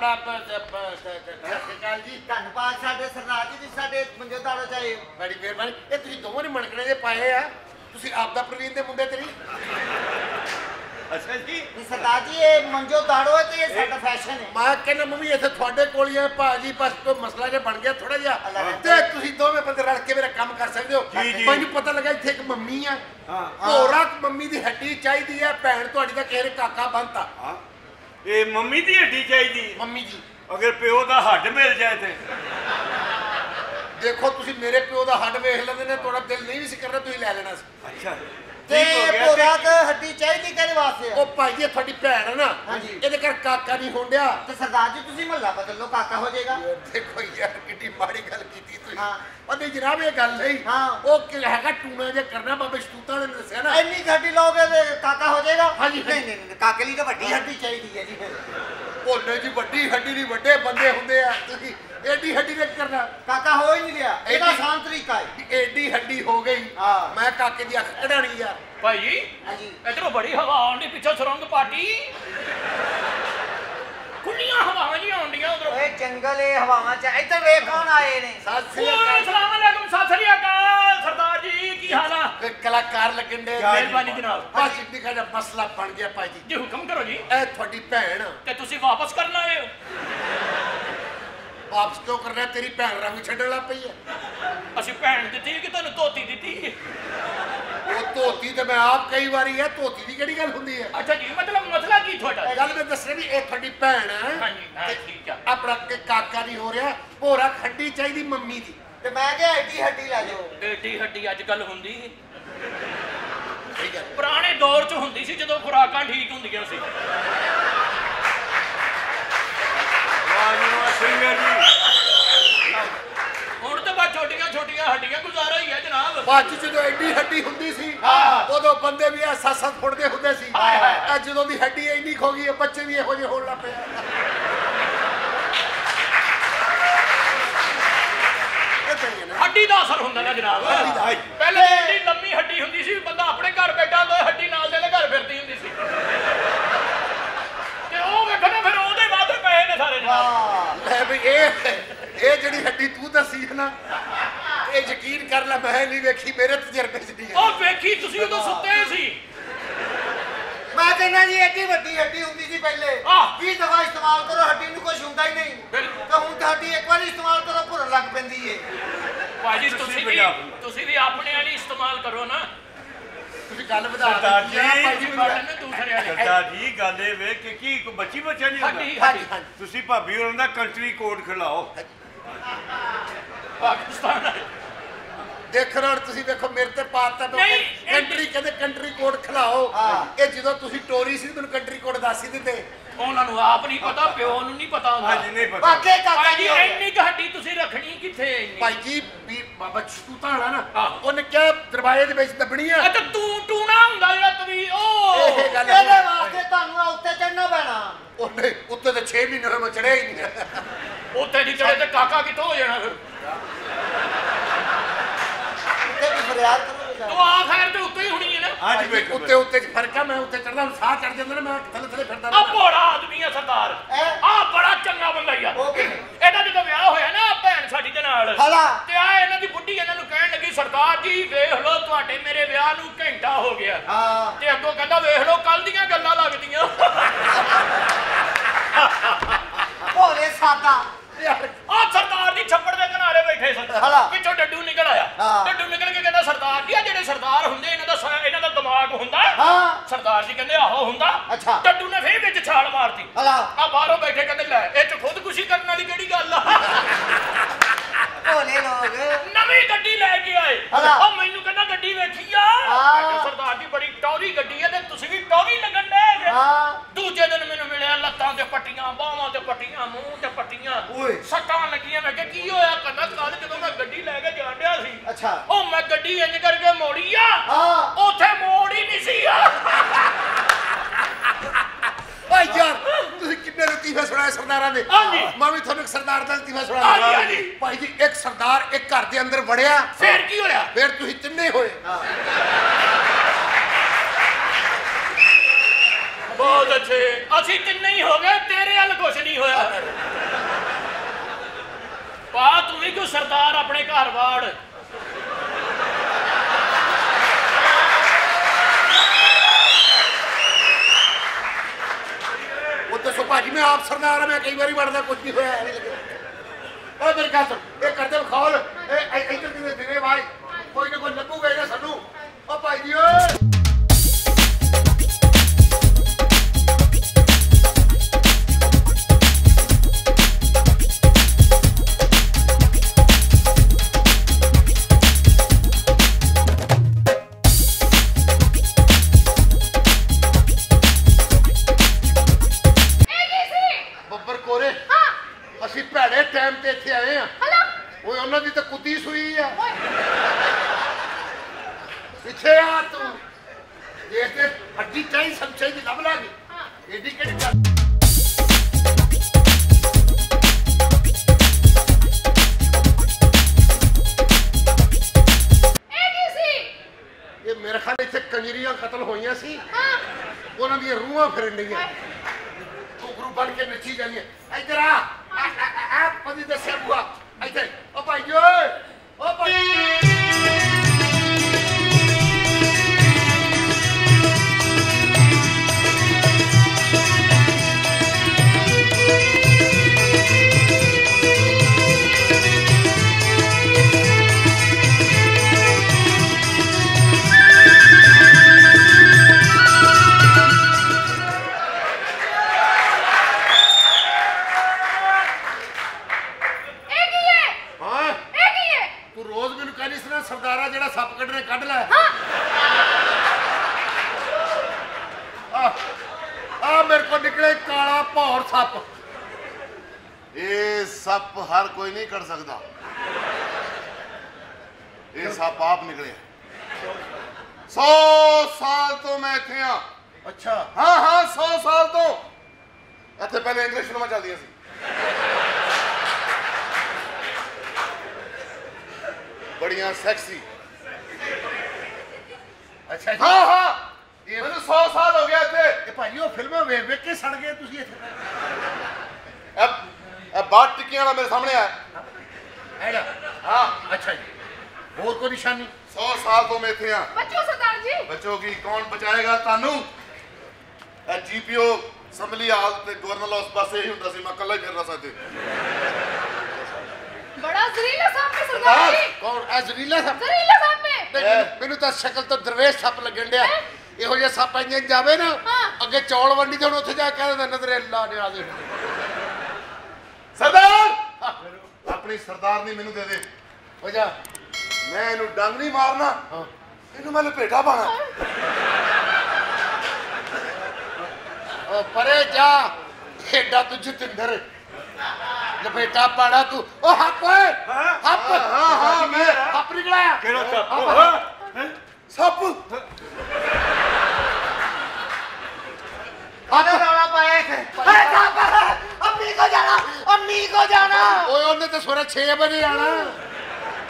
O: ਭਾਈ ਪਪੜਾ ਸਤਿ ਸ੍ਰੀ ਅਕਾਲ ਜੀ
G: ਧੰਨਵਾਦ ਸਾਡੇ ਸਰਦਾਰ ਜੀ ਤੁਸੀਂ ਸਾਡੇ ਮੰਜੋਦਾਰੋ ਚਾਹੇ
O: ਬੜੀ ਮਿਹਰਬਾਨੀ। ਇਹ ਤੁਸੀਂ ਦੋਵਾਂ ਨੇ ਮਣਕਣੇ ਜੇ ਪਾਏ ਆ ਤੁਸੀਂ ਆਪ ਦਾ ਪ੍ਰਵੀਨ ਦੇ ਮੁੰਡੇ ਤੇ ਨਹੀਂ?
H: ਅੱਛਾ ਜੀ।
G: ਨਹੀਂ ਸਰਦਾਰ ਜੀ ਇਹ ਮੰਜੋ ਦਾੜੋ ਹੈ ਤੇ ਇਹ ਸਾਡਾ ਫੈਸ਼ਨ ਹੈ।
O: ਮੈਂ ਕਹਿੰਦਾ ਮੰਮੀ ਇੱਥੇ ਤੁਹਾਡੇ ਕੋਲ ਹੀ ਆ ਭਾਜੀ ਬਸ ਕੋਈ ਮਸਲਾ ਬਣ ਗਿਆ ਥੋੜਾ ਜਿਹਾ। ਤੇ ਤੁਸੀਂ ਦੋਵੇਂ ਬੰਦੇ ਰਲ ਕੇ ਮੇਰਾ ਕੰਮ ਕਰ ਸਕਦੇ ਹੋ। ਮੈਨੂੰ ਪਤਾ ਲੱਗਾ ਇੱਥੇ ਇੱਕ ਮੰਮੀ ਆ।
H: ਹਾਂ।
O: ਹੋਰਾ ਮੰਮੀ ਦੀ ਹੱਡੀ ਚਾਹੀਦੀ ਆ ਭੈਣ ਤੁਹਾਡੀ ਦਾ ਕਿਸੇ ਕਾਕਾ ਬੰਤਾ
H: ਹਾਂ। ਇਹ ਮੰਮੀ ਦੀ ਹੱਡੀ ਚਾਹੀਦੀ।
O: ਮੰਮੀ ਜੀ।
H: ਅਗਰ ਪਿਓ ਦਾ ਹੱਡ ਮਿਲ ਜਾਏ ਤੇ।
O: ਦੇਖੋ ਤੁਸੀਂ ਮੇਰੇ ਪਿਓ ਦਾ ਹੱਡ ਵੇਖ ਲੈਂਦੇ ਨੇ ਤੁਹਾਡਾ ਦਿਲ ਨਹੀਂ ਵੀ ਸੀ ਕਰਨਾ ਤੁਸੀਂ ਲੈ ਲੈਣਾ ਸੀ।
H: ਅੱਛਾ।
G: ਤੇ
H: ਠੀਕ ਹੋ ਗਿਆ
G: ਪੂਰਾ
H: ਤੇ-
G: ਕ ਹੱਡੀ ਚਾਹੀਦੀ ਕਿਹਦੇ ਵਾਸਤੇ
O: ਉਹ ਭਾਈ ਜੀ ਇਹ ਤੁਹਾਡੀ ਭੈਣ ਹੈ ਨਾ
G: ਹਾਂਜੀ।
O: ਇਹਦੇ ਘਰ ਕਾਕਾ ਨਹੀਂ ਹੁੰਦਿਆ
G: ਤੇ ਸਰਦਾਰ ਜੀ ਤੁਸੀਂ ਮਹੱਲਾ ਬਦਲ ਲਓ ਕਾਕਾ ਹੋ ਜਾਏਗਾ।
O: ਦੇਖੋ ਯਾਰ ਕਿੰਨੀ ਮਾੜੀ ਗੱਲ ਕੀਤੀ ਤੁਸੀਂ।
G: ਹਾਂ।
O: ਉਹਦੇ ਜਨਾਬ ਇਹ ਗੱਲ ਨਹੀਂ।
G: ਹਾਂ।
O: ਉਹ ਕਿ ਹੈਗਾ ਟੂਣਾ ਜੇ ਕਰਨਾ ਬਾਬਾ ਸ਼ਤੂਤਾਂ ਨੇ ਦੱਸਿਆ ਨਾ।
G: ਇੰਨੀ ਹੱਡੀ ਲਓਗੇ ਤੇ ਕਾਕਾ ਹੋ ਜਾਏਗਾ।
O: ਹਾਂਜੀ,
G: ਨਹੀਂ ਨਹੀਂ ਨਹੀਂ, ਕਾਕੇ ਲਈ ਤਾਂ ਵੱਡੀ ਹੱਡੀ ਚਾਹੀਦੀ ਹੈ ਜੀ ਫਿਰ।
O: ਭੋਲੇ ਜੀ ਵੱਡੀ ਹੱਡੀ ਨਹੀਂ ਵੱਡੇ ਬੰਦੇ ਹੁੰਦੇ ਆ ਤੁਸੀਂ ਐਡੀ ਹੱਡੀ ਨੇ ਕਰਨਾ।
G: ਕਾਕਾ ਹੋ ਹੀ ਨਹੀਂ ਰਿਹਾ। ਇਹਦਾ ਆਸਾਨ ਤਰੀਕਾ ਹੈ।
O: ਐਡੀ ਹੱਡੀ ਹੋ ਗਈ।
G: ਹਾਂ।
O: ਮੈਂ ਕਾਕੇ ਦੀ ਅੱਖ ਕਢਾਣੀ ਯਾਰ
N: ਭਾਈ
G: ਹਾਂਜੀ।
N: ਇਧਰੋਂ ਬੜੀ ਹਵਾ ਆਉਂਦੀ ਪਿੱਛੋਂ ਸੁਰੰਗ ਪਾਟੀ। ਖੁੱਲੀਆਂ ਹਵਾਵਾਂ ਨਹੀਂ ਆਉਂਦੀਆਂ ਉਧਰੋਂ।
G: ਓਏ ਜੰਗਲ ਇਹ ਹਵਾਵਾਂ ਚ ਇੱਧਰ ਵੇਖ ਕੌਣ ਆਏ ਨੇ?
O: ਸਤਿ ਸ੍ਰੀ
N: ਓਏ
O: ਅਕਾਲ।
N: ਸਲਾਮ ਅਲੈਕੁਮ ਸਤਿ ਸ੍ਰੀ ਅਕਾਲ। ਸਰਦਾਰ ਜੀ ਕੀ ਹਾਲ ਆ?
O: ਕਲਾਕਾਰ ਲੱਗਣ ਦੇ
N: ਮਿਹਰਬਾਨੀ ਜਨਾਬ।
O: ਬਸ ਇੰਨੀ ਜਿਹਾ ਮਸਲਾ ਬਣ ਗਿਆ ਭਾਈ ਜੀ
N: ਜੀ ਹੁਕਮ ਕਰੋ ਜੀ।
O: ਇਹ ਤੁਹਾਡੀ ਭੈਣ।
N: ਤੇ ਤੁਸੀਂ ਵਾਪਸ ਕਰਨ ਆਏ ਹੋ?
O: ਵਾਪਸ ਕਿਉਂ ਕਰ ਰਿਹਾ? ਤੇਰੀ ਭੈਣ ਰੰਗ ਛੱਡਣ ਲੱਗ ਪਈ ਹੈ।
N: ਅਸੀਂ ਭੈਣ ਦਿੱਤੀ ਕਿ ਤੁਹਾਨੂੰ ਧੋਤੀ ਦਿੱਤੀ?
O: ਉਹ ਧੋਤੀ ਤੇ ਮੈਂ ਆਪ ਕਈ ਵਾਰੀ ਹੈ ਧੋਤੀ ਦੀ ਕਿਹੜੀ ਗੱਲ ਹੁੰਦੀ ਹੈ?
N: ਅੱਛਾ ਜੀ ਮਤਲਬ ਮਸਲਾ ਕੀ ਤੁਹਾਡਾ
O: ਗੱਲ ਮੈਂ ਦੱਸ ਰਿਹਾ ਵੀ ਇਹ ਤੁਹਾਡੀ ਭੈਣ ਹੈ।
N: ਹਾਂਜੀ ਹਾਂ ਠੀਕ ਆ।
O: ਆਪਣਾ ਕਾਕਾ ਨਹੀਂ ਹੋ ਰਿਹਾ ਭੋਰਾ ਖੱਡੀ ਚਾਹੀਦੀ ਮੰਮੀ ਦੀ।
G: ਤੇ ਮੈਂ ਕਿਹਾ ਐਡੀ ਹੱਡੀ ਲੈ ਜਾਓ।
N: ਏਡੀ ਹੱਡੀ ਅੱਜ ਕੱਲ ਹੁੰਦੀ ਸੀ।
O: ਠੀਕ ਹੈ।
N: ਪੁਰਾਣੇ ਦੌਰ 'ਚ ਹੁੰਦੀ ਸੀ ਜਦੋਂ ਖੁਰਾਕਾਂ ਠੀਕ ਹੁੰਦੀਆਂ ਸੀ।
H: ਜੀ ਵਾਹ ਸਿੰਗਰ ਜੀ
N: ਹੁਣ ਤਾਂ ਬਸ ਛੋਟੀਆਂ ਛੋਟੀਆਂ ਹੱਡੀਆਂ ਗੁਜ਼ਾਰਾ ਹੀ ਹੈ ਜਨਾਬ
O: ਬਾਅਦ ਜਦੋਂ ਐਡੀ ਹੱਡੀ ਹੁੰਦੀ ਸੀ ਉਦੋਂ ਬੰਦੇ ਵੀ ਐ ਸੱਤ ਸੱਤ ਫੁੱਟਦੇ ਹੁੰਦੇ ਸੀ। ਅੱਜ ਜਦੋਂ ਦੀ ਹੱਡੀ ਇੰਨੀ ਖੋ ਗਈ ਹੈ ਬੱਚੇ ਵੀ ਇਹੋ ਜਿਹੇ ਹੋਣ ਲੱਗ ਪਏ ਆ। ਹੀ ਹੈ।
N: ਹੱਡੀ ਦਾ ਅਸਰ ਹੁੰਦਾ ਨਾ ਜਨਾਬ। ਪਹਿਲੇ ਏਡੀ ਲੰਮੀ ਹੱਡੀ ਹੁੰਦੀ ਸੀ ਬੰਦਾ ਆਪਣੇ ਘਰ ਬੈਠਾ ਹੁੰਦਾ ਹੱਡੀ ਨਾਲ ਦੇ ਦੇ ਘਰ ਫਿਰਦੀ ਹੁੰਦੀ ਸੀ ਤੇ ਉਹ ਵੇਖੋ ਨਾ ਫਿਰ ਉਹਦੇ ਵਾਧੇ ਪਏ ਨੇ ਸਾਰੇ
G: ਹਾਂ।
O: ਲੈ ਵੀ ਇਹ ਇਹ ਜਿਹੜੀ ਹੱਡੀ ਤੂੰ ਦੱਸੀ ਹੈ ਨਾ ਇਹ ਯਕੀਨ ਕਰ ਲੈ ਮੈਂ ਨਹੀਂ ਵੇਖੀ ਮੇਰੇ ਤਜਰਬੇ 'ਚ ਨਹੀਂ
N: ਉਹ ਵੇਖੀ ਤੁਸੀਂ ਉਦੋਂ ਸੁੱਤੇ ਸੀ।
G: ਮੈਂ ਕਹਿੰਦਾ ਜੀ ਐਡੀ ਵੱਡੀ ਹੱਡੀ ਹੁੰਦੀ ਸੀ ਪਹਿਲੇ।
N: ਆਹ।
G: 20 ਦਫਾ ਇਸਤੇਮਾਲ ਕਰੋ ਹੱਡੀ ਨੂੰ ਕੁਝ ਹੁੰਦਾ ਹੀ ਨਹੀਂ। ਤਾਂ ਹੁਣ ਤਾਂ ਹੱਡੀ ਇੱਕ ਵਾਰੀ ਇਸਤੇਮਾਲ ਕਰੋ ਭੁਰਨ ਲੱਗ ਪੈਂਦੀ ਏ।
N: ਭਾਜੀ
H: ਤੁਸੀਂ
N: ਵੀ। ਤੁਸੀਂ ਵੀ ਆਪਣੇ ਵਾਲੀ ਇਸਤੇਮਾਲ ਕਰੋ ਨਾ।
O: ਤੁਸੀਂ ਗੱਲ ਵਧਾ
H: ਸਰਦਾਰ
O: ਦਿੱਤੀ। ਆ,
H: ਜੀ,
N: ਦੂਸਰੇ ਵਾਲੀ।
H: ਸਰਦਾਰ ਜੀ ਗੱਲ ਇਹ ਵੇ ਕਿ ਕੀ ਕੋਈ ਬੱਚੀ ਬੱਚਾ ਨਹੀਂ ਹੁੰਦਾ?
N: ਹੱਡੀ
O: ਹਾਂਜੀ।
H: ਤੁਸੀਂ ਭਾਬੀ ਉਹਨਾਂ ਦਾ ਕੰਟਰੀ ਕੋਡ ਖਿਲਾਓ।
N: ਪਾਕਿਸਤਾਨ
O: ਦੇਖ ਹੋ ਤੁਸੀਂ ਵੇਖੋ ਮੇਰੇ ਤੇ ਪਾਤਾ ਤਾਂ ਕੰਟਰੀ ਕਹਿੰਦੇ ਕੰਟਰੀ ਕੋਡ ਖਿਲਾਓ। ਇਹ ਜਦੋਂ ਤੁਸੀਂ ਟੋਰੀ ਸੀ ਮੈਨੂੰ ਕੰਟਰੀ ਕੋਡ ਦੱਸ ਹੀ ਦਿੰਦੇ।
N: ਉਹਨਾਂ ਨੂੰ ਆਪ ਨਹੀਂ ਪਤਾ ਪਿਓ ਨੂੰ ਨਹੀਂ ਪਤਾ ਹੁੰਦਾ।
H: ਹਾਂਜੀ ਨਹੀਂ ਪਤਾ।
G: ਵਾਕੇ ਕਾਕਾ
N: ਭਾਈ ਜੀ
G: ਜੀ ਹੋ ਗਿਆ।
N: ਇੰਨੀ ਕੁ ਹੱਡੀ ਤੁਸੀਂ ਰੱਖਣੀ ਕਿੱਥੇ ਇੰਨੀ?
O: ਭਾਈ ਜੀ ਵੀ ਬਾਬਾ ਛਤੂ ਵਾਲਾ ਨਾ
N: ਹਾਂ।
O: ਉਹਨੇ ਕਿਹਾ ਦਰਵਾਜ਼ੇ ਦੇ ਵਿੱਚ ਦੱਬਣੀ ਆ।
N: ਅੱਛਾ ਤੂੰ ਟੂਣਾ ਹੁੰਦਾ ਜਿਹੜਾ ਤਵੀ ਉਹ।
O: ਇਹ ਗੱਲ
G: ਇਹਦੇ ਵਾਸਤੇ ਤੁਹਾਨੂੰ ਆ ਉੱਤੇ ਚੜਨਾ ਪੈਣਾ।
O: ਉਹਨੇ ਉੱਤੇ ਤੇ 6 ਮਹੀਨੇ ਹੋਏ ਮੈਂ ਚੜਿਆ ਹੀ ਨਹੀਂ।
N: ਉੱਤੇ ਨਹੀਂ ਚੜੇ ਤੇ ਕਾਕਾ ਕਿੱਥੋਂ ਹੋ ਜਾਣਾ ਫਿਰ?
G: ਉੱਤੇ ਵੀ ਫਰਿਆਦ ਕਰੋਗੇ ਜਾ
N: ਤੂੰ ਆ ਖੈਰ ਤੇ ਉੱਤੇ ਹੀ ਹੋਣੀ ਹੈ ਨਾ
H: ਹਾਂਜੀ
O: ਭਾਈ ਜੀ,
H: ਵੇਖੋ
O: ਉੱਤੇ ਉੱਤੇ ਚ ਫ਼ਰਕ ਆ ਮੈਂ ਉੱਤੇ ਚੜਦਾ ਹੁਣ ਸਾਹ ਚੜ ਜਾਂਦਾ ਨਾ ਮੈਂ ਥੱਲੇ ਥੱਲੇ ਫਿਰਦਾ
N: ਆ। ਬੜਾ ਆਦਮੀ ਆ ਸਰਦਾਰ? ਆ ਬੜਾ ਚੰਗਾ ਬੰਦਾ
G: ਕਿਵੇਂ?
N: ਇਹਦਾ ਜਦੋਂ ਵਿਆਹ ਹੋਇਆ ਨਾ ਆਹ ਭੈਣ ਸਾਡੀ ਦੇ ਨਾਲ।
G: ਹਲਾ।
N: ਤੇ ਆ ਇਹਨਾਂ ਦੀ ਬੁੱਢੀ ਇਹਨਾਂ ਨੂੰ ਕਹਿਣ ਲੱਗੀ ਸਰਦਾਰ ਜੀ ਵੇਖ ਲਓ ਤੁਹਾਡੇ ਮੇਰੇ ਵਿਆਹ ਨੂੰ ਘੰਟਾ ਹੋ ਗਿਆ।
G: ਹਾਂ।
N: ਤੇ ਅੱਗੋਂ ਕਹਿੰਦਾ ਵੇਖ ਲਓ ਕੱਲ ਦੀਆਂ ਗੱਲਾਂ ਲੱਗਦੀਆਂ।
G: ਭੋਲੇ ਸਾਦਾ।
O: ਯਾਰ
N: ਆ ਸਰਦਾਰ ਦੀ ਛੱਪੜ ਦੇ ਬੈਠੇ ਸਨ। ਵਿੱਚੋਂ ਡੱਡੂ ਨਿਕਲ ਆਇਆ। ਡੱਡੂ ਨਿਕਲ ਕੇ ਕਹਿੰਦਾ ਸਰਦਾਰ ਜੀ ਆ ਜਿਹੜੇ ਸਰਦਾਰ ਹੁੰਦੇ ਇਹਨਾਂ ਦਾ ਇਹਨਾਂ ਦਾ ਦਿਮਾਗ ਹੁੰਦਾ।
G: ਹਾਂ।
N: ਸਰਦਾਰ ਜੀ ਕਹਿੰਦੇ ਆਹੋ ਹੁੰਦਾ।
G: ਅੱਛਾ।
N: ਡੱਡੂ ਨੇ ਫੇਰ ਵਿੱਚ ਛਾਲ ਮਾਰਤੀ। ਆ ਬਾਹਰੋਂ ਬੈਠੇ ਕਹਿੰਦੇ ਲੈ ਇਹ ਚ ਖੁਦਕੁਸ਼ੀ ਕਰਨ ਵਾਲੀ ਕਿਹੜੀ ਗੱਲ ਆ?
G: ਭੋਲੇ ਲੋਕ।
N: ਨਵੀਂ ਗੱਡੀ ਲੈ ਕੇ ਆਏ। ਉਹ ਮੈਨੂੰ ਕਹਿੰਦਾ ਗੱਡੀ ਵੇਖੀ ਆ? ਸਰਦਾਰ ਜੀ ਬੜੀ ਟੌਰੀ ਗੱਡੀ ਹੈ ਤੇ ਤੁਸੀਂ ਵੀ ਟੌਰੀ ਲੱਗਣ ਲੱਗੇ
I: ਹਾਂ।
N: ਦੂਜੇ ਦਿਨ ਮੈਨੂੰ ਮਿਲਿਆ ਲੱਤਾਂ ਤੇ ਪੱਟੀਆਂ ਬਾਹਾਂ ਤੇ ਪੱਟੀਆਂ ਮੂੰਹ ਤੇ ਪੱਟੀਆਂ। ਸੱਟਾਂ ਲੱਗੀਆਂ। ਮੈਂ ਕਿਹਾ ਕੀ ਹੋਇਆ? ਕੰਨਾ ਕੱਲ ਜਦੋਂ ਮੈਂ ਗੱਡੀ ਲੈ ਕੇ ਜਾਣ ਡਿਆ ਸੀ
I: ਅੱਛਾ।
N: ਉਹ ਮੈਂ ਗੱਡੀ ਇੰਜ ਕਰਕੇ ਮੋੜੀ ਆ।
I: ਹਾਂ।
N: ਉੱਥੇ ਮੋੜ ਹੀ ਨਹੀਂ ਸੀ ਆ।
O: ਓਏ ਯਾਰ ਤੁਸੀਂ ਕਿੰਨੇ ਲਤੀਫੇ ਸੁਣਾਏ ਸਰਦਾਰਾਂ ਦੇ?
N: ਹਾਂਜੀ।
O: ਮੈਂ ਵੀ ਤੁਹਾਨੂੰ ਇੱਕ ਸਰਦਾਰ ਦਾ ਲਤੀਫਾ
N: ਹਾਂਜੀ,
O: ਸੁਣਾਉਂਦਾ।
N: ਹਾਂਜੀ।
O: ਭਾਈ ਜੀ ਇੱਕ ਸਰਦਾਰ ਇੱਕ ਘਰ ਦੇ ਅੰਦਰ ਵੜਿਆ।
N: ਫੇਰ ਕੀ ਹੋਇਆ?
O: ਫਿਰ ਤੁਸੀਂ ਤਿੰਨੇ ਹੋਏ।
N: ਬਹੁਤ ਅੱਛੇ। ਅਸੀਂ ਤਿੰਨੇ ਹੀ ਹੋ ਗਏ ਤੇਰੇ ਵੱਲ ਕੁਛ ਨਹੀਂ ਹੋਇਆ। ਪਾ, ਤੂੰ ਵੀ ਕਿਉਂ ਸਰਦਾਰ ਆਪਣੇ ਘਰ ਵਾੜ?
O: ਉਹ ਦੱਸੋ ਭਾਜੀ, ਮੈਂ ਆਪ ਸਰਦਾਰ ਆ ਮੈਂ ਕਈ ਵਾਰੀ ਵੜਦਾ ਕੁਝ ਨਹੀਂ ਹੋਇਆ, ਐਵੇਂ ਲੱਗੇ ਓਏ, ਮੇਰੇ ਗੱਲ ਇਹ ਕਰਦੇ ਖੋਲ ਇਹ ਇਹ- ਇੱਧਰ ਕਿਵੇਂ ਦਿਨੇ ਭਾਈ ਕੋਈ ਨਾ ਕੋਈ ਲੱਗੂਗਾ ਇਹਨਾਂ ਸਾਨੂੰ। ਓ ਭਾਈ ਜੀ, ਓਏ! ਜਾਵੇ ਨਾ। ਅੱਗੇ ਚੌਲ ਵੰਡੀ ਤੇ ਹੁਣ ਉੱਥੇ ਜਾ ਕੇ ਕਹਿੰਦਾ ਨਜ਼ਰੇ ਲਾ ਦੇ ਆ ਦੇ।
P: ਸਰਦਾਰ! ਆਪਣੀ ਸਰਦਾਰਨੀ ਮੈਨੂੰ ਦੇ ਦੇ।
O: ਹੋ ਜਾ।
P: ਮੈਂ ਇਹਨੂੰ ਡੰਗ ਨਹੀਂ ਮਾਰਨਾ। ਇਹਨੂੰ ਮੈਂ ਲਪੇਟਾ ਪਾਣਾ।
O: ਉਹ ਪਰੇ ਜਾ। ਏਡਾ ਤੂੰ ਜਤਿੰਦਰ। ਲਪੇਟਾ ਪਾੜਾ ਤੂੰ। ਉਹ ਹੱਪ ਓਏ! ਹੱਪ।
P: ਹਾਂ ਹਾਂ ਮੈਂ
O: ਹੱਪ ਨਿਕਲਿਆ।
P: ਕਿਹੜਾ ਸੱਪ?
O: ਹੱਪ।
P: ਸੱਪ
I: ਆਦੇ ਰੌਲਾ ਪਾਇਆ ਇੱਥੇ ਏ ਸਾਬ ਅੰਮੀ ਕੋ ਜਾਣਾ ਅੰਮੀ ਕੋ ਜਾਣਾ
O: ਓਏ ਉਹਨੇ ਤਾਂ ਸਵੇਰੇ 6 ਵਜੇ ਆਣਾ।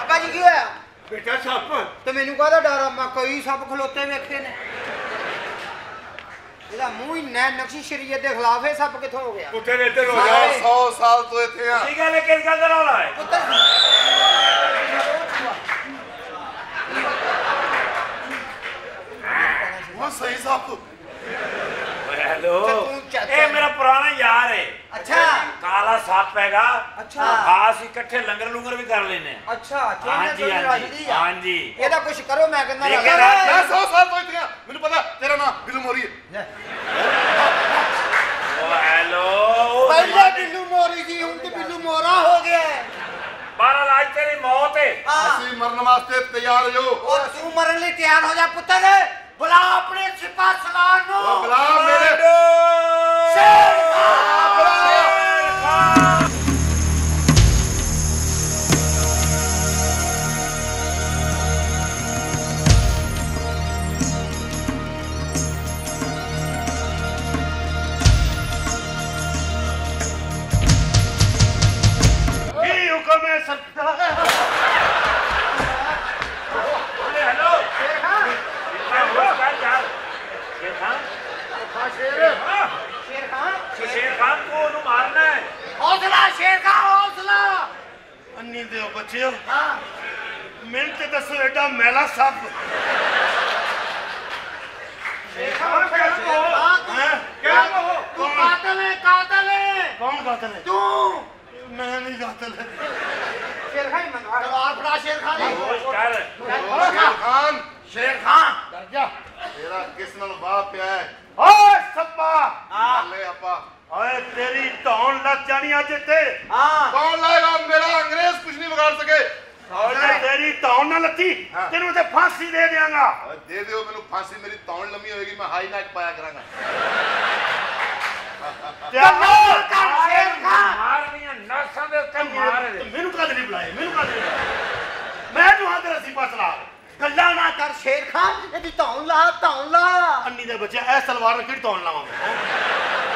I: ਅੱਬਾ ਜੀ ਕੀ ਹੋਇਆ?
P: ਬੇਟਾ ਸੱਪ।
I: ਤੇ ਮੈਨੂੰ ਕਾਹਦਾ ਡਰ ਆ? ਮੈਂ ਕਈ ਸੱਪ ਖਲੋਤੇ ਵੇਖੇ ਨੇ। ਇਹਦਾ ਮੂੰਹ ਹੀ ਨੈ ਨਕਸ਼ੀ ਸ਼ਰੀਅਤ ਦੇ ਖਿਲਾਫ ਹੈ ਸੱਪ ਕਿੱਥੋਂ ਹੋ ਗਿਆ?
P: ਪੁੱਤਰ ਇੱਧਰ ਹੋ ਜਾ 100 ਸਾਲ ਤੋਂ ਇੱਥੇ ਆ।
N: ਕੀ ਗੱਲ ਹੈ? ਕਿਸ ਗੱਲ ਦਾ ਰੌਲਾ ਹੈ?
P: ਉਹ ਸਹੀ ਸੱਪ।
N: ਹੈਲੋ। ਇਹ ਮੇਰਾ ਪੁਰਾਣਾ ਯਾਰ ਹੈ
I: ਅੱਛਾ।
N: ਕਾਲਾ ਸੱਪ ਹੈਗਾ।
I: ਅੱਛਾ।
N: ਹਾਂ ਅਸੀਂ ਇਕੱਠੇ ਲੰਗਰ ਲੂੰਗਰ ਵੀ ਕਰ ਲੈਨੇ ਆ
I: ਅੱਛਾ
N: ਹਾਂਜੀ
I: ਠੀਕ
N: ਹਾਂਜੀ
I: ਆ।
N: ਹਾਂਜੀ।
I: ਇਹਦਾ ਕੁਝ ਕਰੋ ਮੈਂ ਕਹਿੰਦਾ
N: ਠੀਕ
I: ਰੱਖ
N: ਹੈ। ਰੱਖ
P: ਮੈਂ 100 ਸਾਲ ਤੋਂ ਇੱਥੇ ਆ। ਮੈਨੂੰ ਪਤਾ ਤੇਰਾ ਨਾਮ ਬਿਲੂ ਮੋਰੀ ਹੈ।
N: ਓ ਹੈਲੋ।
I: ਪਹਿਲੇ ਬਿੱਲੂ ਮੋਰੀ ਜੀ ਹੁਣ ਤੇ ਬਿੱਲੂ ਮੋਰਾ ਹੋ ਗਿਆ ਹੈ।
N: ਬਾਹਰ ਅੱਜ ਤੇਰੀ ਮੌਤ
P: ਅਸੀਂ ਮਰਨ ਵਾਸਤੇ ਤਿਆਰ ਜੋ।
G: ਉਹ ਤੂੰ ਮਰਨ ਲਈ ਤਿਆਰ ਹੋ ਜਾ ਪੁੱਤਰ। ਬੁਲਾ ਆਪਣੇ ਸਿਪਾਹ ਸਲਾਰ ਨੂੰ।
P: ਉਹ ਬੁਲਾ ਮੇਰੇ।
H: ਕੀ ਅੰਨੀ ਦਿਓ ਬੱਚਿਓ? ਮੈਨੂੰ ਤੇ ਦੱਸੋ ਐਡਾ ਮੈਲਾ ਸੱਪ। ਹੈ?
G: ਕਾਤਲ ਹੈ? ਕਾਤਲ ਹੈ
H: ਕੌਣ ਕਾਤਲ ਹੈ
G: ਤੂੰ।
H: ਮੈਂ ਨਹੀਂ ਕਾਤਲ।
G: ਸ਼ੇਰ ਖਾਨ ਮੰਗਵਾ ਤਲਵਾਰ ਫੜਾ ਸ਼ੇਰ ਖਾਨ
J: ਕਰ
P: ਸ਼ੇਰ ਖਾਨ
G: ਸ਼ੇਰ ਖਾਨ।
H: ਡਰ ਜਾ
P: ਤੇਰਾ ਕਿਸ ਨਾਲ ਵਾਹ ਪਿਆ ਹੈ?
H: ਓਏ ਸੱਪਾ!
P: ਲੈ ਆਪਾ।
H: ਓਏ ਤੇਰੀ ਧੌਣ ਲੱਗ ਜਾਣੀ ਅੱਜ ਇੱਥੇ।
G: ਹਾਂ।
P: ਕੌਣ ਲਾਏਗਾ? ਮੇਰਾ ਅੰਗਰੇਜ਼ ਕੁਝ ਨਹੀਂ ਵਿਗਾੜ ਸਕੇ।
H: ਓਏ ਤੇਰੀ ਧੌਣ ਨਾ ਲੱਤੀ।
P: ਹਾਂ।
H: ਤੈਨੂੰ ਤੇ ਫਾਂਸੀ ਦੇ ਦਿਆਂਗਾ।
P: ਓਏ ਦੇ ਦਿਓ ਮੈਨੂੰ ਫਾਂਸੀ ਮੇਰੀ ਤੌਣ ਲੰਮੀ ਹੋਏਗੀ ਮੈਂ ਹਾਈ ਨੈਕ ਪਾਇਆ ਕਰਾਂਗਾ।
H: ਤੇ
G: ਕਰ ਸ਼ੇਰ ਖਾਨ
J: ਮਾਰਨੀਆਂ ਨਾਸਾਂ ਦੇ ਉੱਤੇ ਮਾਰ ਦੇ।
H: ਮੈਨੂੰ ਕਦ ਨਹੀਂ ਬੁਲਾਏ? ਮੈਨੂੰ ਕਦ ਨਹੀਂ ਮੈਂ ਤੂੰ ਹਾਂ ਤੇਰਾ ਸੀਪਾ ਸਲਾਹ
G: ਗੱਲਾਂ ਨਾ ਕਰ ਸ਼ੇਰ ਖਾਨ ਇਹਦੀ ਧੌਣ ਲਾ ਧੌਣ ਲਾ।
H: ਅੰਨੀ ਦੇ ਬੱਚੇ ਇਹ ਤਲਵਾਰ ਨਾਲ ਕਿਹੜੀ ਧੌਣ ਲਾਵਾਂ ਮੈਂ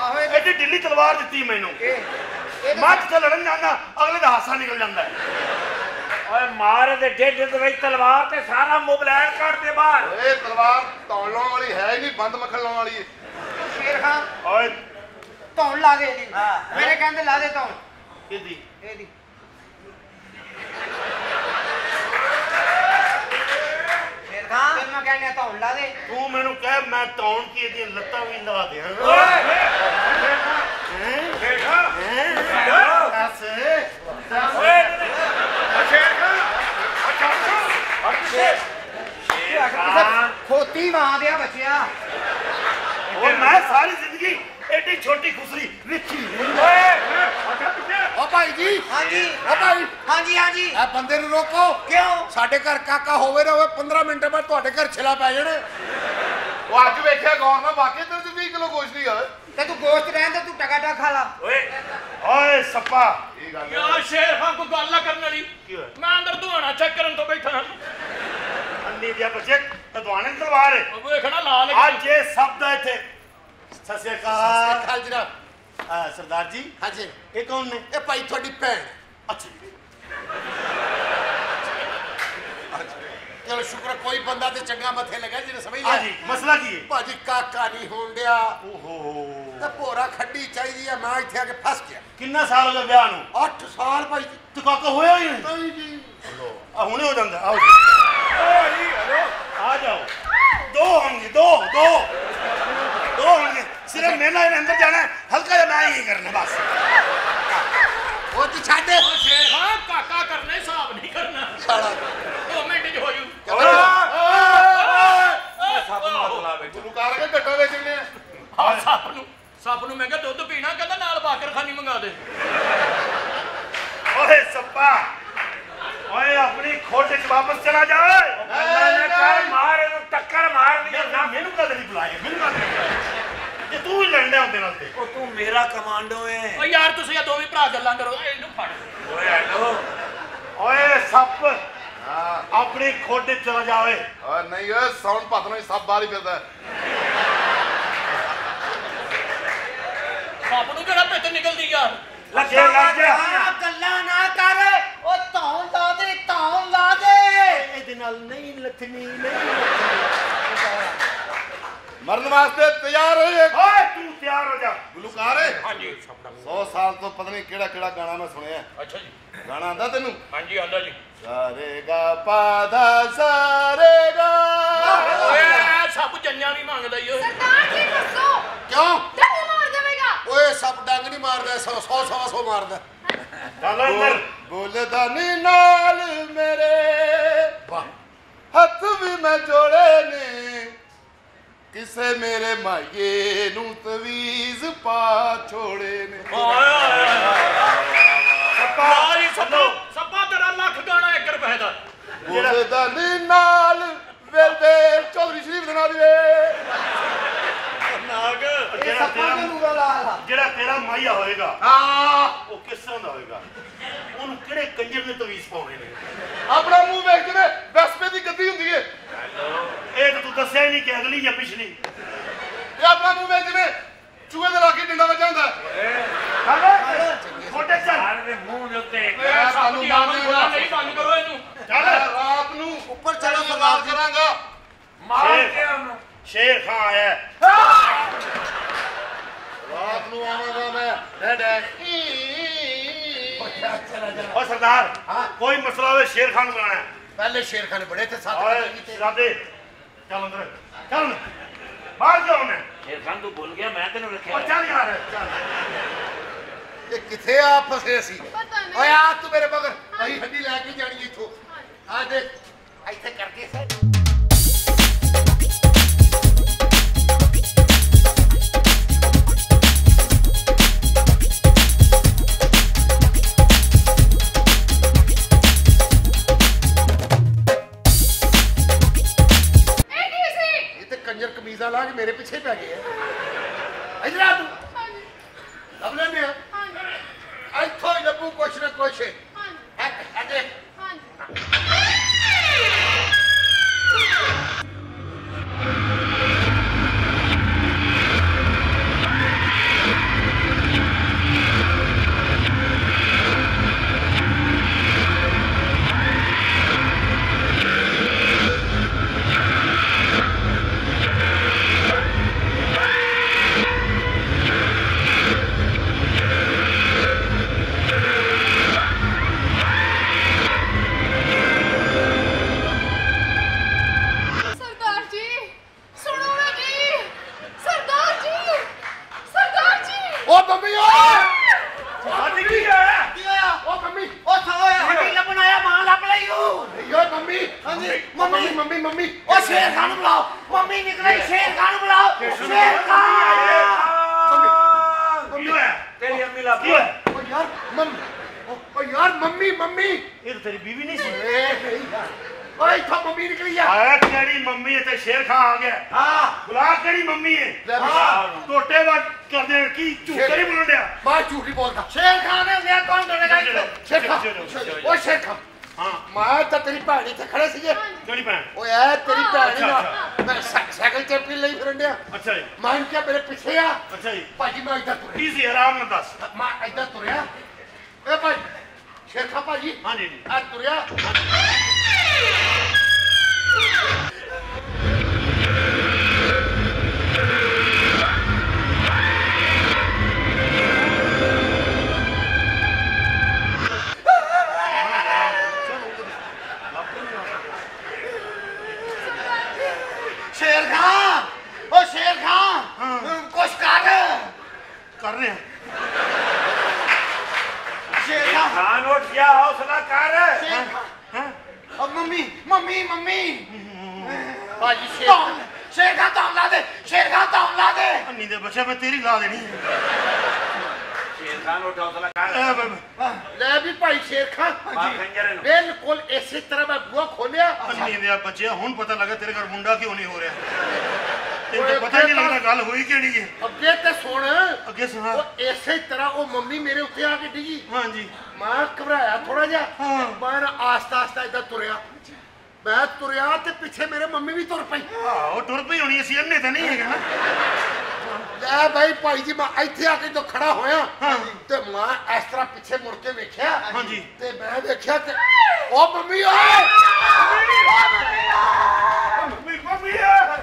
H: ਐਡੀ ਢਿੱਲੀ ਤਲਵਾਰ ਦਿੱਤੀ ਮੈਨੂੰ।
G: ਇਹ
H: ਮੱਝ ਤੇ ਲੜਨ ਜਾਂਦਾ ਅਗਲੇ ਦਾ ਹਾਸਾ ਨਿਕਲ ਜਾਂਦਾ।
J: ਓਏ ਮਾਰ ਦੇ ਡੇਢ ਦੇ ਵਿੱਚ ਤਲਵਾਰ ਤੇ ਸਾਰਾ ਮੁਬਲੈਨ ਕੱਢ ਦੇ ਬਾਹਰ।
P: ਓਏ ਤਲਵਾਰ ਤੌਣ ਲਾਉਣ ਵਾਲੀ ਹੈ ਨਹੀਂ ਬੰਦ ਮੱਖਣ ਲਾਉਣ ਵਾਲੀ ਹੈ
G: ਸ਼ੇਰ ਖਾਨ
H: ਓਏ।
G: ਧੌਣ ਲਾ ਦੇ ਇਹਦੀ। ਮੇਰੇ ਕਹਿੰਦੇ ਲਾ ਦੇ ਧੌਣ।
H: ਕਿਦੀ
G: ਇਹਦੀ ਸ਼ੇਰ ਖਾਨ ਤੈਨੂੰ ਮੈਂ ਕਹਿੰਦਾ ਧੌਣ ਲਾ ਦੇ
H: ਤੂੰ ਮੈਨੂੰ ਕਹਿ ਮੈਂ ਧੌਣ ਕੀ ਇਹਦੀਆਂ ਲੱਤਾਂ ਵੀ ਲਾ ਦਿਆਂ।
G: ਖੋਤੀ ਮਾਂ ਦਿਆ ਬੱਚਿਆ।
H: ਉਹ ਮੈਂ ਸਾਰੀ ਜ਼ਿੰਦਗੀ ਐਡੀ ਛੋਟੀ ਖੁਸਰੀ ਨਹੀਂ।
J: ਓਏ।
O: ਓ ਭਾਈ ਜੀ।
G: ਹਾਂਜੀ।
O: ਓ ਭਾਈ।
G: ਹਾਂਜੀ ਹਾਂਜੀ।
O: ਇਹ ਬੰਦੇ ਨੂੰ ਰੋਕੋ।
G: ਕਿਉਂ?
O: ਸਾਡੇ ਘਰ ਕਾਕਾ ਹੋਵੇ ਨਾ ਹੋਵੇ 15 ਮਿੰਟ ਬਾਅਦ ਤੁਹਾਡੇ ਘਰ ਛਿਲਾ ਪੈ ਜਾਣੇ।
P: ਉਹ ਅੱਜ ਵੇਖਿਆ ਗੌਰ ਨਾਲ ਵਾਕਈ ਤੇਰੇ ਚ 20 ਕਿਲੋ ਗੋਸ਼ਤ ਨਹੀਂ ਹੈ
G: ਤੇ ਤੂੰ ਗੋਸ਼ਤ ਰਹਿਣ ਤੇ ਤੂੰ ਟਕਾ ਟਕ ਖਾ ਲਾ।
J: ਓਏ
H: ਓਏ ਸੱਪਾ।
P: ਇਹ ਗੱਲ ਹੈ?
N: ਯਾਰ ਸ਼ੇਰ ਖਾਨ ਕੋਈ ਗੱਲ ਨਾ ਕਰਨ ਵਾਲੀ।
H: ਕੀ ਹੋਇਆ?
N: ਮੈਂ ਅੰਦਰ ਧੁਆਣਾ ਚੈੱਕ ਕਰਨ ਤੋਂ ਬੈਠਾ। ਹਾਂ
H: ਅੰਨੀ ਦੀਆਂ ਬੱਚੇ ਤਦਵਾਨੇ ਤਲਵਾਰ। ਹੈ
N: ਉਹ ਵੇਖਣਾ ਲਾਲ
H: ਅੱਜ ਇਹ ਸ਼ਬਦ ਹੈ ਇੱਥੇ। ਸਤਿ ਸ਼੍ਰੀ ਅਕਾਲ।
O: ਖਾਲ ਜਨਾਬ।
H: ਆ, ਸਰਦਾਰ ਜੀ?
O: ਹਾਂਜੀ।
H: ਇਹ ਕੌਣ ਨੇ?
O: ਇਹ ਭਾਈ ਤੁਹਾਡੀ ਭੈਣ।
H: ਅੱਛਾ।
O: ਚਲੋ ਸ਼ੁਕਰ ਕੋਈ ਬੰਦਾ ਤੇ ਚੰਗਾ ਮੱਥੇ ਲੱਗਾ ਜਿਹਨੇ ਸਮਝ ਲਿਆ।
H: ਹਾਂਜੀ ਮਸਲਾ ਕੀ ਹੈ?
O: ਭਾਜੀ ਕਾਕਾ ਨਹੀਂ ਹੋਣ ਡਿਆ।
H: ਓਹੋ।
O: ਤੇ ਭੋਰਾ ਖੱਡੀ ਚਾਹੀਦੀ ਆ ਮੈਂ ਇੱਥੇ ਆ ਕੇ ਫਸ ਗਿਆ।
H: ਕਿੰਨਾ ਸਾਲ ਹੋ ਗਿਆ ਵਿਆਹ ਨੂੰ?
O: 8 ਸਾਲ ਭਾਈ ਜੀ।
H: ਤੂੰ ਕਾਕਾ ਹੋਇਆ ਹੀ ਨਹੀਂ?
O: ਨਹੀਂ ਜੀ।
H: ਆ ਹੁਣੇ ਹੋ ਜਾਂਦਾ ਆਓ ਜੀ। ਓ ਜੀ ਹਲੋ। ਆ ਜਾਓ। ਦੋ ਹੋਣਗੇ ਦੋ ਦੋ। ਦੋ ਹੋਣਗੇ ਸਿਰਫ ਮੈਨਾਂ ਇਹਨੇ ਅੰਦਰ ਜਾਣਾ ਹੈ, ਹਲਕਾ ਜਿਹਾ ਮੈਂ ਹੀ ਕਰਨਾ ਬਸ।
O: ਉਹ ਤੂੰ ਛੱਡ।
N: ਉਹ ਸ਼ੇਰ ਖਾਨ ਕਾਕਾ ਕਰਨਾ ਹਿਸਾਬ ਨਹੀਂ ਕਰਨਾ।
O: ਸਾਲਾ
N: ਦੋ ਮਿੰਟ ਚ ਹੋ ਜੂ
J: ਸੱਪ ਨੂੰ ਹੱਥ ਲਾ ਬੈਠ
P: ਤੂੰ ਕਰ ਕੇ ਘੱਟਾ ਵੇਚ ਲੈਣੇ ਆ
N: ਆ ਸੱਪ ਨੂੰ। ਸੱਪ ਨੂੰ ਮੈਂ ਕਿਹਾ ਦੁੱਧ ਪੀਣਾ ਕਹਿੰਦਾ ਨਾਲ ਬਾਕਰ ਖਾਨੀ ਮੰਗਾ ਦੇ।
H: ਓਏ ਸੱਪਾ। ਓਏ ਆਪਣੀ ਖੋਟ 'ਚ ਵਾਪਸ ਚਲਾ ਜਾ ਓਏ।
J: ਕਰ ਮਾਰ ਇਹਨੂੰ ਟੱਕਰ
H: ਮੈਨੂੰ ਕਦ ਨਹੀਂ ਬੁਲਾਇਆ ਮੈਨੂੰ ਕਦ ਨਹੀਂ ਬੁਲਾਇਆ। ਜੇ ਤੂੰ ਹੀ ਲੜਨਾ ਹੁੰਦੇ ਨਾਲ ਤੇ
J: ਉਹ ਤੂੰ ਮੇਰਾ ਕਮਾਂਡੋ ਏ।
N: ਓ ਯਾਰ ਤੁਸੀਂ ਇਹ ਦੋਵੇਂ ਭਰਾ ਗੱਲਾਂ ਕਰੋ ਇਹਨੂੰ ਫੜ।
J: ਓਏ ਹੈਲੋ।
H: ਓਏ ਸੱਪ।
P: ਹਾਂ।
H: ਆਪਣੀ 'ਚ ਚਲਾ ਜਾ ਓਏ
P: ਨਹੀਂ ਓਏ ਸਾਊਂਡ ਪਤ ਨੂੰ ਸਭ ਬਾਹਰ ਹੀ ਫਿਰਦਾ। ਹੈ।
N: ਸੱਪ ਨੂੰ ਕਿਹੜਾ ਪਿੱਤ ਨਿਕਲਦੀ ਯਾਰ?
H: ਲੱਗੇ ਲੱਗ
G: ਗੱਲਾਂ ਨਾ ਕਰ। ਉਹ ਧੌਣ ਲਾ ਦੇ ਧੌਣ ਲਾ ਦੇ।
H: ਇਹਦੇ ਨਾਲ ਨਹੀਂ ਲੱਥਣੀ ਨਹੀਂ
P: ਮਰਨ ਵਾਸਤੇ ਤਿਆਰ ਹੋਏ
H: ਓਏ ਤੂੰ ਤਿਆਰ ਹੋ ਜਾ।
P: ਗੁਲੂਕਾਰ ਹੈ
N: ਹਾਂਜੀ
P: 100 ਸਾਲ ਤੋਂ ਪਤਾ ਨਹੀਂ ਕਿਹੜਾ ਕਿਹੜਾ ਗਾਣਾ ਮੈਂ ਸੁਣਿਆ।
N: ਅੱਛਾ ਜੀ।
P: ਗਾਣਾ ਆਂਦਾ ਤੈਨੂੰ?
N: ਹਾਂਜੀ ਆਂਦਾ ਜੀ।
P: ਸਾਰੇ ਗਾ ਪਾ ਦਾ ਸਾਰੇ ਗਾ
N: ਓਏ ਇਹ ਸੱਪ ਜੰਨਿਆਂ ਵੀ ਮੰਗਦਾ ਈ ਓਏ
K: ਸਰਦਾਰ ਜੀ ਦੱਸੋ।
O: ਕਿਉਂ?
K: ਡੰਗ ਮਾਰ ਦੇਵੇਗਾ।
O: ਓਏ ਸੱਪ ਡੰਗ ਨਹੀਂ ਮਾਰਦਾ 100 100 ਸਵਾ ਸੌ ਮਾਰਦਾ।
H: ਚੱਲ ਅੰਦਰ
P: ਬੋਲਦਾ ਨੀ ਨਾਲ ਮੇਰੇ। ਹੱਥ ਵੀ ਮੈਂ ਜੋੜੇ ਨੇ। ਕਿਸੇ ਮੇਰੇ ਮਾਈਏ ਨੂੰ ਤਵੀਜ਼ ਪਾ ਛੋੜੇ ਨੇ।
N: ਓਏ ਓਏ ਸੱਪਾ ਜੀ ਸੱਪਾ ਸੱਪਾ ਤੇਰਾ
O: ਉਹਦਾ ਨੀ ਨਾਲ ਵੇਲਦੇ ਚੌਧਰੀ ਸ਼ਰੀਫ ਦੇ ਨਾਲ ਵੀਰੇ
H: ਨਾਗ ਜਿਹੜਾ ਤੇਰਾ ਜਿਹੜਾ ਤੇਰਾ ਮਾਈਆ ਹੋਏਗਾ
O: ਹਾਂ।
H: ਉਹ ਕਿਸ ਤਰ੍ਹਾਂ ਦਾ ਹੋਏਗਾ? ਉਹਨੂੰ ਕਿਹੜੇ ਕੰਜਰ ਨੇ ਤਵੀਜ਼ ਪਾਉਣੇ ਨੇ?
O: ਆਪਣਾ ਮੂੰਹ ਵੇਖ ਜਿਵੇਂ ਵੈਸਪੇ ਦੀ ਗੱਦੀ ਹੁੰਦੀ ਏ।
H: ਇਹ ਤਾਂ ਤੂੰ ਦੱਸਿਆ ਹੀ ਨਹੀਂ ਕਿ ਅਗਲੀ ਜਾਂ ਪਿਛਲੀ।
O: ਇਹ ਆਪਣਾ ਮੂੰਹ ਵੇਖ ਜਿਵੇਂ ਚੂਹੇ ਦੇ ਲਾਗੇ ਡੰਡਾ ਵੱਜਾ ਹੁੰਦਾ
H: ਛੋਟੇ ਚੱਲ।
N: ਯਾਰ ਦੇ ਮੂੰਹ ਦੇ ਉੱਤੇ
O: ਮੈਂ
N: ਸਭ
O: ਤੁਹਾਨੂੰ
N: ਦੀ ਆਵਾਜ਼
O: ਮੰਨਦਾ
N: ਬੋਲਣਾ ਨਹੀਂ ਬੰਦ ਕਰੋ ਇਹਨੂੰ।
H: ਚੱਲ।
O: ਮੈਂ ਰਾਤ ਨੂੰ
G: ਉੱਪਰ ਚੜੋ
O: ਤੇਰੀ
G: ਸਰਦਾਰ
O: ਆਵਾਜ਼
G: ਜੀ।
O: ਕਰਾਂਗਾ।
N: ਮਾਰ
H: ਸ਼ੇਰ।
N: ਕੇ ਉਹਨੂੰ।
H: ਸ਼ੇਰ ਖਾਨ ਆਇਆ। ਹੈ।
O: ਰਾਤ ਨੂੰ ਆਵਾਂਗਾ ਮੈਂ। ਡੈਡ
H: ਓ ਸਰਦਾਰ ਕੋਈ ਮਸਲਾ ਹੋਵੇ ਸ਼ੇਰ ਖਾਨ ਨੂੰ ਹੈ।
O: ਪਹਿਲੇ ਸ਼ੇਰ ਖਾਨ ਬੜੇ ਥੇ ਸਾਥ
H: ਓਏ ਚੱਲ ਅੰਦਰ। ਚੱਲ। ਬਾਹਰ ਜਾਓ ਮੈਂ
N: ਸ਼ੇਰ ਖਾਨ ਤੂੰ ਭੁੱਲ ਗਿਆ ਮੈਂ ਤੈਨੂੰ ਰੱਖਿਆ
H: ਓ ਚੱਲ ਯਾਰ ਚੱਲ।
O: ਇਹ ਕਿੱਥੇ ਆ ਫਸੇ ਸੀ
K: ਪਤਾ ਨਹੀਂ।
O: ਓਏ ਆ ਤੂੰ ਮੇਰੇ ਮਗਰ। ਅਸੀਂ ਹੱਡੀ ਲੈ ਕੇ ਜਾਣੀ ਇੱਥੋਂ। ਆ ਦੇਖ। ਇੱਥੇ ਕਰਕੇ ਸਰ ਕਮੀਜ਼ਾਂ ਲਾ ਕੇ ਮੇਰੇ ਪਿੱਛੇ ਪੈ ਗਏ ਆ। ਇਧਰ ਆ ਤੂੰ।
K: ਹਾਂਜੀ।
O: ਲੱਭ ਲੈਂਦੇ ਆ।
K: ਹਾਂਜੀ।
O: ਇੱਥੋਂ ਹੀ ਲੱਭੂ ਕੁਛ ਨਾ ਕੁਛ।
K: ਹਾਂਜੀ।
O: ਇੱਕ ਅਜੇ
K: ਹਾਂਜੀ ਸਰਦਾਰ ਜੀ ਸੁਣੋ ਨਾ ਜੀ ਸਰਦਾਰ ਜੀ ਸਰਦਾਰ ਜੀ
O: ਓ ਬੰਬੀ ਓਏ
H: ਸਾਡੀ ਕੀ ਹੈ
G: ਕੀ ਹੋਇਆ
O: ਓ ਬੰਬੀ
G: ਉਹ ਸੋਇਆ ਹੱਡੀ ਲੱਭਣ ਆਇਆ ਮਾਂ ਲੱਭ ਲਈ ਉਹ
O: ਓਏ ਬੰਬੀ
G: ਹਾਂਜੀ
O: ਮੰਮੀ ਮੰਮੀ ਮੰਮੀ
G: ਉਹ ਸ਼ੇਰ ਖਾਨ ਨੂੰ ਬੁਲਾਓ ਮੰਮੀ ਨਿਕਲੇ ਸ਼ੇਰ ਖਾਨ ਨੂੰ ਬੁਲਾਓ ਸ਼ੇਰ ਖਾਨ
H: ਕੀ ਹੋਇਆ
N: ਤੇਰੀ ਅੰਮੀ ਲੱਭ
H: ਕੀ ਹੋਇਆ
O: ਓ ਯਾਰ ਮੰਮੀ ਓ ਯਾਰ ਮੰਮੀ ਮੰਮੀ
H: ਇਹ ਤਾਂ ਤੇਰੀ ਬੀਵੀ ਨਹੀਂ ਸੀ
O: ਏ ਨਹੀਂ ਯਾਰ ਓਏ ਇੱਥੋਂ ਮੰਮੀ ਨਿਕਲੀ ਆ
H: ਆਇਆ ਕਿਹੜੀ ਮੰਮੀ ਇੱਥੇ ਸ਼ੇਰ ਖਾਨ ਆ ਗਿਆ
O: ਹਾਂ
H: ਬੁਲਾ ਕਿਹੜੀ ਮੰਮੀ ਹੈ
O: ਲੈ ਬੁਲਾ।
H: ਟੋਟੇ ਵਾ ਕਰਦੇ ਕੀ ਝੂਠ ਨਹੀਂ ਬੋਲਣ ਡਿਆ
O: ਬਾਹਰ ਝੂਠ ਨਹੀਂ ਬੋਲਦਾ
G: ਸ਼ੇਰ ਖਾਨ ਨੇ ਲਿਆ ਕੌਣ ਡਰੇਗਾ ਇੱਥੇ
O: ਸ਼ੇਰ ਖਾ
H: ਚਲੋ,
O: ਓ ਸ਼ੇਰ ਖਾ
H: ਹਾਂ
O: ਮੈਂ ਤਾਂ ਤੇਰੀ ਭੈਣ ਇੱਥੇ ਖੜੇ ਸੀਗੇ
H: ਕਿਹੜੀ ਭੈਣ
O: ਓਏ ਐ ਤੇਰੀ ਭੈਣ
H: ਅੱਛਾ,
O: ਨਾ ਮੈਂ ਸਾਈ- ਸਾਈਕਲ ਪੀ ਲਈ ਫਿਰਨ ਡਿਆ।
H: ਅੱਛਾ ਜੀ।
O: ਮੈਂ ਇਹਨੂੰ ਕਿਹਾ ਮੇਰੇ ਪਿੱਛੇ ਆ।
H: ਅੱਛਾ ਜੀ।
O: ਭਾਜੀ ਮੈਂ ਇੱਧਰ ਤੁਰਿਆ।
H: ਕੀ ਸੀ ਆਰਾਮ ਨਾਲ ਦੱਸ।
O: ਮੈਂ ਇੱਧਰ ਤੁਰਿਆ। ਏ ਭਾਈ ਸ਼ੇਰ ਖਾ ਭਾਜੀ
H: ਹਾਂਜੀ ਜੀ
O: ਆ ਤੁਰਿਆ।
G: ਕਰ। ਉਹ ਮੰਮੀ ਮੰਮੀ ਮੰਮੀ।
O: ਭਾਜੀ ਸ਼ੇਰ
G: ਸ਼ੇਰ ਖਾਨ ਤੌਣ ਲਾ ਦੇ ਸ਼ੇਰ ਖਾਨ ਤੌਣ ਲਾ ਦੇ।
H: ਅੰਨੀ ਦੇ ਬੱਚੇ ਮੈਂ ਤੇਰੀ ਲਾ ਦੇਣੀ ਹੈ।
N: ਸ਼ੇਰ ਖਾਨ ਉੱਠ ਹੌਸਲਾ ਕਰ
O: ਲੈ ਵੀ ਭਾਈ ਸ਼ੇਰ ਖਾਨ ਬਿਲਕੁਲ ਇਸੇ ਤਰ੍ਹਾਂ ਮੈਂ ਬੂਹਾ ਖੋਲਿਆ
H: ਅੰਨੀ ਦੇ ਬੱਚਿਆ ਹੁਣ ਪਤਾ ਲੱਗਾ ਤੇਰੇ ਘਰ ਮੁੰਡਾ ਕਿਉਂ ਨਹੀਂ ਹੋ ਰਿਹਾ। ਤਾਂ ਪਤਾ ਨਹੀਂ। ਲੱਗਦਾ ਗੱਲ ਹੋਈ ਕਿਹੜੀ ਹੈ।
O: ਅੱਗੇ ਤੇ ਸੁਣ।
H: ਅੱਗੇ ਸੁਣਾ।
O: ਉਹ ਇਸੇ ਤਰ੍ਹਾਂ ਉਹ ਮੰਮੀ ਮੇਰੇ ਉੱਤੇ ਆ ਕੇ ਡਿੱਗੀ।
H: ਹਾਂਜੀ।
O: ਮੈਂ ਘਬਰਾਇਆ ਥੋੜਾ ਜਿਹਾ।
H: ਹਾਂ।
O: ਮੈਂ ਆਸਤਾ ਆਸਤਾ ਇਦਾਂ ਤੁਰਿਆ। ਮੈਂ ਤੁਰਿਆ ਤੇ ਪਿੱਛੇ ਮੇਰੇ ਮੰਮੀ ਵੀ ਤੁਰ ਪਈ।
H: ਆਹੋ ਟੁਰ ਪਈ ਹੋਣੀ ਅਸੀਂ ਅੰਨੇ ਤਾਂ ਨਹੀਂ ਹੈਗੇ ਨਾ।
O: ਲੈ ਬਾਈ ਭਾਈ ਜੀ ਮੈਂ ਇੱਥੇ ਆ ਕੇ ਜੋ ਖੜਾ ਹੋਇਆ। ਤੇ ਮੈਂ ਇਸ ਤਰ੍ਹਾਂ ਪਿੱਛੇ ਮੁੜ ਕੇ ਵੇਖਿਆ।
H: ਹਾਂਜੀ।
O: ਤੇ ਮੈਂ ਵੇਖਿਆ ਕਿ ਉਹ ਮੰਮੀ ਓਏ
H: ਮੰਮੀ ਮੰਮੀ ਆ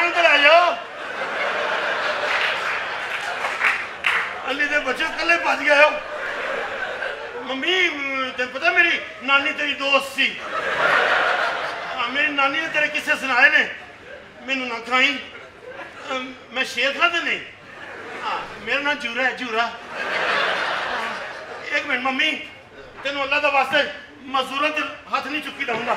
H: ਓਏ ਤੇ ਲੈ ਜਾਓ। ਅੱਲੀ ਦੇ ਬੱਚੇ ਇਕੱਲੇ ਭੱਜ ਗਏ ਹੋ। ਮੰਮੀ ਤੈਨੂੰ ਪਤਾ ਮੇਰੀ ਨਾਨੀ ਤੇਰੀ ਦੋਸਤ ਸੀ। ਹਾਂ, ਮੇਰੀ ਨਾਨੀ ਨੇ ਤੇਰੇ ਕਿੱਸੇ ਸੁਣਾਏ ਨੇ। ਮੈਨੂੰ ਨਾ ਖਾਈ ਅਮ, ਮੈਂ ਸ਼ੇਰ ਖਾਨ ਤੇ ਨਹੀਂ ਹਾਂ ਮੇਰਾ ਨਾਮ ਜੂਰਾ ਹੈ ਜੂਰਾ। ਇੱਕ ਮਿੰਟ ਮੰਮੀ ਤੈਨੂੰ ਅੱਲਾ ਦਾ ਵਾਸਤੇ ਮਜ਼ਦੂਰਾਂ ਤੇ ਹੱਥ ਨਹੀਂ ਚੁੱਕੀ ਦਊਂਗਾ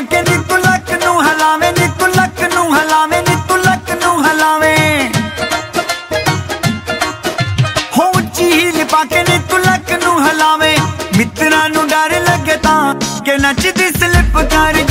D: ਪਾ ਕੇ ਨੀ ਤੂੰ ਲੱਕ ਨੂੰ ਹਲਾਵੇਂ ਨੀ ਤੂੰ ਲੱਕ ਨੂੰ ਹਲਾਵੇਂ ਨੀ ਤੂੰ ਲੱਕ ਨੂੰ ਹਲਾਵੇਂ। ਹੋ ਝੀਲ ਪਾ ਕੇ ਨੀ ਤੂੰ ਲੱਕ ਨੂੰ ਹਲਾਵੇਂ। ਮਿੱਤਰਾਂ ਨੂੰ ਡਰ ਲੱਗੇ ਤਾਂ ਕਿ ਨੱਚਦੀ ਸਲਿੱਪ ਕਰ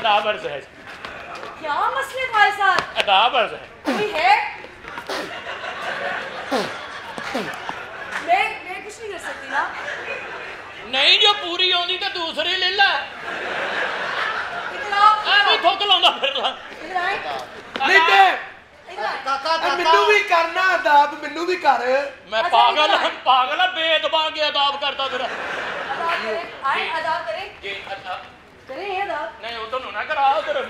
L: Thank you.
N: ਅਦਾਬ ਅਰਜ਼ ਹੈ
L: क्या मसले तुम्हारे साथ
N: अदाब अर्ज है
L: कोई है मैं मैं कुछ नहीं कर सकती ना
N: ਨਹੀਂ ਜੋ ਪੂਰੀ ਆਉਂਦੀ ਤਾਂ ਦੂਸਰੀ ਲੈ ਲੈ
L: इधर आओ
N: ਐਵੇਂ ਥੁੱਕ ਲਾਉਂਦਾ ਫਿਰਦਾ
L: इधर आए
C: ਨਹੀਂ ਤੇ
L: इधर आए
G: ਕਾਕਾ
C: ਇਹ ਮੈਨੂੰ ਵੀ ਕਰਨਾ ਅਦਾਬ ਮੈਨੂੰ ਵੀ ਕਰ
N: ਮੈਂ
L: ਅੱਛਾ,
N: ਪਾਗਲ
L: ਇੱਧਰ
N: ਹਾਂ
L: ਆਏ।
N: ਪਾਗਲ ਹਾਂ ਬੇਦਬਾ ਕੇ ਅਦਾਬ ਕਰਦਾ ਫਿਰ
L: अदाब करें आए अदाब करें
N: ਜੀ ਅਦਾ-
L: ਕਰੇ ਇਹ ਅਦਾਬ
N: ਨਹੀਂ ਉਹ ਤੁਹਾਨੂੰ ਨਾ ਕਰਾ ਉਧਰ।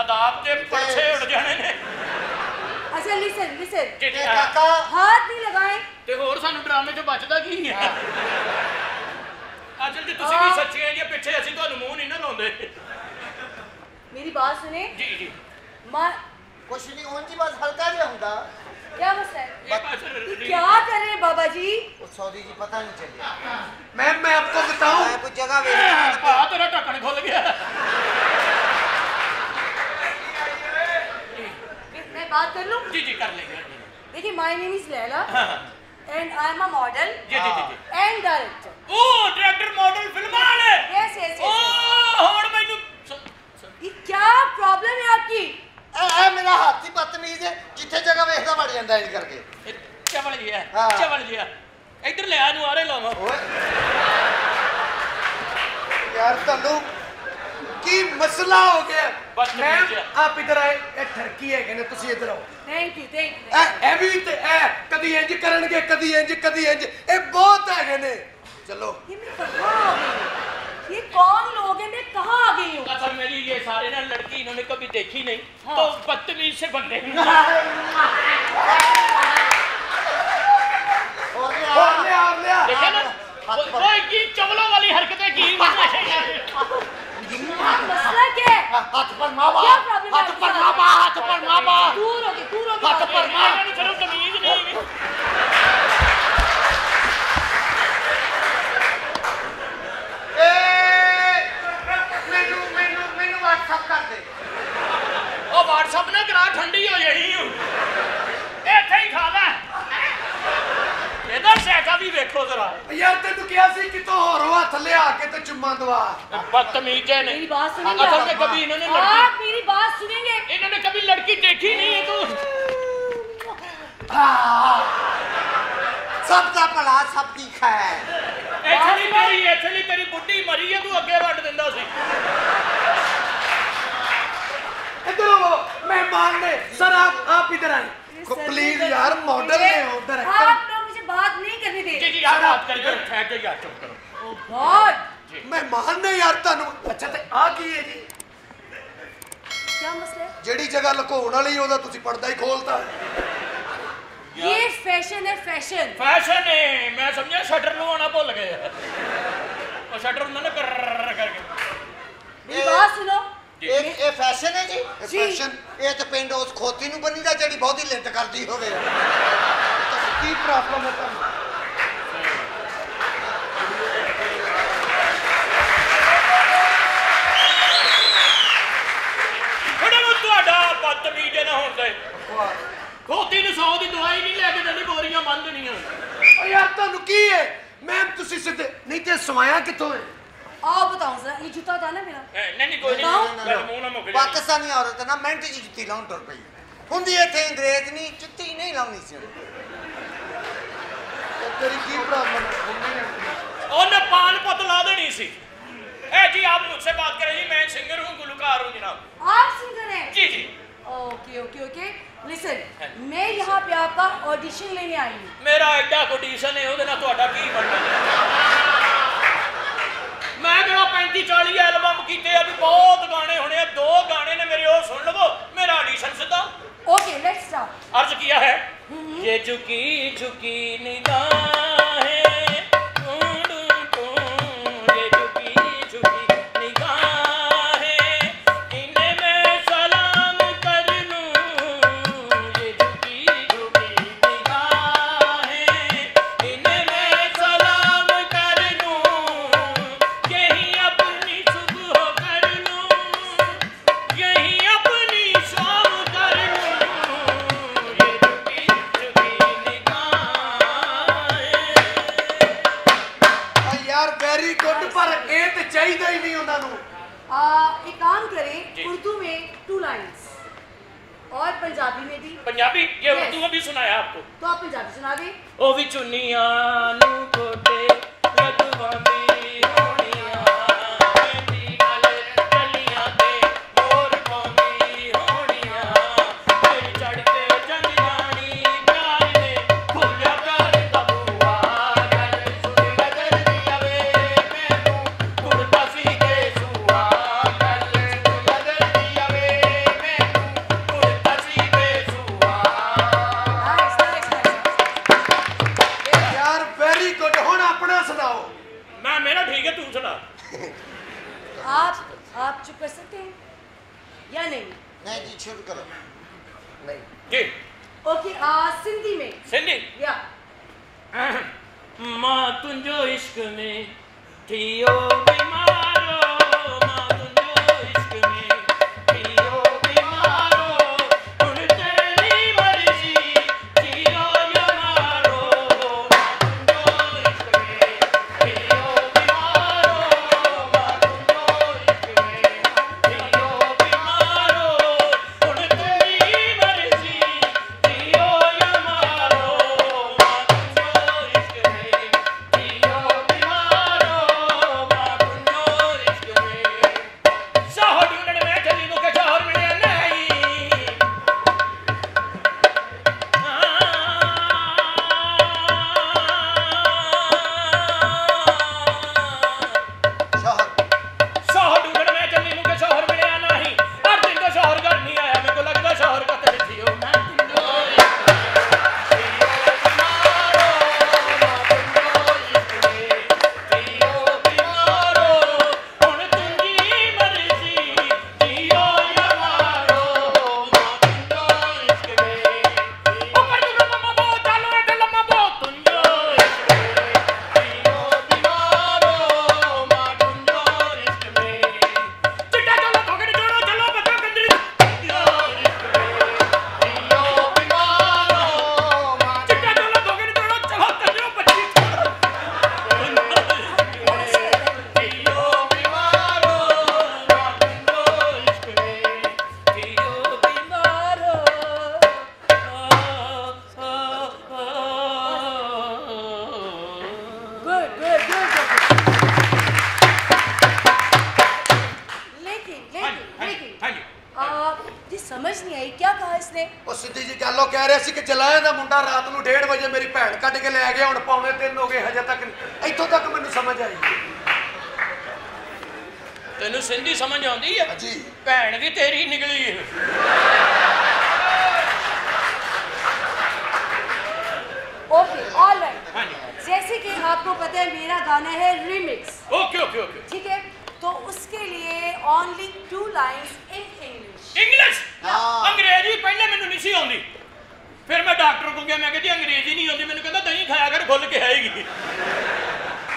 N: ਅਦਾਬ ਦੇ ਪਰਛੇ ਉੱਡ ਜਾਣੇ ਨੇ। ਅੱਛਾ ਲਿਸਨ
G: ਲਿਸਨ
N: ਤੇ
G: ਕਾਕਾ।
L: ਹੱਥ ਨਹੀਂ ਲਗਾਏ।
N: ਤੇ ਹੋਰ ਸਾਨੂੰ ਡਰਾਮੇ 'ਚ ਬਚਦਾ ਕੀ ਹੈ? ਅਜਲ ਜੀ ਤੁਸੀਂ ਵੀ ਸੱਚੇ ਜੇ ਪਿੱਛੇ ਅਸੀਂ ਤੁਹਾਨੂੰ ਮੂੰਹ ਨਹੀਂ ਨਾ ਲਾਉਂਦੇ।
L: ਮੇਰੀ ਬਾਤ ਸੁਣੇ।
N: ਜੀ ਜੀ।
L: ਮੈਂ
G: ਕੁਛ ਨਹੀਂ ਉਂਝ ਹੀ ਬਸ ਹਲਕਾ ਜਿਹਾ ਹੁੰਦਾ।
L: क्या मसला है
N: तो
L: क्या कर बाबा जी
G: सौदी जी पता नहीं
C: चलिया मैम मैं आपको
G: हाँ, बताऊँ कुछ जगह
N: ढक्कन हाँ, तो खोल गया
L: मैं बात कर लूँ
N: जी जी कर लेंगे
L: देखिए my name is Laila and I
N: am a model.
L: जी जी
N: जी And director. Oh, director,
L: model, film
N: वाले.
L: Yes,
N: yes, yes. Oh, और
L: ये क्या प्रॉब्लम है आपकी?
G: ਐ ਮੇਰਾ ਹੱਥ ਹੀ ਬਦਤਮੀਜ਼ ਹੈ ਜਿੱਥੇ ਜਗ੍ਹਾ ਵੇਖਦਾ ਵੜ ਜਾਂਦਾ ਇੰਜ ਕਰਕੇ।
N: ਇਹ ਚਵਲ ਗਿਆ
G: ਹਾਂ।
N: ਚਵਲ ਗਿਆ ਇੱਧਰ ਲਿਆ ਇਹਨੂੰ ਆਰੇ ਲਾਵਾਂ
G: ਓਏ।
C: ਯਾਰ ਤੁਹਾਨੂੰ ਕੀ ਮਸਲਾ ਹੋ ਗਿਆ? ਬਦਤਮੀਜ਼
N: ਮੈਮ ਹੈ।
C: ਆਪ ਇਧਰ ਆਏ ਇਹ ਠਰਕੀ ਹੈਗੇ ਨੇ ਤੁਸੀਂ ਇਧਰ ਆਓ।
L: ਥੈਂਕ ਯੂ ਥੈਂਕ ਯੂ
C: ਇਹ ਇਹ ਵੀ ਤੇ ਇਹ ਕਦੀ ਇੰਜ ਕਰਨਗੇ ਕਦੀ ਇੰਜ ਕਦੀ ਇੰਜ। ਇਹ ਬਹੁਤ ਹੈਗੇ ਨੇ। ਚਲੋ।
L: ਇਹ ਮੇਰੇ ਕੋਲ ਹੋ ਗਈ। ये कौन लोग हैं? मैं कहाँ आ गई हूँ?
N: असल मेरी ये सारे ना लड़की इन्होंने कभी देखी नहीं
L: हाँ।
N: तो बदतमीज से
C: बन रहे
N: देखा ना वो ये चवलों वाली हरकतें की हाँ,
L: मसला है? हाँ,
G: हाथ पर माँ
L: क्या हाथ
G: पर माँ हाथ पर माँ
L: दूर हो होगी दूर हो
G: होगी।
L: हाथ
G: पर माँ।
N: ज़रूर तमीज नहीं
G: WhatsApp ਕਰ ਦੇ
N: ਉਹ WhatsApp ਨਾ ਕਰਾ ਠੰਡੀ ਹੋ ਜਾਣੀ ਓ। ਇੱਥੇ ਹੀ ਖਾ ਲੈ ਇਹਦਾ ਸੈਕਾ ਵੀ ਵੇਖੋ ਜ਼ਰਾ
C: ਯਾਰ ਤੈਨੂੰ ਕਿਹਾ ਸੀ ਕਿਤੋਂ ਹੋਰ ਹੱਥ ਲਿਆ ਕੇ ਤੇ ਚੁੰਮਾ ਦਵਾ
N: बदतमीज है
L: मेरी
N: नहीं
L: बात सुनेंगे
N: असल
L: आप?
N: में कभी इन्होंने लड़की
L: आप मेरी बात सुनेंगे
N: इन्होंने कभी लड़की देखी नहीं है तो
G: ਸਭ ਦਾ ਭਲਾ ਸਭ ਦੀ ਖੈਰ
N: ਐਕਚੁਅਲੀ ਤੇਰੀ ਐਕਚੁਅਲੀ ਤੇਰੀ ਬੁੱਢੀ ਮਰੀ ਹੈ ਤੂੰ ਅੱਗੇ ਵੰਡ ਦਿੰਦਾ ਸੀ
C: इधर आओ मेहमान ने सर आप आप इधर आए प्लीज यार मॉडल ने हो डायरेक्टर
L: आप लोग मुझे बात नहीं करने दे
N: जी जी आप बात कर कर ठहर जाइए यार चुप करो
L: गॉड
C: ਮਹਿਮਾਨ ਨੇ ਯਾਰ ਤੁਹਾਨੂੰ ਅੱਛਾ ਤੇ ਆ ਕੀ ਹੈ ਜੀ
L: क्या मसला है
C: ਜਿਹੜੀ ਜਗ੍ਹਾ ਲੁਕਾਉਣ ਵਾਲੀ ਉਹਦਾ ਤੁਸੀਂ ਪਰਦਾ ਹੀ ਖੋਲਤਾ
L: ये फैशन है फैशन
N: फैशन है मैं समझा शटर लवाना भुल गए और शटर उन्होंने कर करके
L: मेरी बात सुनो
G: ਇਹ ਇਹ ਫੈਸ਼ਨ ਹੈ ਜੀ?
C: ਇਹ
L: ਜੀ।
C: ਫੈਸ਼ਨ
G: ਇਹ ਤਾਂ ਪਿੰਡ ਉਸ ਖੋਤੀ ਨੂੰ ਬੰਨੀਦਾ ਜਿਹੜੀ ਬਹੁਤੀ ਲਿੱਤ ਕਰਦੀ ਹੋਵੇ।
C: ਕੀ ਪ੍ਰੋਬਲਮ ਹੈ ਤੁਹਾਨੂੰ?
N: ਬੜਾ ਨੂੰ ਤੁਹਾਡਾ ਬਦਤਮੀਜ਼ ਨਾ ਹੁੰਦੇ ਖੋਤੀ ਨੂੰ ਸੌ ਦੀ ਦਵਾਈ ਨਹੀਂ ਲੈ ਕੇ ਦੇਣੀ ਗੋਰੀਆਂ ਮੰਨ ਦੇਣੀਆਂ
C: ਓ ਯਾਰ ਤੁਹਾਨੂੰ ਕੀ ਹੈ? ਮੈਂ ਤੁਸੀਂ ਤੁਸੀਂ ਸਿੱਧੇ ਨਹੀਂ ਤੇ ਸਵਾਇਆ ਕਿੱਥੋਂ ਹੈ?
N: आओ बताऊं जरा ये जूता था ना मेरा
L: ਨਹੀਂ ਨਹੀਂ ਕੋਈ
N: बताओ।
L: ਨਹੀਂ ਮੇਰੇ ਮੂੰਹ ਨਾ ਮੁੱਕ ਜਾ
G: ਪਾਕਿਸਤਾਨੀ ਔਰਤ ਨਾ ਮਿੰਟ 'ਚ ਜੁੱਤੀ ਲਾਉਣ ਤੁਰ ਪਈ ਹੁੰਦੀ ਇੱਥੇ ਅੰਗਰੇਜ਼ ਨਹੀਂ ਜੁੱਤੀ ਨਹੀਂ ਲਾਉਣੀ ਸੀ ਉਹਨੇ। ਤੇ ਤੇਰੀ ਕੀ ਪ੍ਰੋਬਲਮ ਹੈ
L: ਉਹਨੇ ਪਾਨ ਪਤ ਲਾ ਦੇਣੀ ਸੀ ए जी आप मुझसे बात करें जी मैं सिंगर हूँ गुलकार हूँ जनाब
N: आप सिंगर हैं
L: जी जी
N: ओके ओके ओके लिसन मैं यहाँ पे आपका ऑडिशन लेने आई हूँ
L: ਮੇਰਾ ਐਡਾ ਕੰਡੀਸ਼ਨ ਹੈ ਉਹਦੇ ਨਾਲ ਤੁਹਾਡਾ ਕੀ ਬਣਨਾ ਮੈਂ ਜਿਹੜਾ 35 40 ਐਲਬਮ ਕੀਤੇ ਆ ਵੀ ਬਹੁਤ ਗਾਣੇ ਹੋਣੇ ਆ ਦੋ ਗਾਣੇ ਨੇ ਮੇਰੇ ਉਹ ਸੁਣ ਲਵੋ ਮੇਰਾ ਆਡੀਸ਼ਨ ਸਿੱਧਾ
N: ओके लेट्स स्टार्ट
L: अर्ज किया है ये झुकी झुकी निगाहें
N: पंजाबी
L: ये उर्दू yes. भी सुनाया आपको
N: तो आप पंजाबी सुना दी
L: ओ भी चुनिया
N: नू कोटे लगवांदी
L: है
N: रिमिक्स
L: ओके ओके ओके
N: ठीक है तो उसके लिए only two lines in English
L: English ਅੰਗਰੇਜ਼ੀ ਪਹਿਲੇ ਮੈਨੂੰ ਨਹੀਂ ਸੀ ਆਉਂਦੀ ਫਿਰ ਮੈਂ ਡਾਕਟਰ ਕੋਲ ਗਿਆ ਮੈਂ ਕਿਹਾ ਜੀ ਅੰਗਰੇਜ਼ੀ ਨਹੀਂ ਆਉਂਦੀ ਮੈਨੂੰ ਕਹਿੰਦਾ ਦਹੀਂ ਖਾਇਆ ਕਰ ਖੁੱਲ ਕੇ ਆਏਗੀ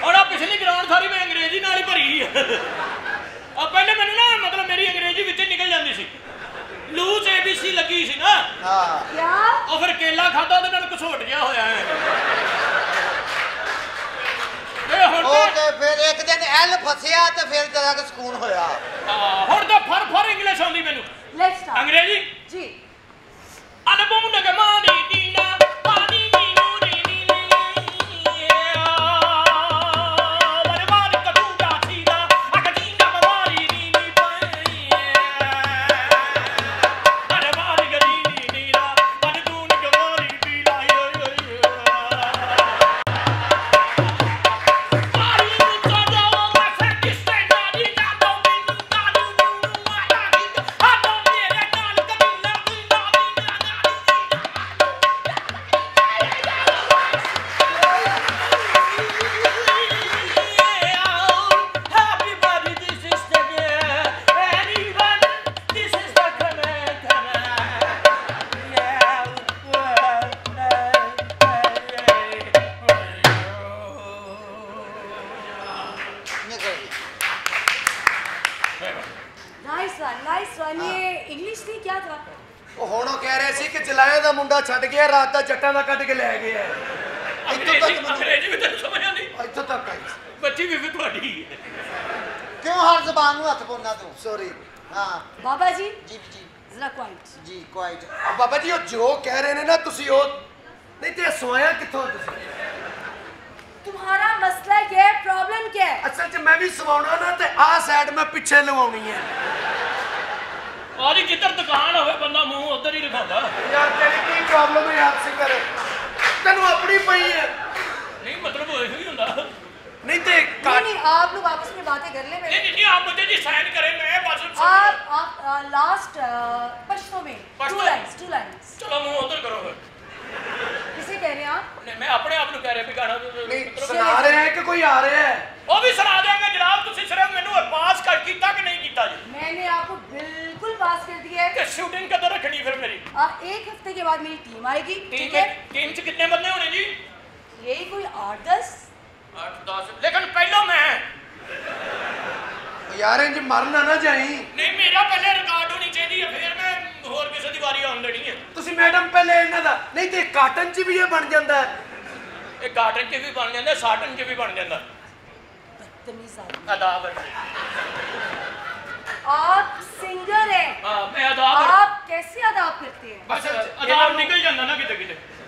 L: ਔਰ ਆ ਪਿਛਲੀ ਗਰਾਊਂਡ ਸਾਰੀ ਮੈਂ ਅੰਗਰੇਜ਼ੀ ਨਾਲ ਹੀ ਭਰੀ ਆ ਆ ਪਹਿਲੇ ਮੈਨੂੰ ਨਾ ਮਤਲਬ ਮੇਰੀ ਅੰਗਰੇਜ਼ੀ ਵਿੱਚ ਹੀ ਨਿਕਲ ਜਾਂਦੀ ਸੀ ਲੂਜ਼ ਏਬੀਸੀ ਲੱਗੀ ਸੀ ਨਾ
N: क्या
L: ਉਹ ਫਿਰ ਕੇਲਾ ਖਾਦਾ ਉਹਦੇ ਨਾਲ ਘਸੋਟ ਜਿਹਾ ਹੋਇਆ ਹੈ ਫਿਰ ਇੱਕ ਦਿਨ
G: ਐਲ ਫਸਿਆ ਤੇ ਫਿਰ ਜਰਾ ਕਿ ਹੋਇਆ।
N: ਹੁਣ ਤਾਂ ਫਰ ਫਰ ਇੰਗਲਿਸ਼ ਆਉਂਦੀ ਮੈਨੂੰ। ਅੰਗਰੇਜ਼ੀ?
L: ਜੀ।
N: ਅਲਬਮ ਨਗਮਾਨੀ
C: ਗਿਆ ਰਾਤ ਦਾ ਜੱਟਾਂ ਦਾ ਕੱਢ ਕੇ ਲੈ ਗਿਆ ਇੱਥੋਂ ਤੱਕ
N: ਅੰਗਰੇਜ਼ੀ ਅੰਗਰੇਜ਼ੀ ਵੀ ਤੈਨੂੰ ਸਮਝ ਆਉਂਦੀ
C: ਇੱਥੋਂ ਤੱਕ ਆਈ
N: ਬੱਚੀ ਵੀ ਵੀ ਤੁਹਾਡੀ ਹੈ
G: ਕਿਉਂ ਹਰ ਜ਼ਬਾਨ ਨੂੰ ਹੱਥ ਪਾਉਣਾ ਤੂੰ
C: ਸੌਰੀ
G: ਹਾਂ
L: बाबा जी
G: ਜੀ ਜੀ
L: जरा क्वाइट
G: ਜੀ ਕੁਆਇਟ
C: ਬਾਬਾ ਜੀ ਉਹ ਜੋ ਕਹਿ ਰਹੇ ਨੇ ਨਾ ਤੁਸੀਂ ਉਹ ਨਹੀਂ ਤੇ ਸਵਾਇਆ ਕਿੱਥੋਂ ਤੁਸੀਂ
L: तुम्हारा मसला क्या है प्रॉब्लम क्या है
C: ਅਸਲ 'ਚ ਮੈਂ ਵੀ ਸਵਾਉਣਾ ਨਾ ਤੇ ਆਹ ਸਾਈਡ ਮੈਂ ਪਿੱਛੇ ਲਵਾਉਣੀ ਹੈ
N: ਆਦੀ ਕਿੱਧਰ ਦੁਕਾਨ ਹੋਵੇ ਬੰਦਾ ਮੂੰਹ ਉਧਰ ਹੀ ਦਿਖਾਉਂਦਾ
C: ਯਾਰ ਤੇਰੀ ਕੀ ਪ੍ਰੋਬਲਮ ਹੈ ਯਾਰ ਸਿੰਗਰ ਤੈਨੂੰ ਆਪਣੀ ਪਈ ਹੈ
N: ਨਹੀਂ ਮਤਲਬ ਉਹ ਇਹੋ ਹੀ ਹੁੰਦਾ
C: नहीं तो
L: नहीं, नहीं आप लोग आपस में बातें कर ले
N: नहीं नहीं आप मुझे जी साइन करें मैं बस
L: आप आप आ, लास्ट पश्तो में टू लाइंस टू लाइंस
N: चलो मुंह उधर करो ਫਿਰ
L: किसे कह रहे हैं आप
N: ਨਹੀਂ ਮੈਂ ਆਪਣੇ ਆਪ ਨੂੰ ਕਹਿ ਰਿਹਾ ਵੀ ਗਾਣਾ
C: ਨਹੀਂ ਸੁਣਾ ਰਿਹਾ ਹੈ ਕਿ ਕੋਈ ਆ ਰਿਹਾ ਹੈ
N: ਉਹ ਵੀ ਸੁਣਾ ਦਿਆਂਗੇ ਜਨਾਬ ਤੁਸੀਂ ਸਿਰਫ ਮੈਨੂੰ ਪਾਸ ਕਰ ਕੀਤਾ ਕਿ ਨਹੀਂ ਕੀਤਾ ਜੀ
L: मैंने आपको बिल्कुल पास कर दिया है
N: ਕਿ ਸ਼ੂਟਿੰਗ ਕਦੋਂ ਰੱਖਣੀ ਫਿਰ ਮੇਰੀ
L: आ, एक हफ्ते के बाद मेरी टीम आएगी
N: ਟੀਮ
L: ठीक है
N: ਟੀਮ ਚ ਕਿੰਨੇ ਬੰਦੇ ਹੋਣੇ ਜੀ
L: यही कोई आठ दस
N: 8 10 ਲੇਕਿਨ ਪਹਿਲਾਂ ਮੈਂ
C: ਯਾਰ ਇੰਜ ਮਰਨਾ ਨਾ ਜਾਈ
N: ਨਹੀਂ ਮੇਰਾ ਪਹਿਲੇ ਰਿਕਾਰਡ ਹੋਣੀ ਚਾਹੀਦੀ ਹੈ ਫਿਰ ਮੈਂ ਹੋਰ ਕਿਸੇ ਦੀ ਵਾਰੀ ਆਉਣ ਦੇਣੀ ਹੈ
C: ਤੁਸੀਂ ਮੈਡਮ ਪਹਿਲੇ ਇਹਨਾਂ ਦਾ ਨਹੀਂ ਤੇ ਕਾਟਨ 'ਚ ਵੀ ਇਹ ਬਣ ਜਾਂਦਾ ਹੈ
N: ਇਹ ਕਾਟਨ ਚ ਵੀ ਬਣ ਜਾਂਦਾ ਸਾਟਨ ਚ ਵੀ ਬਣ ਜਾਂਦਾ
L: बदतमीज आदमी
N: ਅਦਾਬ
L: आप सिंगर हैं
N: ਹਾਂ ਮੈਂ ਅਦਾਬ
L: आप कैसे अदा करते हैं
N: ਬਸ ਅਦਾਬ ਨਿਕਲ ਜਾਂਦਾ ਨਾ ਕਿਤੇ ਕਿਤੇ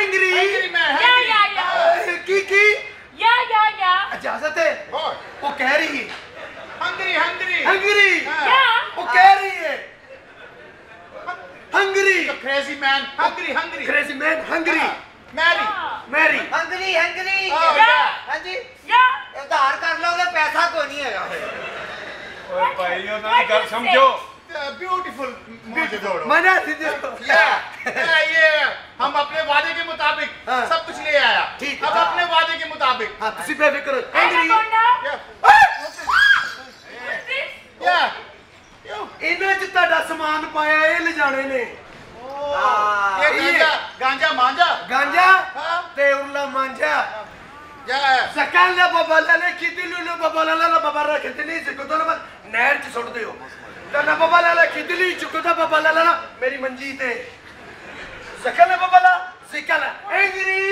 O: Angry. Angry
C: man. Yeah,
O: angry. yeah,
C: yeah. Uh, Kiki.
L: Yeah,
O: yeah,
C: yeah. इजाज़त
L: है
H: What? वो
O: कह रही है
G: Hungry, hungry. Hungry.
L: Yeah. yeah.
G: वो कह रही है Hungry. The crazy
O: man. Hungry,
C: hungry. Crazy
O: man, hungry.
L: Yeah. Mary. Yeah.
C: Mary. Hungry,
L: hungry. Oh, yeah.
O: yeah. हाँ
C: जी.
L: Yeah.
C: उधार कर लोगे पैसा को
O: नहीं है यार. और
C: भाइयों ना घर
O: समझो.
C: Beautiful.
G: Beautiful. मना
O: दीजिए.
L: Yeah. Yeah,
O: yeah. हम अपने वादे के मुताबिक
C: हाँ।
O: सब कुछ ले आया
C: ठीक है।
O: अब अपने वादे के मुताबिक
C: ਹਾਂ ਤੁਸੀਂ ਬੇਫਿਕਰ ਹੋ ਹੈਂਗਰੀ
L: Anaconda.
O: या
L: What is this?
O: या
C: ਇਹਨਾਂ 'ਚ ਤੁਹਾਡਾ ਸਮਾਨ ਪਾਇਆ ਇਹ ਲਿਜਾਣੇ ਨੇ
G: ਹਾਂ
O: ये गांजा गांजा मांझा
C: ਗਾਂਜਾ
O: हाँ।
C: ਤੇ ਉਰਲਾ ਮਾਂਜਾ
O: या
C: ਸਕਾਲ ਬਾਬਾ ਲਾਲੇ ਕਿਤੇ ਲੁਲੂ ਬਾਬਾ ਲਾਲਾ ਬਾਬਾ ਰੱਖਦੇ ਨਹੀਂ ਸੀ ਕੋਤੋਂ ਨਾ ਨਹਿਰ 'ਚ ਸੁੱਟਦੇ ਹੋ ਤਾਂ ਨਾ ਬਾਬਾ ਲਾਲਾ ਕਿਤੇ ਲਈ ਚੁੱਕਦਾ ਬਾਬਾ ਲਾਲਾ ਨਾ ਮੇਰੀ ਮੰਜੀ ਤੇ ਸਕਾਲ ਬਾਬਾ ਲਾ ਸਕਾਲ ਹੈਂਗਰੀ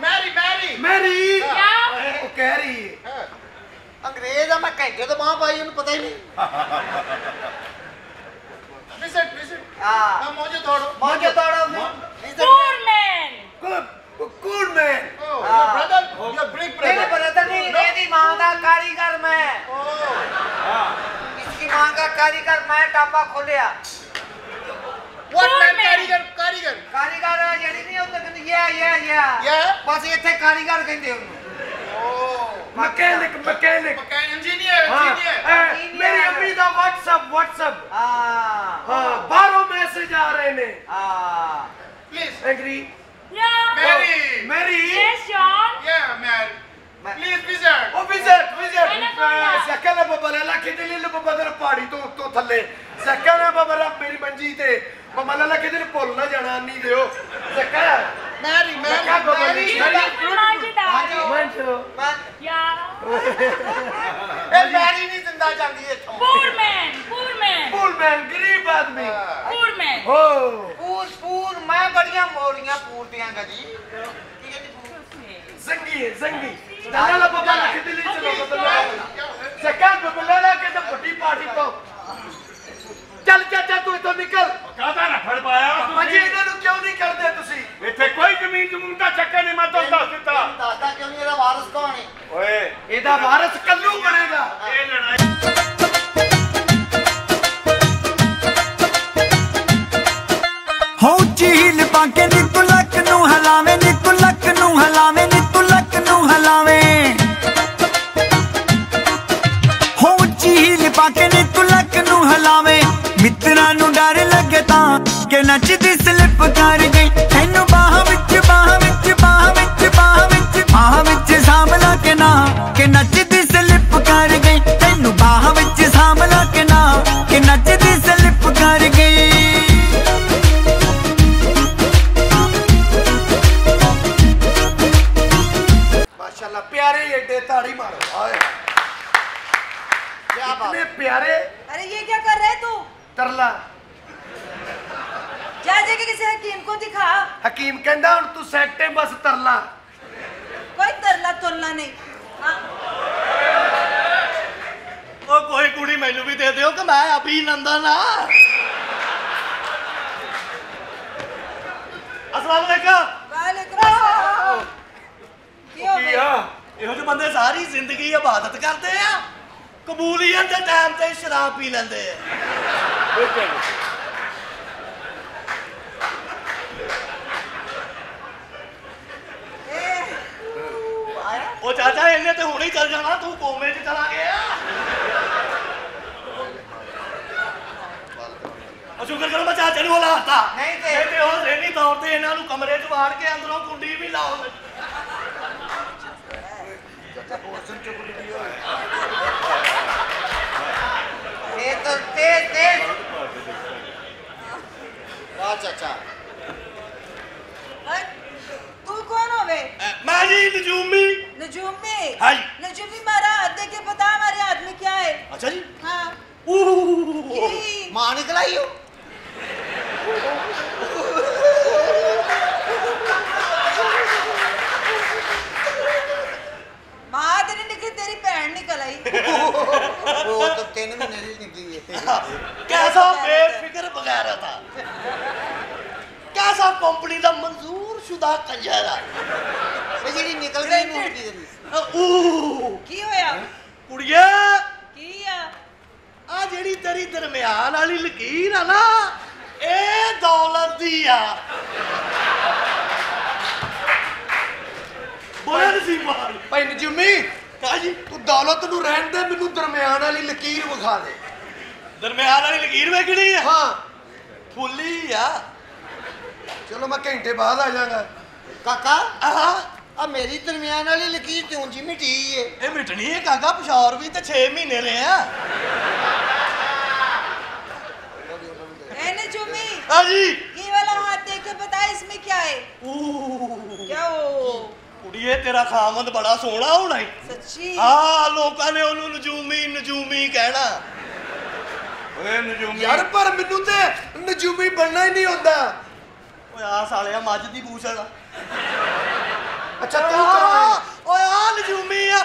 O: मैरी मैरी
C: ਮੇਰੀ
L: Yeah.
C: ਉਹ ਕਹਿ ਰਹੀ ਹੈ
O: हाँ।
G: ਅੰਗਰੇਜ਼ ਆ ਮੈਂ ਘੰਟੇ ਤੋਂ ਬਾਹ ਪਾਈ ਉਹਨੂੰ ਪਤਾ ਹੀ ਨਹੀਂ
O: विजिट विजिट
G: ਹਾਂ
O: हम मुझे दौड़ो
G: ਮੌਜੇ ਤੋੜੋ ਨਹੀਂ
L: Poor man.
C: Good good man
O: Oh, your brother, your big
G: ਮੇਰੇ
O: brother.
G: ਬਰਦਰ नहीं मेरी माँ का कारीगर मैं इसकी माँ का कारीगर मैं टापा खोलिया
L: ਵਨ
O: ਕਾਰੀਗਰ ਕਾਰੀਗਰ
G: ਕਾਰੀਗਰ ਜਿਹੜੀ ਨਹੀਂ ਉਹ ਤੱਕ ਯਾ ਯਾ ਯਾ ਬਸ ਇੱਥੇ ਕਾਰੀਗਰ ਕਹਿੰਦੇ ਉਹਨੂੰ
C: ਓ ਮਕੈਨਿਕ ਮਕੈਨਿਕ
O: ਇੰਜੀਨੀਅਰ
C: ਇੰਜੀਨੀਅਰ ਮੇਰੀ ਅੰਮੀ ਦਾ WhatsApp WhatsApp
G: ਹਾਂ
C: ਹਾਂ ਬਾਹਰੋਂ ਮੈਸੇਜ ਆ ਰਹੇ ਨੇ
G: ਹਾਂ
C: ਪਲੀਜ਼
L: ਐਗਰੀ
O: ਯਾ
C: ਮੈਰੀ
O: ਮੈਰੀ ਯੈਸ
C: ਜੌਨ ਯਾ Mary
L: Please,
C: wizard. Oh, wizard, wizard. Sakana babala, lakini lilo babala party to to thalle. Sakana babala meri manji the. ਮਮਾ ਲਾਲਾ ਕਿਸੇ ਭੁੱਲ ਨਾ ਜਾਣਾ ਨਹੀਂ ਦਿਓ
L: ਧੱਕਾ
C: ਮੈਰੀ
G: ਮੈਰੀ
L: ਮੈਰੀ
G: ਇਹ ਮੈਰੀ ਨਹੀਂ ਜ਼ਿੰਦਾ ਜਾਂਦੀ ਇੱਥੋਂ।
C: ਪੂਰ ਮੈਨ ਗਰੀਬ ਆਦਮੀ। ਹੋ।
G: ਪੂਰ ਪੂਰ ਮੈਂ ਬੜੀਆਂ ਮੋਰੀਆਂ ਪੂਰਦੀਆਂ ਗਦੀ ਕੀ ਕਹਿੰਦੀ ਪੂਰ?
C: ਜ਼ੰਗੀ ਹੈ ਜ਼ੰਗੀ। ਲਾਲਾ ਲਾ ਬੱਬਾ ਲਈ ਚਲੋ ਬੱਬਾ ਲਾ। ਜ਼ਕਾਤ ਬੱਬਾ ਲਾ ਕੇ ਤਾਂ ਵੱਡੀ ਪਾਰਟੀ ਪਾਓ। ਚੱਲ ਚਾਚਾ ਤੂੰ ਇੱਥੋਂ ਨਿਕਲ।
H: ਕਾਹਦਾ ਰਫੜ ਪਾਇਆ?
C: ਭਾਜੀ ਇਹਨਾਂ ਨੂੰ ਕਿਉਂ ਨਹੀਂ ਕਰਦੇ ਤੁਸੀਂ?
H: ਇੱਥੇ ਕੋਈ ਜ਼ਮੀਨ ਜਮੂਨ ਦਾ ਚੱਕਰ ਨਹੀਂ ਮੈਂ ਤੁਹਾਨੂੰ ਦੱਸ ਦਿੱਤਾ।
G: ਦਾਦਾ ਕਿਉਂ ਨਹੀਂ ਇਹਦਾ ਵਾਰਸ ਕੌਣ ਹੈ?
H: ਓਏ।
C: ਇਹਦਾ ਵਾਰਸ ਕੱਲੂ ਬਣੇਗਾ।
H: ਇਹ ਲੜਾਈ
D: ਹੋ ਝੀਲ ਪਾ ਕੇ ਨੀ ਤੂੰ ਲੱਕ ਨੂੰ ਹਲਾਵੇਂ ਨੀ ਤੂੰ ਲੱਕ ਨੂੰ ਹਲਾਵੇਂ
A: ਕਬੂਲੀਅਤ ਦੇ ਟਾਈਮ ਤੇ ਸ਼ਰਾਬ ਪੀ ਲੈਂਦੇ ਆ।
Q: ए,
M: ਪਿਸ਼ੌਰ ਵੀ ਤੇ 6 ਮਹੀਨੇ ਰਹੇ ਆ
Q: एने जुमी
M: ਹਾਂ ਜੀ
Q: ये वाला हाथ देख के बता इसमें क्या है
M: ਊਹ
Q: क्या हो
M: ਕੁੜੀਏ ਤੇਰਾ ਖਾਮੰਦ ਬੜਾ ਸੋਹਣਾ ਹੋਣਾ ਈ
Q: सच्ची
M: ਆ ਲੋਕਾਂ ਨੇ ਉਹਨੂੰ ਨਜੂਮੀ ਨਜੂਮੀ ਕਹਿਣਾ
J: ਓਏ ਨਜੂਮੀ
C: ਯਾਰ ਪਰ ਮੈਨੂੰ ਤੇ ਨਜੂਮੀ ਬਣਨਾ ਹੀ ਨਹੀਂ ਹੁੰਦਾ
M: ਓਏ ਆ ਸਾਲਿਆ ਮੱਝ ਦੀ ਪੂਛ ਵਾਲਾ
C: ਅੱਛਾ ਤੂੰ ਕਰਾਂ
M: ਓਏ ਆ ਨਜੂਮੀ ਆ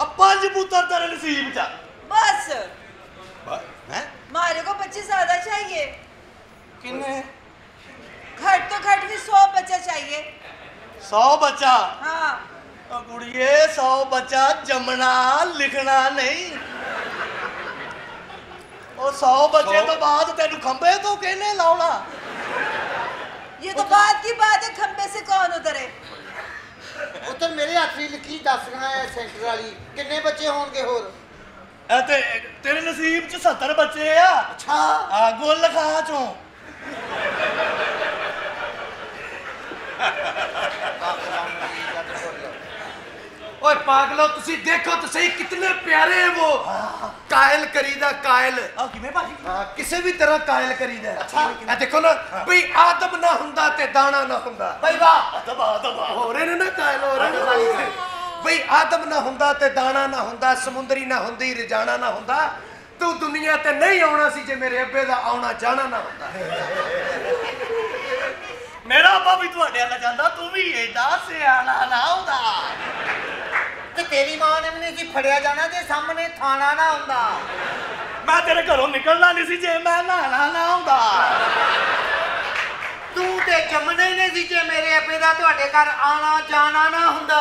M: अब
Q: पाँच उतरता
M: रहने से
Q: ही
M: बेटा
Q: बस।
M: हैं?
Q: मारे को बच्चे ज़्यादा चाहिए।
M: कितने
Q: घट तो घट भी सौ बच्चा चाहिए।
M: सौ बच्चा?
Q: हाँ।
M: तो सौ बच्चा जमना लिखना नहीं। और सौ बच्चे तो बाद तेन खंबे तो कहने लाउना
Q: ये तो बात की बात है खंबे से कौन उतरे?
G: ਉੱਧਰ ਮੇਰੇ ਹੱਥ ਦੀ ਲਕੀਰ ਦੱਸ ਰਿਹਾ ਹੈ ਸੈਂਟਰ ਵਾਲੀ। ਕਿੰਨੇ ਬੱਚੇ ਹੋਣਗੇ ਹੋਰ?
M: ਇਹ ਤੇ ਤੇਰੇ ਨਸੀਬ ਚ 70 ਬੱਚੇ ਆ।
G: ਅੱਛਾ।
M: ਆ ਗੁੱਲ ਖਾ ਚੋਂ।
C: ਓਏ ਪਾਗਲੋ ਤੁਸੀਂ ਦੇਖੋ ਤਾਂ ਸਹੀ ਕਿਤਨੇ ਪਿਆਰੇ ਹੈ। ਉਹ ਕਾਇਲ ਕਰੀਦਾ ਕਾਇਲ।
M: ਆ ਕਿਵੇਂ ਭਾਜੀ?
C: ਹਾਂ ਕਿਸੇ ਵੀ ਤਰ੍ਹਾਂ ਕਾਇਲ ਕਰੀਦਾ। ਅੱਛਾ। ਇਹ ਦੇਖੋ ਨਾ ਵੀ ਆਦਮ ਨਾ ਹੁੰਦਾ ਤੇ ਦਾਣਾ ਨਾ ਹੁੰਦਾ।
M: ਬਈ ਵਾਹ। ਦਬਾ ਦਬਾ
C: ਹੋ ਰਹੇ ਨੇ ਨਾ ਕਾਇਲ ਹੋ ਰਹੇ ਨੇ। ਬਈ ਆਦਮ ਨਾ ਹੁੰਦਾ ਤੇ ਦਾਣਾ ਨਾ ਹੁੰਦਾ ਸਮੁੰਦਰੀ ਨਾ ਹੁੰਦੀ ਰਜਾਣਾ ਨਾ ਹੁੰਦਾ। ਤੂੰ ਦੁਨੀਆ ਤੇ ਨਹੀਂ ਆਉਣਾ ਸੀ ਜੇ ਮੇਰੇ ਅੱਬੇ ਦਾ ਆਉਣਾ ਜਾਣਾ ਨਾ ਹੁੰਦਾ।
M: ਮੇਰਾ ਆਪਾ ਵੀ ਤੁਹਾਡੇ ਨਾਲ ਜਾਂਦਾ ਤੂੰ ਵੀ ਏਡਾ ਸਿਆਣਾ ਨਾ ਹੁੰਦਾ।
G: ਤੇ ਤੇਰੀ ਮਾਂ ਨੇ ਨਹੀਂ ਸੀ ਫੜਿਆ ਜਾਣਾ ਤੇ ਸਾਹਮਣੇ ਥਾਣਾ ਨਾ ਹੁੰਦਾ?
M: ਮੈਂ ਤੇਰੇ ਘਰੋਂ ਨਿਕਲਣਾ ਨਹੀਂ ਸੀ ਜੇ ਮੈਂ ਨਹਾਣਾ ਨਾ ਹੁੰਦਾ।
G: ਤੂੰ ਤੇ ਜੰਮਣਾ ਨਹੀਂ ਸੀ ਜੇ ਮੇਰੇ ਅੱਬੇ ਦਾ ਤੁਹਾਡੇ ਘਰ ਆਣਾ ਜਾਣਾ ਨਾ ਹੁੰਦਾ।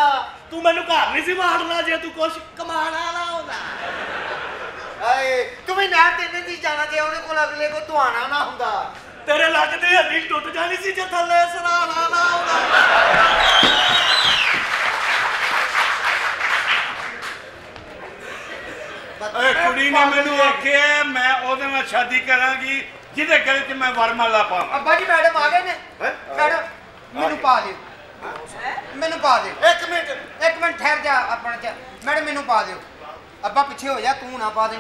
M: ਤੂੰ ਮੈਨੂੰ ਘਰ ਨਹੀਂ ਸੀ ਮਾਰਨਾ ਜੇ ਤੂੰ ਕੁਛ ਕਮਾਣਾ ਨਾ ਹੁੰਦਾ।
G: ਹਾਏ ਤੂੰ ਵੀ ਨਹਿਰ ਤੇ ਨਹੀਂ ਸੀ ਜਾਣਾ ਜੇ ਉਹਦੇ ਕੋਲ ਅਗਲੇ ਕੋ ਧੁਆਣਾ ਨਾ ਹੁੰਦਾ।
M: ਤੇਰੇ ਲੱਕ ਦੀ ਹੱਡੀ ਟੁੱਟ ਜਾਣੀ ਸੀ ਜੇ ਥੱਲੇ ਸਰਾਣਾ ਨਾ ਹੁੰਦਾ।
J: ਓਏ ਕੁੜੀ ਨੇ ਮੈਨੂੰ ਆਖਿਆ ਮੈਂ ਉਹਦੇ ਨਾਲ ਸ਼ਾਦੀ ਕਰਾਂਗੀ ਜਿਹਦੇ ਗਲੇ 'ਚ ਮੈਂ ਵਰਮਾਲਾ ਪਾਵਾਂ।
G: ਅੱਬਾ ਜੀ ਮੈਡਮ ਆ ਗਏ ਨੇ। ਮੈਡਮ ਮੈਨੂੰ ਪਾ ਦਿਓ। ਮੈਨੂੰ ਪਾ ਦਿਓ। ਇੱਕ ਮਿੰਟ। ਇੱਕ ਮਿੰਟ ਠਹਿਰ ਜਾ ਆਪਣਾ ਚ। ਮੈਡਮ ਮੈਨੂੰ ਪਾ ਦਿਓ। ਅੱਬਾ ਪਿੱਛੇ ਹੋ ਜਾ ਤੂੰ ਨਾ ਪਾ ਦੇ।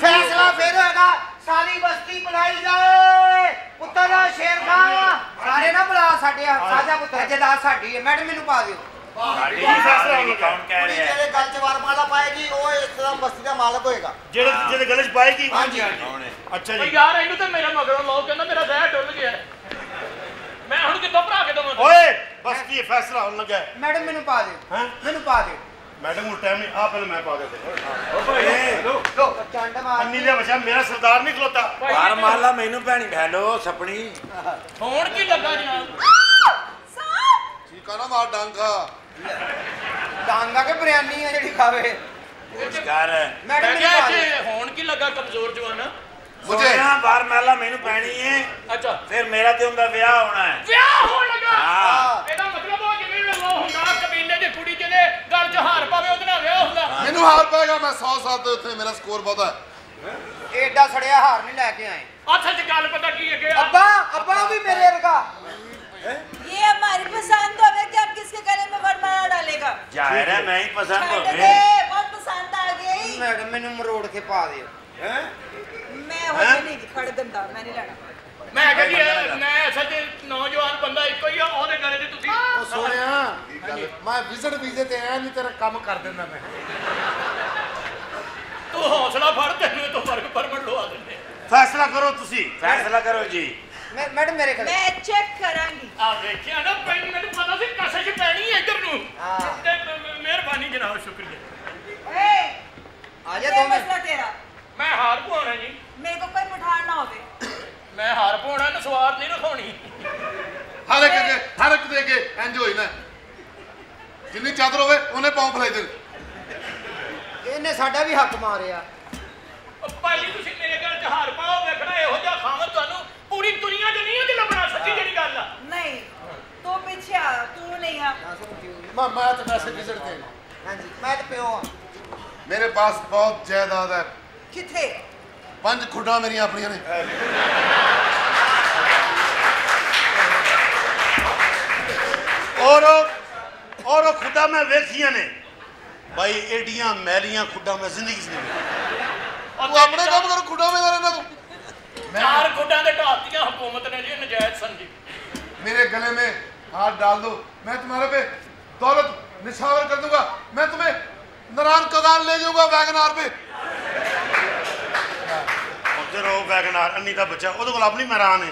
G: ਫੈਸਲਾ ਫੇਰ ਹੋਏਗਾ। ਸਾਰੀ ਬਸਤੀ ਬੁਲਾਈ ਜਾਏ। ਪੁੱਤਰ ਸ਼ੇਰ ਖਾਨ ਸਾਰੇ ਨਾ ਬੁਲਾ ਸਾਡੇ ਸਾਜਾ ਪੁੱਤਰ। ਜਦਾ ਸਾਡੀ ਹੈ ਮੈਡਮ ਮੈਨੂੰ ਪਾ ਦਿਓ।
J: ਸਾਡੀ ਹੋਣਾ ਕੌਣ ਕਹਿ ਰਿਹਾ? ਹੈ?
G: ਜਿਹੜੇ ਗੱਲ ਚ ਵਰਮਾਲਾ ਪਾਏਗੀ ਉਹ ਇਸ ਤਰ੍ਹਾਂ ਬਸਤੀ ਦਾ ਮਾਲਕ ਹੋਏਗਾ।
H: ਜਿਹੜੇ ਜਿਹਦੇ ਗਲੇ 'ਚ ਪਾਏਗੀ?
G: ਹਾਂਜੀ
J: ਕੌਣ ਹੈ?
H: ਅੱਛਾ ਜੀ।
N: ਯਾਰ ਇਹਨੂੰ ਤੇ ਮੇਰੇ ਮਗਰੋਂ ਲੋਕ ਕਹਿੰਦਾ ਮੇਰਾ ਜ਼ਹਿਰ ਡੁੱਲ ਗਿਆ। ਮੈਂ ਹੁਣ ਕਿੱਥੋਂ ਭਰਾ ਕੇ ਦਵਾਂ?
H: ਓਏ ਬਸ ਕੀ ਫੈਸਲਾ ਹੋਣ ਲੱਗਾ ਹੈ।
G: ਮੈਡਮ ਮੈਨੂੰ ਪਾ ਦਿਓ
H: ਹੈਂ?
G: ਮੈਨੂੰ ਪਾ ਦਿਓ
H: ਮੈਡਮ ਨੂੰ ਟਾਈਮ ਨਹੀਂ ਆ ਪਹਿਲਾਂ ਮੈਂ ਪਾ ਦੇ ਓ ਭਾਈ ਲੋ
G: ਚੰਡ ਮਾਰ
H: ਅੰਨੀ ਦੇ ਬਚਾ ਮੇਰਾ ਸਰਦਾਰ ਨਹੀਂ ਖਲੋਤਾ।
J: ਵਰਮਾਲਾ ਮੈਨੂੰ ਭੈਣੀ ਹੈਲੋ ਸਪਣੀ।
N: ਹੁਣ ਕੀ ਲੱਗਾ ਜਨਾਬ?
J: ਠੀਕ ਆ ਨਾ ਮਾਰ ਡਾਂਗਾ।
G: ਡਾਂਗਾ ਕੇ ਬਿਰਿਆਨੀ ਆ ਜਿਹੜੀ ਖਾਵੇ।
J: ਨਮਸਕਾਰ
G: ਮੈਡਮ
N: ਮੈਂ
G: ਮੈਨੂੰ
N: ਕਿਹਾ
G: ਪਾ ਦਿਓ
N: ਇੱਥੇ ਹੁਣ ਕੀ ਲੱਗਾ ਕਮਜ਼ੋਰ ਜਵਾਨ?
J: ਮੁਝੇ ਵਰਮਾਲਾ ਮੈਨੂੰ ਪੈਣੀ ਹੈ
N: ਅੱਛਾ।
J: ਫਿਰ ਮੇਰਾ ਤੇ ਉਹਦਾ ਵਿਆਹ ਹੋਣਾ ਹੈ।
N: ਵਿਆਹ ਹੋਣ ਲੱਗਾ?
J: ਹਾਂ।
N: ਇਹਦਾ ਮਤਲਬ ਉਹ ਜਿਵੇਂ ਉਹ ਹੁੰਦਾ ਕਬੀਲੇ ਦੀ ਕੁੜੀ ਜਿਹਨੇ ਗਲ 'ਚ ਹਾਰ ਪਾਵੇ ਉਹਦੇ ਨਾਲ ਵਿਆਹ ਹੁੰਦਾ।
J: ਮੈਨੂੰ ਹਾਰ ਪਏਗਾ ਮੈਂ 100 ਸਾਲ ਤੇ ਉੱਥੇ ਮੇਰਾ ਸਕੋਰ ਬਹੁਤਾ ਹੈ।
I: ਐਡਾ ਸੜਿਆ ਹਾਰ ਨਹੀਂ ਲੈ ਕੇ ਆਏ।
N: ਅਸਲ 'ਚ ਗੱਲ ਪਤਾ ਕੀ ਹੈ ਕਿ
I: ਅੱਬਾ ਅੱਬਾ ਵੀ ਮੇਰੇ ਵਰਗਾ।
Q: ये हमारी पसंद हो गया कि आप किसके गले में वरमाला डालेगा।
H: जाहिर है मैं ही पसंद हो।
Q: गया बहुत पसंद आ गई।
I: मैडम मैंने मरोड़ के पा
Q: दियो। हैं? ਮੈਂ ਹੋ ਨਹੀਂ ਖੜ ਦਿੰਦਾ
N: ਮੈਂ ਨਹੀਂ ਲੈਣਾ ਮੈਂ ਕਹਿੰਦੀ ਮੈਂ ਅਸਲ ਤੇ ਨੌਜਵਾਨ ਬੰਦਾ ਇੱਕੋ ਹੀ ਆ ਉਹਦੇ ਗਲੇ ਤੇ ਤੁਸੀਂ
P: ਉਹ ਸੋਹਣਿਆ ਮੈਂ ਵਿਜ਼ਿਟ ਵੀਜ਼ੇ ਤੇ ਆਇਆ ਨਹੀਂ ਤੇਰਾ ਕੰਮ ਕਰ ਦਿੰਦਾ ਮੈਂ
N: ਤੂੰ ਹੌਸਲਾ ਫੜ ਤੈਨੂੰ ਤੋਂ ਫ਼ਰਕ ਪਰਮਟ ਲਵਾ ਦਿੰਦੇ
H: ਫੈਸਲਾ ਕਰੋ ਤੁਸੀਂ ਫੈਸਲਾ ਕਰੋ
I: ਜੀ ਮੈਡਮ ਮੇਰੇ ਕੋਲ।
Q: ਮੈਂ ਚੈੱਕ ਕਰਾਂਗੀ।
N: ਆ ਵੇਖਿਆ ਨਾ ਪੈਨ ਮੈਨੂੰ ਪਤਾ ਸੀ ਕਸ਼ਿਸ਼ ਪੈਣੀ ਹੈ ਇੱਧਰ ਨੂੰ। ਤੇ ਮਿਹਰਬਾਨੀ ਜਨਾਬ ਸ਼ੁਕਰੀਆ।
Q: ਏ
I: ਆ ਜਾ ਦੋ ਮਿੰਟ
Q: ਤੇਰਾ?
N: ਮੈਂ ਹਾਰ ਪਾਉਣਾ ਜੀ।
Q: ਮੇਰੇ ਕੋਲ ਕੋਈ ਮਠਾਣ ਨਾ ਹੋਵੇ।
N: ਮੈਂ ਹਾਰ ਪਾਉਣਾ ਨਾ ਸਵਾਰ ਨਹੀਂ ਰਖਾਉਣੀ
P: ਹਰ ਇੱਕ ਦੇ ਹਰ ਇੱਕ ਦੇ ਅੱਗੇ ਇੰਜ ਨਾ ਜਿੰਨੀ ਚਾਦਰ ਹੋਵੇ ਉਹਨੇ ਪਾਉਂ ਫਲਾਈ ਦੇ
I: ਇਹਨੇ ਸਾਡਾ ਵੀ ਹੱਕ ਮਾਰਿਆ।
N: ਉਹ ਭਾਈ ਤੁਸੀਂ ਮੇਰੇ ਘਰ ਜਹਾਰ ਪਾਓ ਵੇਖਣਾ ਇਹੋ ਜਿਹਾ ਖਾਵਨ ਤੁਹਾਨੂੰ? ਪੂਰੀ ਦੁਨੀਆ 'ਚ ਨਹੀਂ ਉਹਦੇ ਲੱਭਣਾ ਸੱਚੀ ਜਿਹੜੀ ਗੱਲ ਆ।
Q: ਨਹੀਂ ਤੂੰ ਪਿੱਛੇ ਆ ਤੂੰ ਨਹੀਂ
P: ਆ। ਮਾਮਾ ਤਾਂ ਵੈਸੇ ਵਿਜ਼ੜਦੇ
I: ਹਾਂਜੀ ਮੈਂ ਤਾਂ ਪਿਓ ਆ।
P: ਮੇਰੇ ਪਾਸ ਬਹੁਤ ਜਾਇਦਾਦ ਹੈ।
Q: ਕਿੱਥੇ?
P: ਪੰਜ ਖੁੱਡਾਂ ਮੇਰੀਆਂ ਆਪਣੀਆਂ ਨੇ।
H: ਔਰ ਔਰ ਉਹ ਖੁੱਡਾਂ ਮੈਂ ਵੇਖੀਆਂ ਨੇ। ਭਾਈ ਏਡੀਆਂ ਮੈਲੀਆਂ ਖੁੱਡਾਂ ਮੈਂ ਜ਼ਿੰਦਗੀ 'ਚ ਨਹੀਂ
P: ਤੂੰ ਆਪਣੇ ਕੰਮ ਕਰ ਖੁੱਡਾਂ ਮੇਰਾ ਰਹਿਣਾ ਤੂੰ
N: ਚਾਰ ਗੁੱਡਾਂ ਦੇ ਢਾਤੀਆਂ ਹਕੂਮਤ ਨੇ ਜੀ ਨਜਾਇਜ਼ ਸਮਝੀ
P: मेरे गले में हाथ डाल दो मैं तुम्हारे पे दौलत निछावर कर दूंगा मैं तुम्हें नारायण कगान ले जाऊंगा वैगनार पे
H: ਉਧਰ ਉਹ ਵੈਗਨਾਰ ਅੰਨੀ ਦਾ ਬੱਚਾ ਉਹਦੇ ਕੋਲ ਆਪਣੀ ਮੈਰਾਨ ਹੈ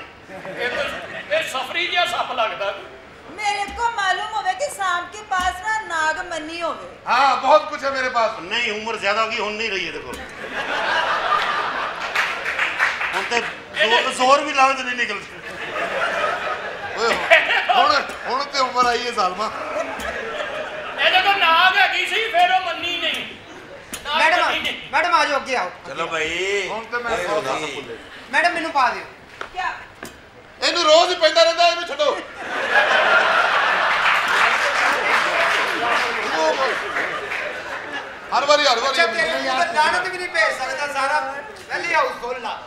N: ਇਹ ਤਾਂ- ਇਹ ਸਫਰੀ ਜਿਹਾ ਸੱਪ ਲੱਗਦਾ
Q: मेरे को मालूम होवे कि सांप के पास ना नाग मनी होवे
P: हाँ बहुत कुछ है मेरे पास
H: ਨਹੀਂ ਉਮਰ ਜ਼ਿਆਦਾ ਹੋ ਗਈ ਹੁਣ ਨਹੀਂ ਰਹੀ ਇਹਦੇ ਕੋਲ ਹੁਣ ਤੇ ਜ਼ੋਰ ਜ਼ੋਰ ਵੀ ਲਾਵੇ ਤੇ ਨਹੀਂ ਨਿਕਲਦੀ
P: ਓਏ ਹੁਣ ਹੁਣ ਤੇ ਉਮਰ ਆਈ ਹੈ ਸਾਲਮਾ
N: ਇਹਦੇ ਕੋਲ ਨਾਗ ਹੈਗੀ ਸੀ ਫਿਰ ਉਹ ਮੰਨੀ ਨਹੀਂ ਨਾਗ
I: ਮੈਡਮ
N: ਮੰਨੀ ਨਹੀਂ।
I: ਮੈਡਮ ਆ ਜਾਓ ਅੱਗੇ ਆਓ
H: ਚਲੋ ਭਾਈ
P: ਹੁਣ ਤੇ ਮੈਂ ਸੌ ਸਾਲ ਭੁੱਲੇ
I: ਮੈਡਮ ਮੈਨੂੰ ਪਾ ਦਿਓ
Q: क्या
P: ਇਹਨੂੰ ਰੋਜ਼ ਹੀ ਪੈਂਦਾ ਰਹਿੰਦਾ ਇਹਨੂੰ ਛੱਡੋ ਹਰ ਵਾਰੀ ਹਰ ਵਾਰੀ।
I: ਲਾਣਤ ਵੀ ਨਹੀਂ ਭੇਜ ਸਕਦਾ ਸਾਰਾ ਪਹਿਲੀ ਹਾਊਸ ਖੋਲ ਲਾ।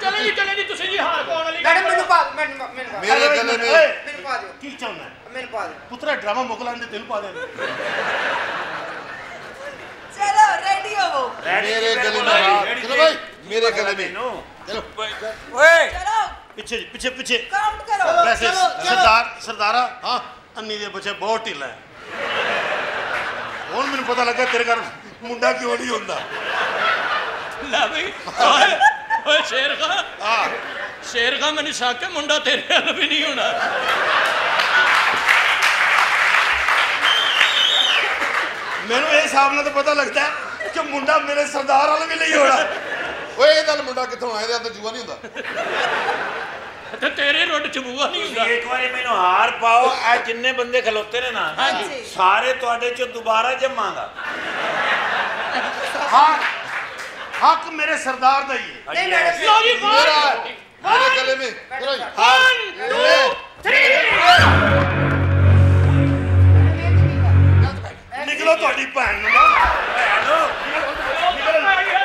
N: ਚਲੇ ਜੀ ਚਲੇ ਜੀ ਤੁਸੀਂ ਜੀ ਹਾਰ ਪਾਉਣ ਵਾਲੀ
I: ਮੈਡਮ ਮੈਨੂੰ ਪਾ ਮੈਨੂੰ ਮੈਨੂੰ
P: ਮੇਰੇ ਗਲੇ ਮੇ
I: ਮੈਨੂੰ ਪਾ ਦਿਓ।
H: ਕੀ ਚਾਹੁੰਦਾ?
I: ਮੈਨੂੰ ਪਾ ਦਿਓ।
H: ਪੁੱਤਰਾ ਡਰਾਮਾ ਮੁਗਲਾਂ ਦੇ ਤੈਨੂੰ ਪਾ ਦੇ।
Q: ਚਲੋ ਰੈਡੀ ਹੋਵੋ ਮੇਰੇ
P: ਗਲੇ ਮੇ ਹਾਰ ਚਲੋ ਭਾਈ ਮੇਰੇ ਗਲੇ ਮੇ ਚਲੋ। ਓਏ।
Q: ਚਲੋ।
H: ਪਿੱਛੇ ਪਿੱਛੇ ਪਿੱਛੇ।
Q: ਕਾਊਂਟ ਕਰੋ।
H: ਵੈਸੇ ਸਰਦਾਰ ਸਰਦਾਰਾ ਹਾਂ ਅੰਨੀ ਦੇ ਬੱਚੇ ਬਹੁਤ ਢਿੱਲਾ ਹੈ। ਹੁਣ ਮੈਨੂੰ ਪਤਾ ਲੱਗਾ ਤੇਰੇ ਘਰ ਮੁੰਡਾ ਕਿਉਂ ਨਹੀਂ ਹੁੰਦਾ।
N: ਲੈ ਬਈ ਓਏ ਓਏ ਸ਼ੇਰ ਖਾ
H: ਹਾਂ।
N: ਸ਼ੇਰ ਖਾ ਮੈਨੂੰ ਸ਼ੱਕ ਹੈ ਮੁੰਡਾ ਤੇਰੇ ਵੱਲ ਵੀ ਨਹੀਂ ਹੋਣਾ।
H: ਮੈਨੂੰ ਇਹ ਹਿਸਾਬ ਨਾਲ ਤਾਂ ਪਤਾ ਲੱਗਦਾ ਕਿ ਮੁੰਡਾ ਮੇਰੇ ਸਰਦਾਰ ਵਾਲਾ ਵੀ ਨਹੀਂ ਹੋਣਾ।
P: ਓਏ ਇਹ ਨਾਲ ਮੁੰਡਾ ਕਿੱਥੋਂ ਆਇਆ? ਇਹਦੇ ਅੰਦਰ ਜੂਆ ਨਹੀਂ ਹੁੰਦਾ।
N: ਤੇ ਤੇਰੇ ਰੋਡ ਚ ਬੂਆ ਨਹੀਂ ਹੁੰਦਾ।
J: ਇੱਕ ਵਾਰੀ ਮੈਨੂੰ ਹਾਰ ਪਾਓ ਆ ਜਿੰਨੇ ਬੰਦੇ ਖਲੋਤੇ ਨੇ ਨਾ ਸਾਰੇ ਤੁਹਾਡੇ ਚੋਂ ਦੁਬਾਰਾ ਜੰਮਾਂਗਾ।
H: ਹੱਕ ਹੱਕ ਮੇਰੇ ਸਰਦਾਰ ਦਾ ਹੀ ਹੈ।
I: ਨਹੀਂ ਮੈਡਮ
P: ਸੌਰੀ ਵਾਹ ਮੇਰੇ ਗਲੇ ਮੇ
N: 1 2 3
H: ਨਿਕਲੋ ਤੁਹਾਡੀ ਭੈਣ ਨੂੰ ਭੈਣ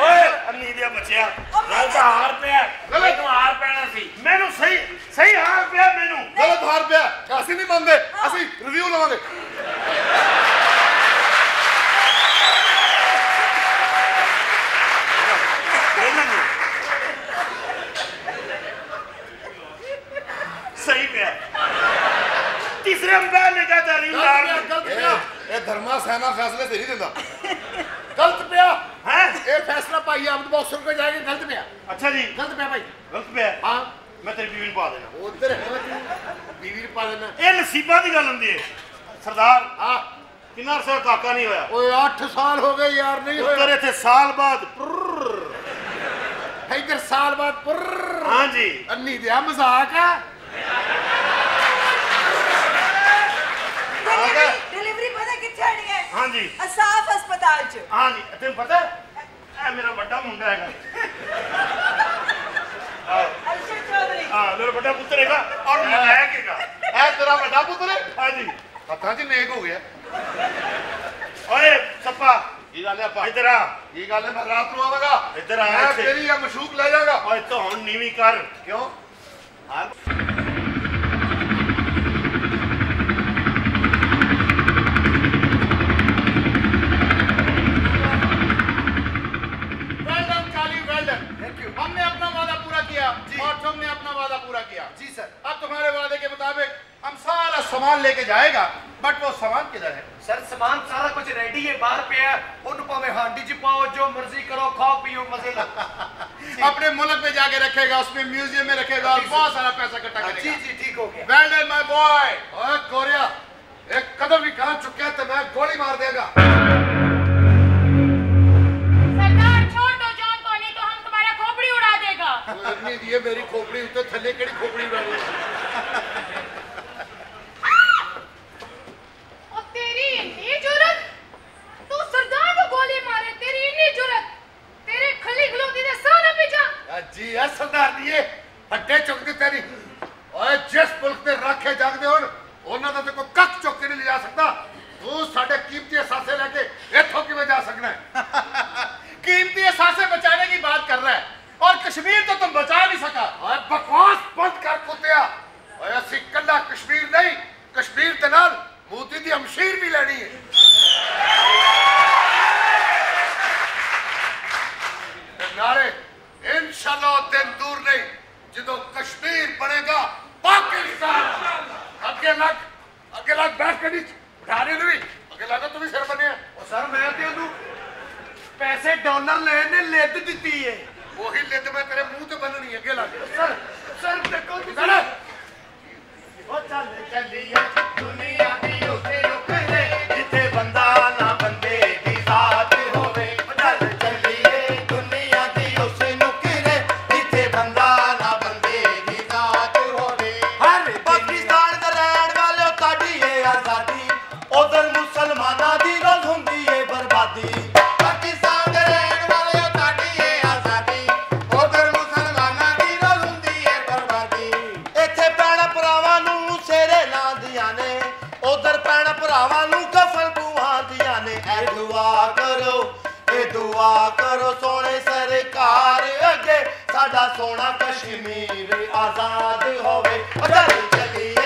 H: ਓਏ। ਅੰਨੀ ਦੇ ਬੱਚਿਆ।
J: ਗੱਲ ਤਾਂ ਹਾਰ ਪਿਆ। ਮੈਨੂੰ ਹਾਰ ਪੈਣਾ ਸੀ।
H: ਮੈਨੂੰ ਸਹੀ ਸਹੀ ਹਾਰ ਪਿਆ ਮੈਨੂੰ।
P: ਗਲਤ ਹਾਰ ਪਿਆ। ਅਸੀਂ ਨਹੀਂ ਮੰਨਦੇ। ਅਸੀਂ ਰਿਵਿਊ ਲਵਾਂਗੇ।
H: ਸਹੀ ਪਿਆ। ਤੀਸਰੇ ਅੰਬੈਲ ਨੇ ਕਹਤਾ
P: ਗਲਤ ਇਹ ਧਰਮਾ ਸੈਨਾ ਫੈਸਲੇ ਤੇ ਨਹੀਂ ਦਿੰਦਾ। (laughs) ਗਲਤ ਪਿਆ।
H: ਹੈ?
P: ਇਹ ਫੈਸਲਾ ਭਾਈ ਆਬਦ ਬੌਕਸਰ ਕੋ ਜਾ ਕੇ ਗਲਤ ਪਿਆ।
H: ਅੱਛਾ ਜੀ।
P: ਗਲਤ ਪਿਆ ਭਾਈ।
H: ਗਲਤ ਪਿਆ?
P: ਹਾਂ।
H: ਮੈਂ ਤੇਰੀ ਬੀਵੀ ਨੂੰ ਪਾ ਦੇਣਾ।
P: ਉਧਰ ਬੀਵੀ ਨੂੰ ਪਾ ਦੇਣਾ।
H: ਇਹ ਨਸੀਬਾਂ ਦੀ ਗੱਲ ਹੁੰਦੀ ਹੈ। ਸਰਦਾਰ
P: ਹਾਂ।
H: ਕਿੰਨਾ ਸਰ ਕਾਕਾ ਨਹੀਂ ਹੋਇਆ?
P: ਓਏ 8 ਸਾਲ ਹੋ ਗਏ ਯਾਰ ਨਹੀਂ ਹੋਇਆ।
H: ਉਧਰ ਇੱਥੇ ਸਾਲ ਬਾਅਦ।
P: ਇੱਧਰ ਸਾਲ ਬਾਅਦ ਹਾਂ
H: ਜੀ।
P: ਅੰਨੀ ਦਿਆ ਮਜ਼ਾਕ ਆ।
Q: ਮਜ਼ਾਕ
H: ਹਾਂਜੀ।
Q: ਅਸਾਫ ਹਸਪਤਾਲ ਚ।
H: ਹਾਂਜੀ ਤੈਨੂੰ ਪਤਾ ਇਹ ਮੇਰਾ ਵੱਡਾ ਮੁੰਡਾ ਹੈਗਾ।
Q: ਅਰਸ਼ਦ ਚੌਧਰੀ।
H: ਹਾਂ ਮੇਰਾ ਵੱਡਾ ਪੁੱਤਰ ਹੈਗਾ ਔਰ ਮਲਾਇਕ ਹੈਗਾ
P: ਇਹ ਤੇਰਾ ਵੱਡਾ ਪੁੱਤਰ ਹੈ?
H: ਹਾਂਜੀ।
P: ਪਤਾ ਜੀ ਨੇਕ ਹੋ ਗਿਆ।
H: ਓਏ ਸੱਪਾ।
P: ਕੀ ਗੱਲ ਹੈ ਪਾ
H: ਇਧਰ ਆ।
P: ਕੀ ਗੱਲ ਹੈ ਮੈਂ ਰਾਤ ਨੂੰ ਆਵਾਂਗਾ।
H: ਇਧਰ ਆ
O: ਤੇਰੀ ਆ ਮਸ਼ੂਕ ਲੈ ਜਾਗਾ
H: ਓਏ ਤੂੰ ਹੁਣ ਨੀਵੀਂ ਕਰ।
O: ਕਿਉਂ? ਹਾਂ। सारा
C: सामान लेके जाएगा बट वो सामान किधर है?
O: सर सामान सारा कुछ रेडी है बाहर पे है। उन भावे हांडी जी पाओ जो मर्ज़ी करो खाओ पियो मज़े लो। (laughs)
C: अपने मुल्क में जाके रखेगा उसमें म्यूज़ियम में रखेगा और बहुत सारा पैसा इकट्ठा
O: हाँ,
C: करेगा।
O: जी जी ठीक हो गया।
C: वेल डन माय बॉय
O: ओए कोरिया
K: एक कदम भी कहाँ चुका है तो मैं गोली मार देगा। ये मेरी खोपड़ी तो उतर थले केड़ी खोपड़ी
O: उड़ा ਜੀ ਐ ਸਰਦਾਰ ਦੀਏ ਅੱਡੇ ਚੁੱਕਦੇ ਤੇਰੀ ਓਏ ਜਿਸ ਮੁਲਕ ਦੇ ਰਾਖੇ ਜਾਗਦੇ ਹੋਣ ਉਹਨਾਂ ਦਾ ਤੇ ਕੋਈ ਕੱਖ ਚੁੱਕ ਕੇ ਨਹੀਂ ਲਿਜਾ ਸਕਦਾ ਤੂੰ ਸਾਡੇ ਕੀਮਤੀ ਅਸਾਸੇ ਲੈ ਕੇ ਇੱਥੋਂ ਕਿਵੇਂ ਜਾ ਸਕਣਾ ਹੈ
C: कीमती एहसासे बचाने की बात कर रहा है और कश्मीर तो तुम बचा नहीं सका
O: ਓਏ ਬਕਵਾਸ ਬੰਦ ਕਰ ਕੁੱਤਿਆ ਓਏ ਅਸੀਂ ਕੱਲਾ ਕਸ਼ਮੀਰ ਨਹੀਂ ਕਸ਼ਮੀਰ ਦੇ ਨਾਲ ਮੋਦੀ ਦੀ ਅਮਸ਼ੀਰ ਵੀ ਲੈਣੀ ਹੈ ਤੇ ਨਾਲੇ ਇਨਸ਼ਾਅੱਲਾ ਦਿਨ ਦੂਰ ਨਹੀਂ ਜਦੋਂ ਕਸ਼ਮੀਰ ਬਣੇਗਾ ਪਾਕਿਸਤਾਨ। ਅੱਗੇ ਲੱਗ ਅੱਗੇ ਲੱਗ ਬੈਠ ਗੱਡੀ ਚ ਬਿਠਾ ਦੇ ਵੀ ਅੱਗੇ ਲੱਗਾ ਤੂੰ ਵੀ ਸਿਰ ਬੰਨਿਆ।
C: ਉਹ ਸਰ ਮੈਂ ਤੇ ਉਹਨੂੰ ਪੈਸੇ ਡਾਲਰ ਲੈਣ ਨੇ ਲਿੱਦ ਦਿੱਤੀ ਏ।
O: ਉਹੀ ਲਿੱਦ ਮੈਂ ਤੇਰੇ ਮੂੰਹ ਤੇ ਬੰਨਣੀ ਅੱਗੇ ਲੱਗ।
C: ਸਰ ਸਰ ਦੇਖੋ ਤੁਸੀਂ।
O: ਚੱਲ।
A: ਉਹ ਚੱਲ ਚੱਲੀਏ ਦੁਨੀਆ ਦੀ ਸਾਡਾ ਸੋਹਣਾ ਕਸ਼ਮੀਰ ਆਜ਼ਾਦ ਹੋਵੇ। ਚਲੀ ਚਲੀਏ